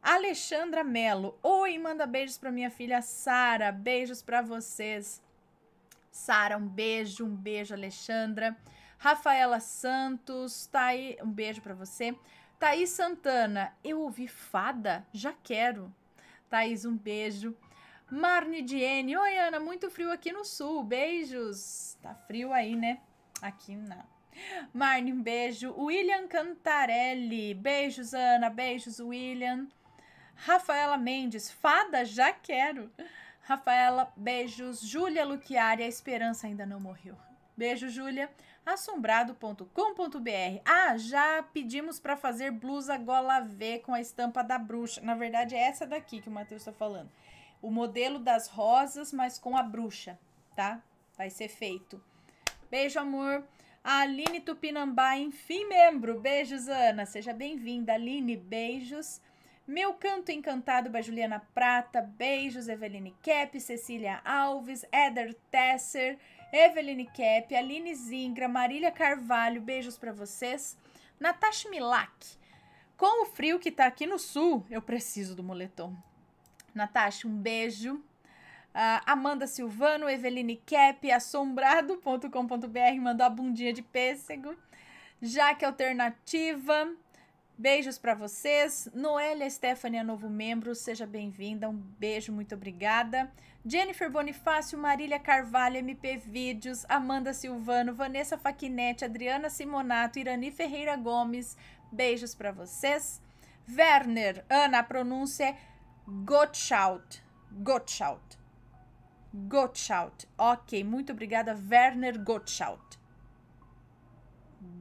Alexandra Melo, oi, manda beijos para minha filha Sara. Beijos para vocês. Sara, um beijo, um beijo, Alexandra. Rafaela Santos, tá aí, um beijo para você. Thaís Santana, eu ouvi fada, já quero. Thaís, um beijo. Marne Diene, oi Ana, muito frio aqui no sul, beijos. Tá frio aí, né? Aqui não. Marne, um beijo. William Cantarelli, beijos, Ana, beijos, William. Rafaela Mendes, fada, já quero. Rafaela, beijos. Júlia Luquiari, a esperança ainda não morreu. Beijo, Júlia. Assombrado.com.br. Ah, já pedimos para fazer blusa gola V com a estampa da bruxa. Na verdade, é essa daqui que o Matheus está falando. O modelo das rosas, mas com a bruxa, tá? Vai ser feito. Beijo, amor. A Aline Tupinambá, enfim, membro. Beijos, Ana. Seja bem-vinda, Aline. Beijos. Meu Canto Encantado by Juliana Prata. Beijos, Eveline Kep, Cecília Alves, Eder Tesser, Eveline Kep, Aline Zingra, Marília Carvalho. Beijos para vocês. Natasha Milak. Com o frio que tá aqui no sul, eu preciso do moletom. Natasha, um beijo. Uh, Amanda Silvano, Eveline Cap, assombrado.com.br mandou a bundinha de pêssego. Jaque Alternativa, beijos para vocês. Noélia Stephanie é novo membro, seja bem-vinda. Um beijo, muito obrigada. Jennifer Bonifácio, Marília Carvalho, MP Vídeos, Amanda Silvano, Vanessa Faquinete, Adriana Simonato, Irani Ferreira Gomes, beijos para vocês. Werner, Ana, a pronúncia é Gottschalk. Gottschalk. Gottschalk. Ok, muito obrigada, Werner Gottschalk.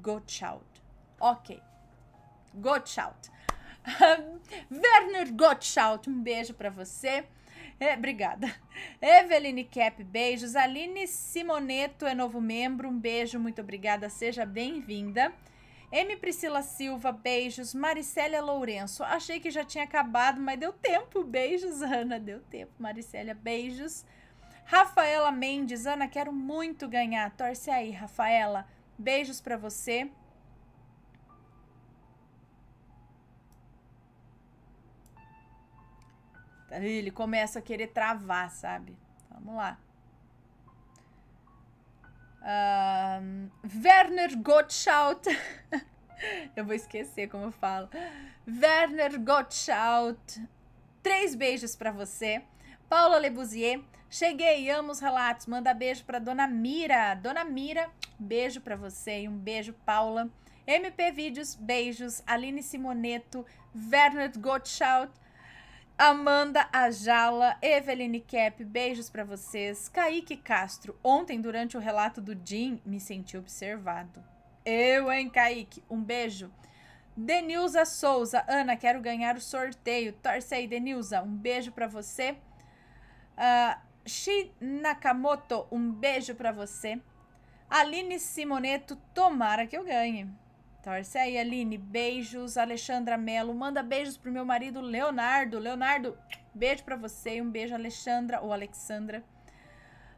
Gottschalk. Ok. Gottschalk. Werner Gottschalk, um beijo para você. É, obrigada. Eveline Cap, beijos. Aline Simoneto é novo membro, um beijo, muito obrigada, seja bem-vinda. M. Priscila Silva, beijos. Maricélia Lourenço, achei que já tinha acabado, mas deu tempo. Beijos, Ana, deu tempo. Maricélia, beijos. Rafaela Mendes, Ana, quero muito ganhar. Torce aí, Rafaela. Beijos para você. Ele começa a querer travar, sabe? Vamos lá. Werner Gottschalk. eu vou esquecer como eu falo. Werner Gottschalk. Três beijos para você. Paula Lebusier. Cheguei, amo os relatos. Manda beijo para Dona Mira. Dona Mira, beijo para você e um beijo, Paula. MP Vídeos, beijos. Aline Simoneto, Werner Gottschalk, Amanda Ajala, Eveline Cap, beijos para vocês. Kaique Castro, ontem durante o relato do Jim, me senti observado. Eu, hein, Kaique? Um beijo. Denilza Souza, Ana, quero ganhar o sorteio. Torce aí, Denilza. Um beijo para você. Uh, Shi Nakamoto, um beijo para você. Aline Simoneto, tomara que eu ganhe. Torce aí, Aline. Beijos. Alexandra Melo, manda beijos pro meu marido Leonardo. Leonardo, beijo para você. Um beijo, Alexandra ou Alexandra.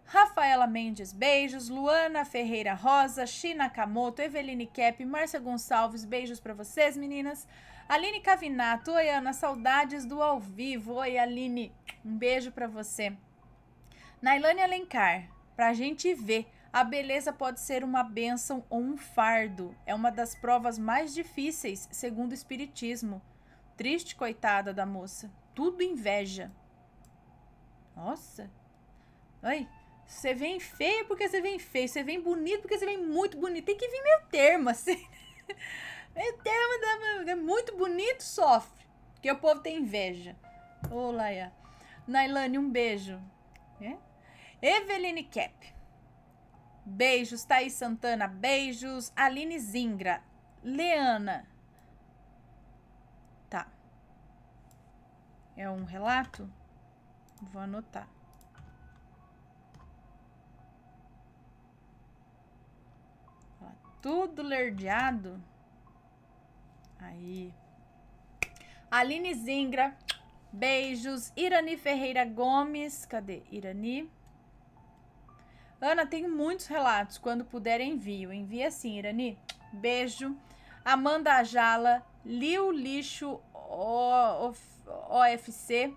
Rafaela Mendes, beijos. Luana Ferreira Rosa, Shina Nakamoto, Eveline Kep, Márcia Gonçalves, beijos para vocês, meninas. Aline Cavinato, oi Ana, saudades do ao vivo. Oi Aline, um beijo para você. Nailane Alencar, pra gente ver. A beleza pode ser uma bênção ou um fardo. É uma das provas mais difíceis, segundo o Espiritismo. Triste, coitada da moça. Tudo inveja. Nossa. Oi. Você vem feio porque você vem feio. Você vem bonito porque você vem muito bonito. Tem que vir meio termo, assim. meio termo, é muito bonito, sofre. Porque o povo tem inveja. Ô, Laia. Nailane, um beijo. É? Eveline Cap. Beijos, Thaís Santana, beijos. Aline Zingra. Leana. Tá. É um relato? Vou anotar. Tudo lerdeado. Aí. Aline Zingra. Beijos. Irani Ferreira Gomes. Cadê? Irani. Ana, tenho muitos relatos. Quando puder, envio. Envia sim, Irani. Beijo. Amanda Ajala. Liu Lixo OFC.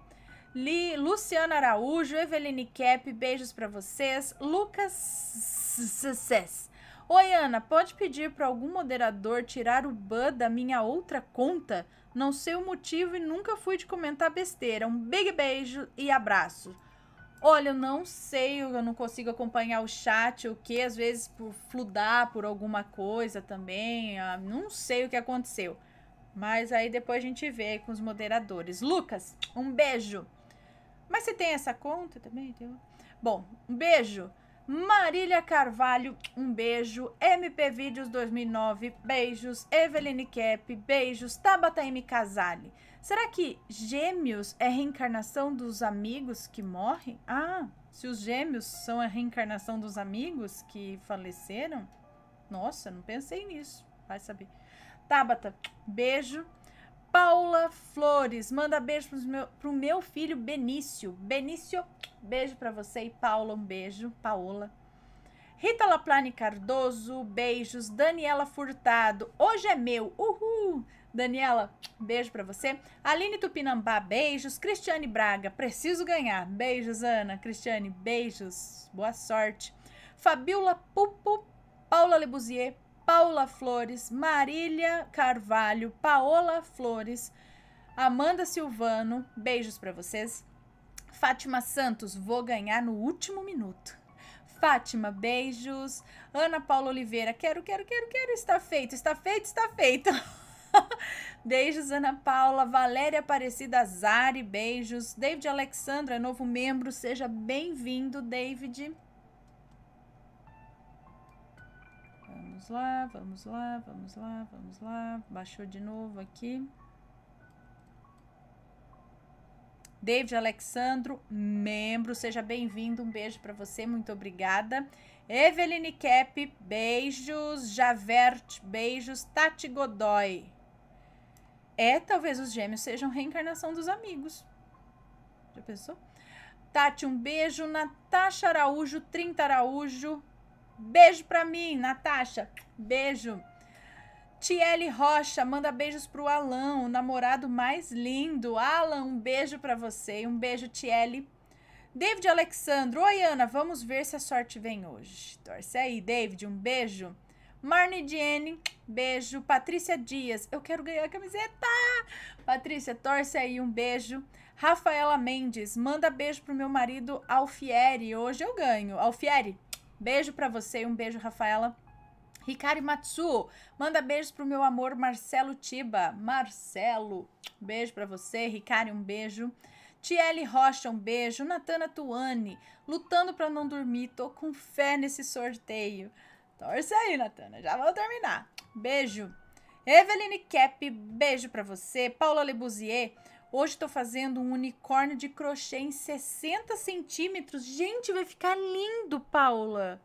Li, Luciana Araújo. Eveline Cap. Beijos para vocês. Lucas Cess. Oi, Ana. Pode pedir para algum moderador tirar o ban da minha outra conta? Não sei o motivo e nunca fui de comentar besteira. Um big beijo e abraço. Olha, eu não sei, eu não consigo acompanhar o chat, o que, às vezes por fludar por alguma coisa também, ah, não sei o que aconteceu. Mas aí depois a gente vê com os moderadores. Lucas, um beijo. Mas você tem essa conta também? Bom, um beijo. Marília Carvalho, um beijo. MP Vídeos 2009, beijos. Eveline Cap, beijos. Tabata M. Casale. Será que gêmeos é reencarnação dos amigos que morrem? Ah, se os gêmeos são a reencarnação dos amigos que faleceram? Nossa, não pensei nisso. Vai saber. Tabata, beijo. Paula Flores, manda beijo pro meu, pro meu filho Benício. Benício, beijo para você e Paula, um beijo. Paola. Rita Laplane Cardoso, beijos. Daniela Furtado, hoje é meu. Uhul! Daniela, beijo para você. Aline Tupinambá, beijos. Cristiane Braga, preciso ganhar. Beijos, Ana. Cristiane, beijos. Boa sorte. Fabiola Pupo, Paula Lebuzier, Paula Flores, Marília Carvalho, Paola Flores, Amanda Silvano, beijos para vocês. Fátima Santos, vou ganhar no último minuto. Fátima, beijos. Ana Paula Oliveira, quero, quero, quero, quero. Está feito, está feito, está feito. beijos, Ana Paula. Valéria Aparecida Zari, beijos. David Alexandra, novo membro, seja bem-vindo, David. Vamos lá, vamos lá, vamos lá, vamos lá. Baixou de novo aqui. David Alexandro, membro, seja bem-vindo. Um beijo para você, muito obrigada. Eveline Cap, beijos. Javert, beijos. Tati Godoy. É, talvez os gêmeos sejam reencarnação dos amigos. Já pensou? Tati, um beijo. Natasha Araújo, 30 Araújo. Beijo pra mim, Natasha. Beijo. Tiele Rocha, manda beijos pro Alan, o namorado mais lindo. Alan, um beijo para você. Um beijo, Tiele. David Alexandro, oi Ana, vamos ver se a sorte vem hoje. Torce aí, David, um beijo. Marne Diene, beijo. Patrícia Dias, eu quero ganhar a camiseta. Patrícia, torce aí, um beijo. Rafaela Mendes, manda beijo pro meu marido Alfieri. Hoje eu ganho. Alfieri, beijo para você, um beijo, Rafaela. Ricari Matsu, manda beijos pro meu amor Marcelo Tiba. Marcelo, beijo para você. Ricari, um beijo. Tiele Rocha, um beijo. Natana Tuane, lutando para não dormir. Tô com fé nesse sorteio. Torce aí, Natana. Já vou terminar. Beijo. Eveline Cap, beijo para você. Paula Lebuzier, hoje tô fazendo um unicórnio de crochê em 60 centímetros. Gente, vai ficar lindo, Paula.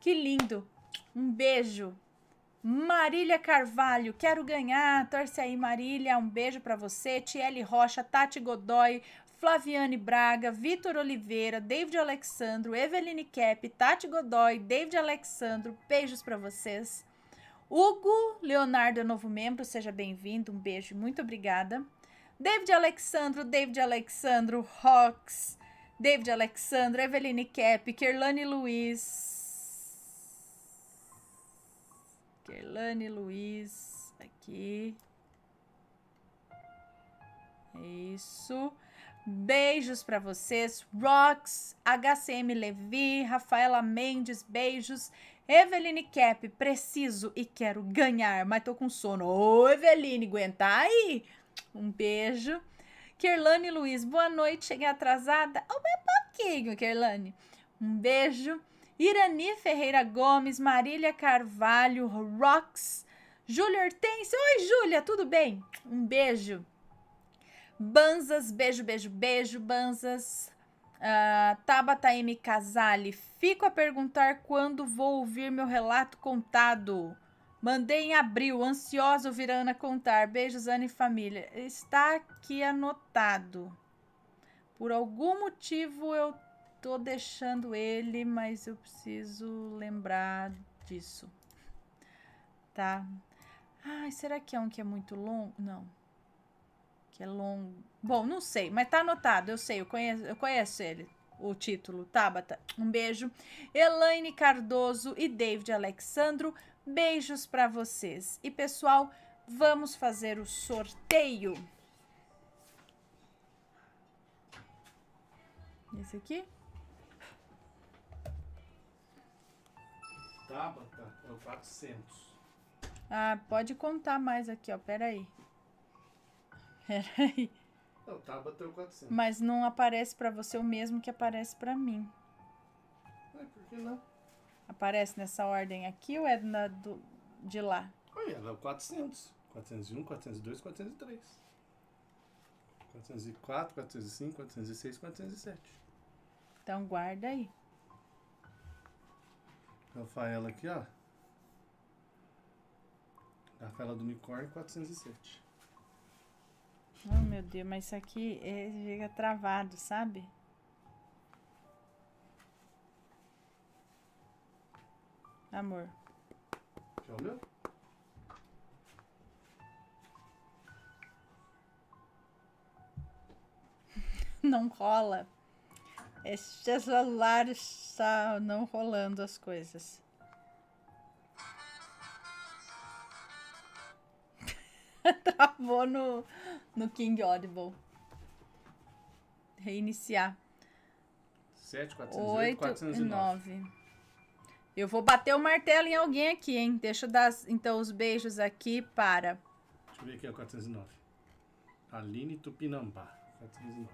Que lindo. Um beijo. Marília Carvalho, quero ganhar. Torce aí, Marília. Um beijo para você. Tiele Rocha, Tati Godoy, Flaviane Braga, Vitor Oliveira, David Alexandro, Eveline Cap, Tati Godoy, David Alexandro. Beijos para vocês. Hugo Leonardo é novo membro, seja bem-vindo. Um beijo, muito obrigada. David Alexandro, David Alexandro, Rox, David Alexandro, Eveline Cap, Kerlane Luiz. Kerlane Luiz, aqui. Isso. Beijos para vocês. Rox, HCM Levi, Rafaela Mendes, beijos. Eveline Cap, preciso e quero ganhar, mas tô com sono. Ô, Eveline, aguenta aí. Um beijo. Kerlane Luiz, boa noite. Cheguei atrasada? Bem pouquinho, Kerlane. Um beijo. Irani Ferreira Gomes, Marília Carvalho, Rox, Júlia Hortense. Oi, Júlia, tudo bem? Um beijo. Banzas, beijo, beijo, beijo, Banzas. Uh, Tabata M. Casale, fico a perguntar quando vou ouvir meu relato contado. Mandei em abril, ansiosa ouvir a Ana contar. Beijos, Ana e família. Está aqui anotado. Por algum motivo eu tô deixando ele, mas eu preciso lembrar disso. Tá? Ai, será que é um que é muito longo? Não que é longo. Bom, não sei, mas tá anotado, eu sei, eu conheço, eu conheço ele, o título, Tabata. Um beijo. Elaine Cardoso e David Alexandro, beijos para vocês. E pessoal, vamos fazer o sorteio. Esse aqui? Tabata é o 400. Ah, pode contar mais aqui, ó. Pera aí. Peraí. Não, tá, bateu 400. Mas não aparece pra você o mesmo que aparece pra mim. Ué, por que não? Aparece nessa ordem aqui ou é na do, de lá? Olha, ela é o 400. 401, 402, 403. 404, 405, 406, 407. Então guarda aí. Rafaela aqui, ó. Rafaela do unicórnio, 407. Oh, meu Deus, mas isso aqui é, fica travado, sabe? Amor. Quer o meu? Não rola. Este celular está não rolando as coisas. Travou no, no King Audible. Reiniciar. 7, 408, 8 409. 9. Eu vou bater o martelo em alguém aqui, hein? Deixa eu dar então os beijos aqui para. Deixa eu ver aqui, ó, 409. Aline Tupinambá, 409.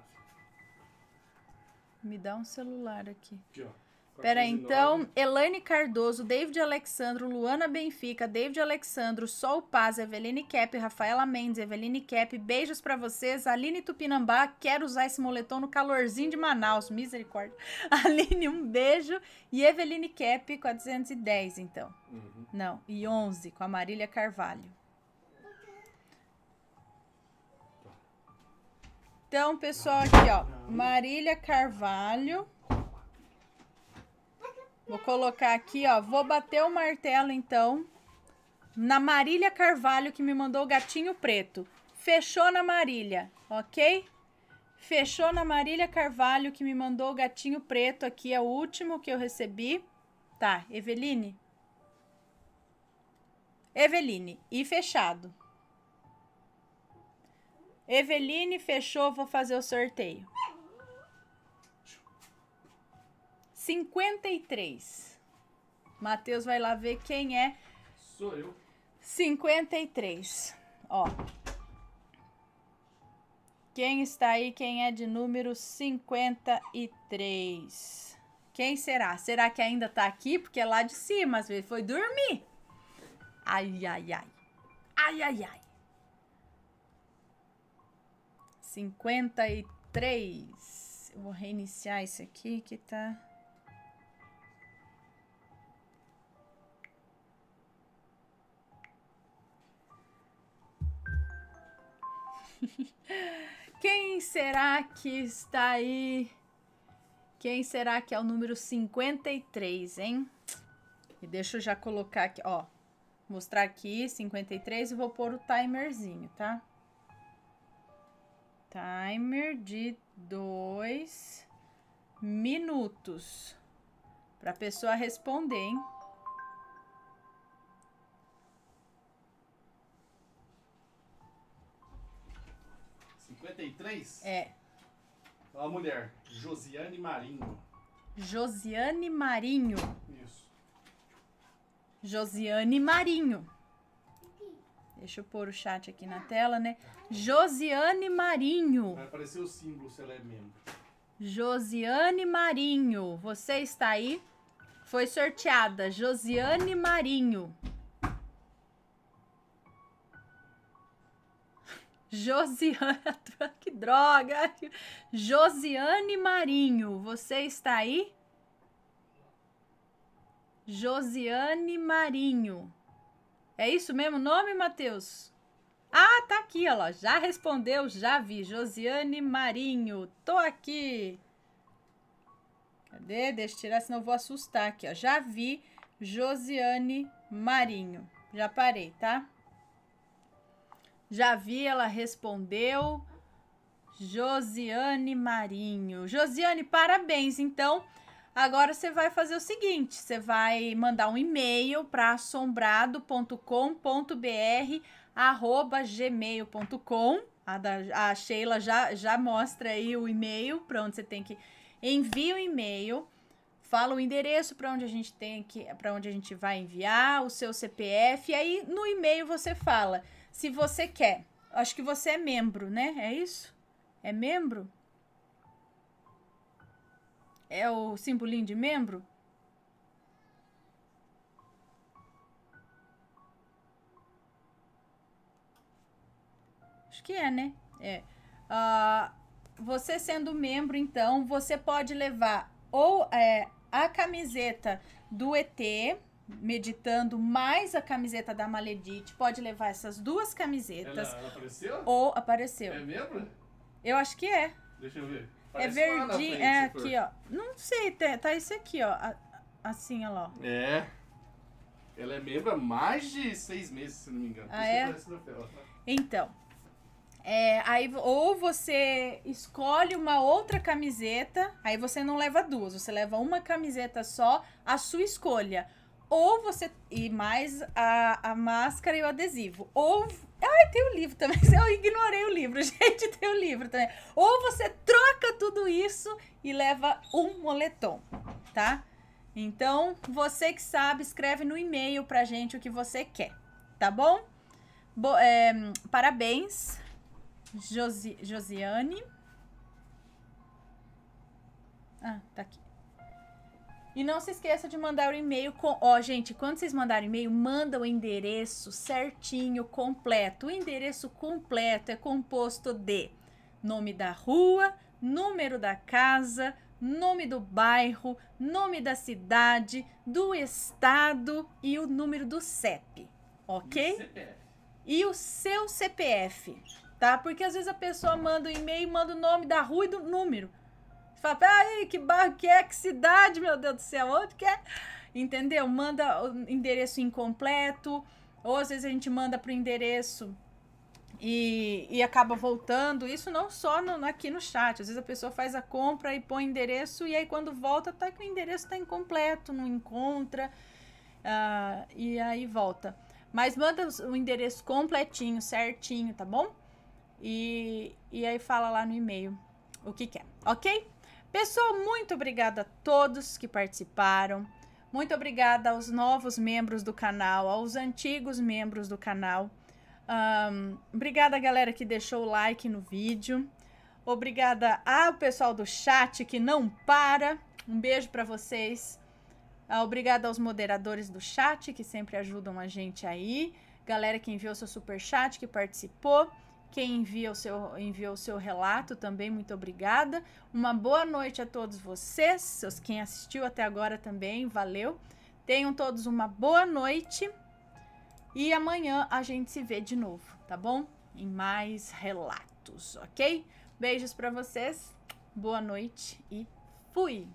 Me dá um celular aqui. Aqui, ó. Pera aí, 409. então, Elaine Cardoso, David Alexandro, Luana Benfica, David Alexandro, Sol Paz, Eveline Cap, Rafaela Mendes, Eveline Cap, beijos pra vocês. Aline Tupinambá, quero usar esse moletom no calorzinho de Manaus, misericórdia. Aline, um beijo. E Eveline Cap, 410, então. Uhum. Não, e 11, com a Marília Carvalho. Então, pessoal, aqui, ó, Marília Carvalho. Vou colocar aqui, ó. Vou bater o martelo, então, na Marília Carvalho, que me mandou o gatinho preto. Fechou na Marília, ok? Fechou na Marília Carvalho, que me mandou o gatinho preto. Aqui é o último que eu recebi. Tá, Eveline. Eveline, e fechado. Eveline, fechou, vou fazer o sorteio. 53. Matheus vai lá ver quem é Sou eu. 53. Ó. Quem está aí? Quem é de número 53? Quem será? Será que ainda tá aqui? Porque é lá de cima, às vezes foi dormir. Ai, ai, ai. Ai, ai, ai. 53. Eu vou reiniciar isso aqui que tá. Quem será que está aí? Quem será que é o número 53, hein? E deixa eu já colocar aqui, ó. Mostrar aqui 53 e vou pôr o timerzinho, tá? Timer de 2 minutos para a pessoa responder, hein? Cinquenta e três? É. A mulher, Josiane Marinho. Josiane Marinho. Isso. Josiane Marinho. Deixa eu pôr o chat aqui na tela, né? Josiane Marinho. Vai aparecer o símbolo se ela é membro. Josiane Marinho. Você está aí? Foi sorteada. Josiane Marinho. Josiane. que droga! Josiane Marinho. Você está aí? Josiane Marinho. É isso mesmo o nome, Matheus? Ah, tá aqui, ó. Já respondeu, já vi. Josiane Marinho. Tô aqui. Cadê? Deixa eu tirar, senão eu vou assustar aqui, ó. Já vi Josiane Marinho. Já parei, tá? Já vi, ela respondeu. Josiane Marinho. Josiane, parabéns. Então, agora você vai fazer o seguinte: você vai mandar um e-mail para assombrado.com.br arroba gmail.com. A, da, a Sheila já, já mostra aí o e-mail para onde você tem que envia o e-mail, fala o endereço para onde a gente tem que para onde a gente vai enviar, o seu CPF, e aí no e-mail você fala se você quer. Acho que você é membro, né? É isso? É membro? É o simbolinho de membro? Acho que é, né? É. Uh, você sendo membro, então, você pode levar ou é, a camiseta do ET, meditando, mais a camiseta da Maledite. Pode levar essas duas camisetas. Ela, ela apareceu? Ou apareceu. É membro? Eu acho que é. Deixa eu ver. é Parece verdinho. É se for. aqui, ó. Não sei, tá, tá isso aqui, ó. A- Assim, ó lá. É. Ela é membro há mais de seis meses, se não me engano. Ah, é? aparece na tela, tá? Então, é, aí ou você escolhe uma outra camiseta, aí você não leva duas, você leva uma camiseta só, a sua escolha. Ou você. E mais a, a máscara e o adesivo. Ou. Ai, tem o livro também. Eu ignorei o livro, gente. Tem o livro também. Ou você troca tudo isso e leva um moletom, tá? Então, você que sabe, escreve no e-mail pra gente o que você quer, tá bom? Bo- é, parabéns, Josi, Josiane. Ah, tá aqui. E não se esqueça de mandar o e-mail com. Ó, gente, quando vocês mandarem e-mail, manda o endereço certinho, completo. O endereço completo é composto de nome da rua, número da casa, nome do bairro, nome da cidade, do estado e o número do CEP, ok? CPF. E o seu CPF, tá? Porque às vezes a pessoa manda o e-mail, manda o nome da rua e do número. Você fala, aí, que bairro que é, que cidade, meu Deus do céu, onde que é? Entendeu? Manda o endereço incompleto, ou às vezes a gente manda pro endereço e, e acaba voltando. Isso não só no- aqui no chat. Às vezes a pessoa faz a compra e põe endereço, e aí quando volta, tá que o endereço tá incompleto, não encontra, ah, e aí volta. Mas manda o endereço completinho, certinho, tá bom? E, e aí fala lá no e-mail o que quer, ok? Pessoal, muito obrigada a todos que participaram. Muito obrigada aos novos membros do canal, aos antigos membros do canal. Ahn, obrigada, galera, que deixou o like no vídeo. Obrigada ao pessoal do chat que não para. Um beijo para vocês. Ah, obrigada aos moderadores do chat que sempre ajudam a gente aí. Galera que enviou seu super chat, que participou. Quem envia o seu, enviou o seu relato também, muito obrigada. Uma boa noite a todos vocês, quem assistiu até agora também, valeu. Tenham todos uma boa noite. E amanhã a gente se vê de novo, tá bom? Em mais relatos, ok? Beijos pra vocês. Boa noite e fui.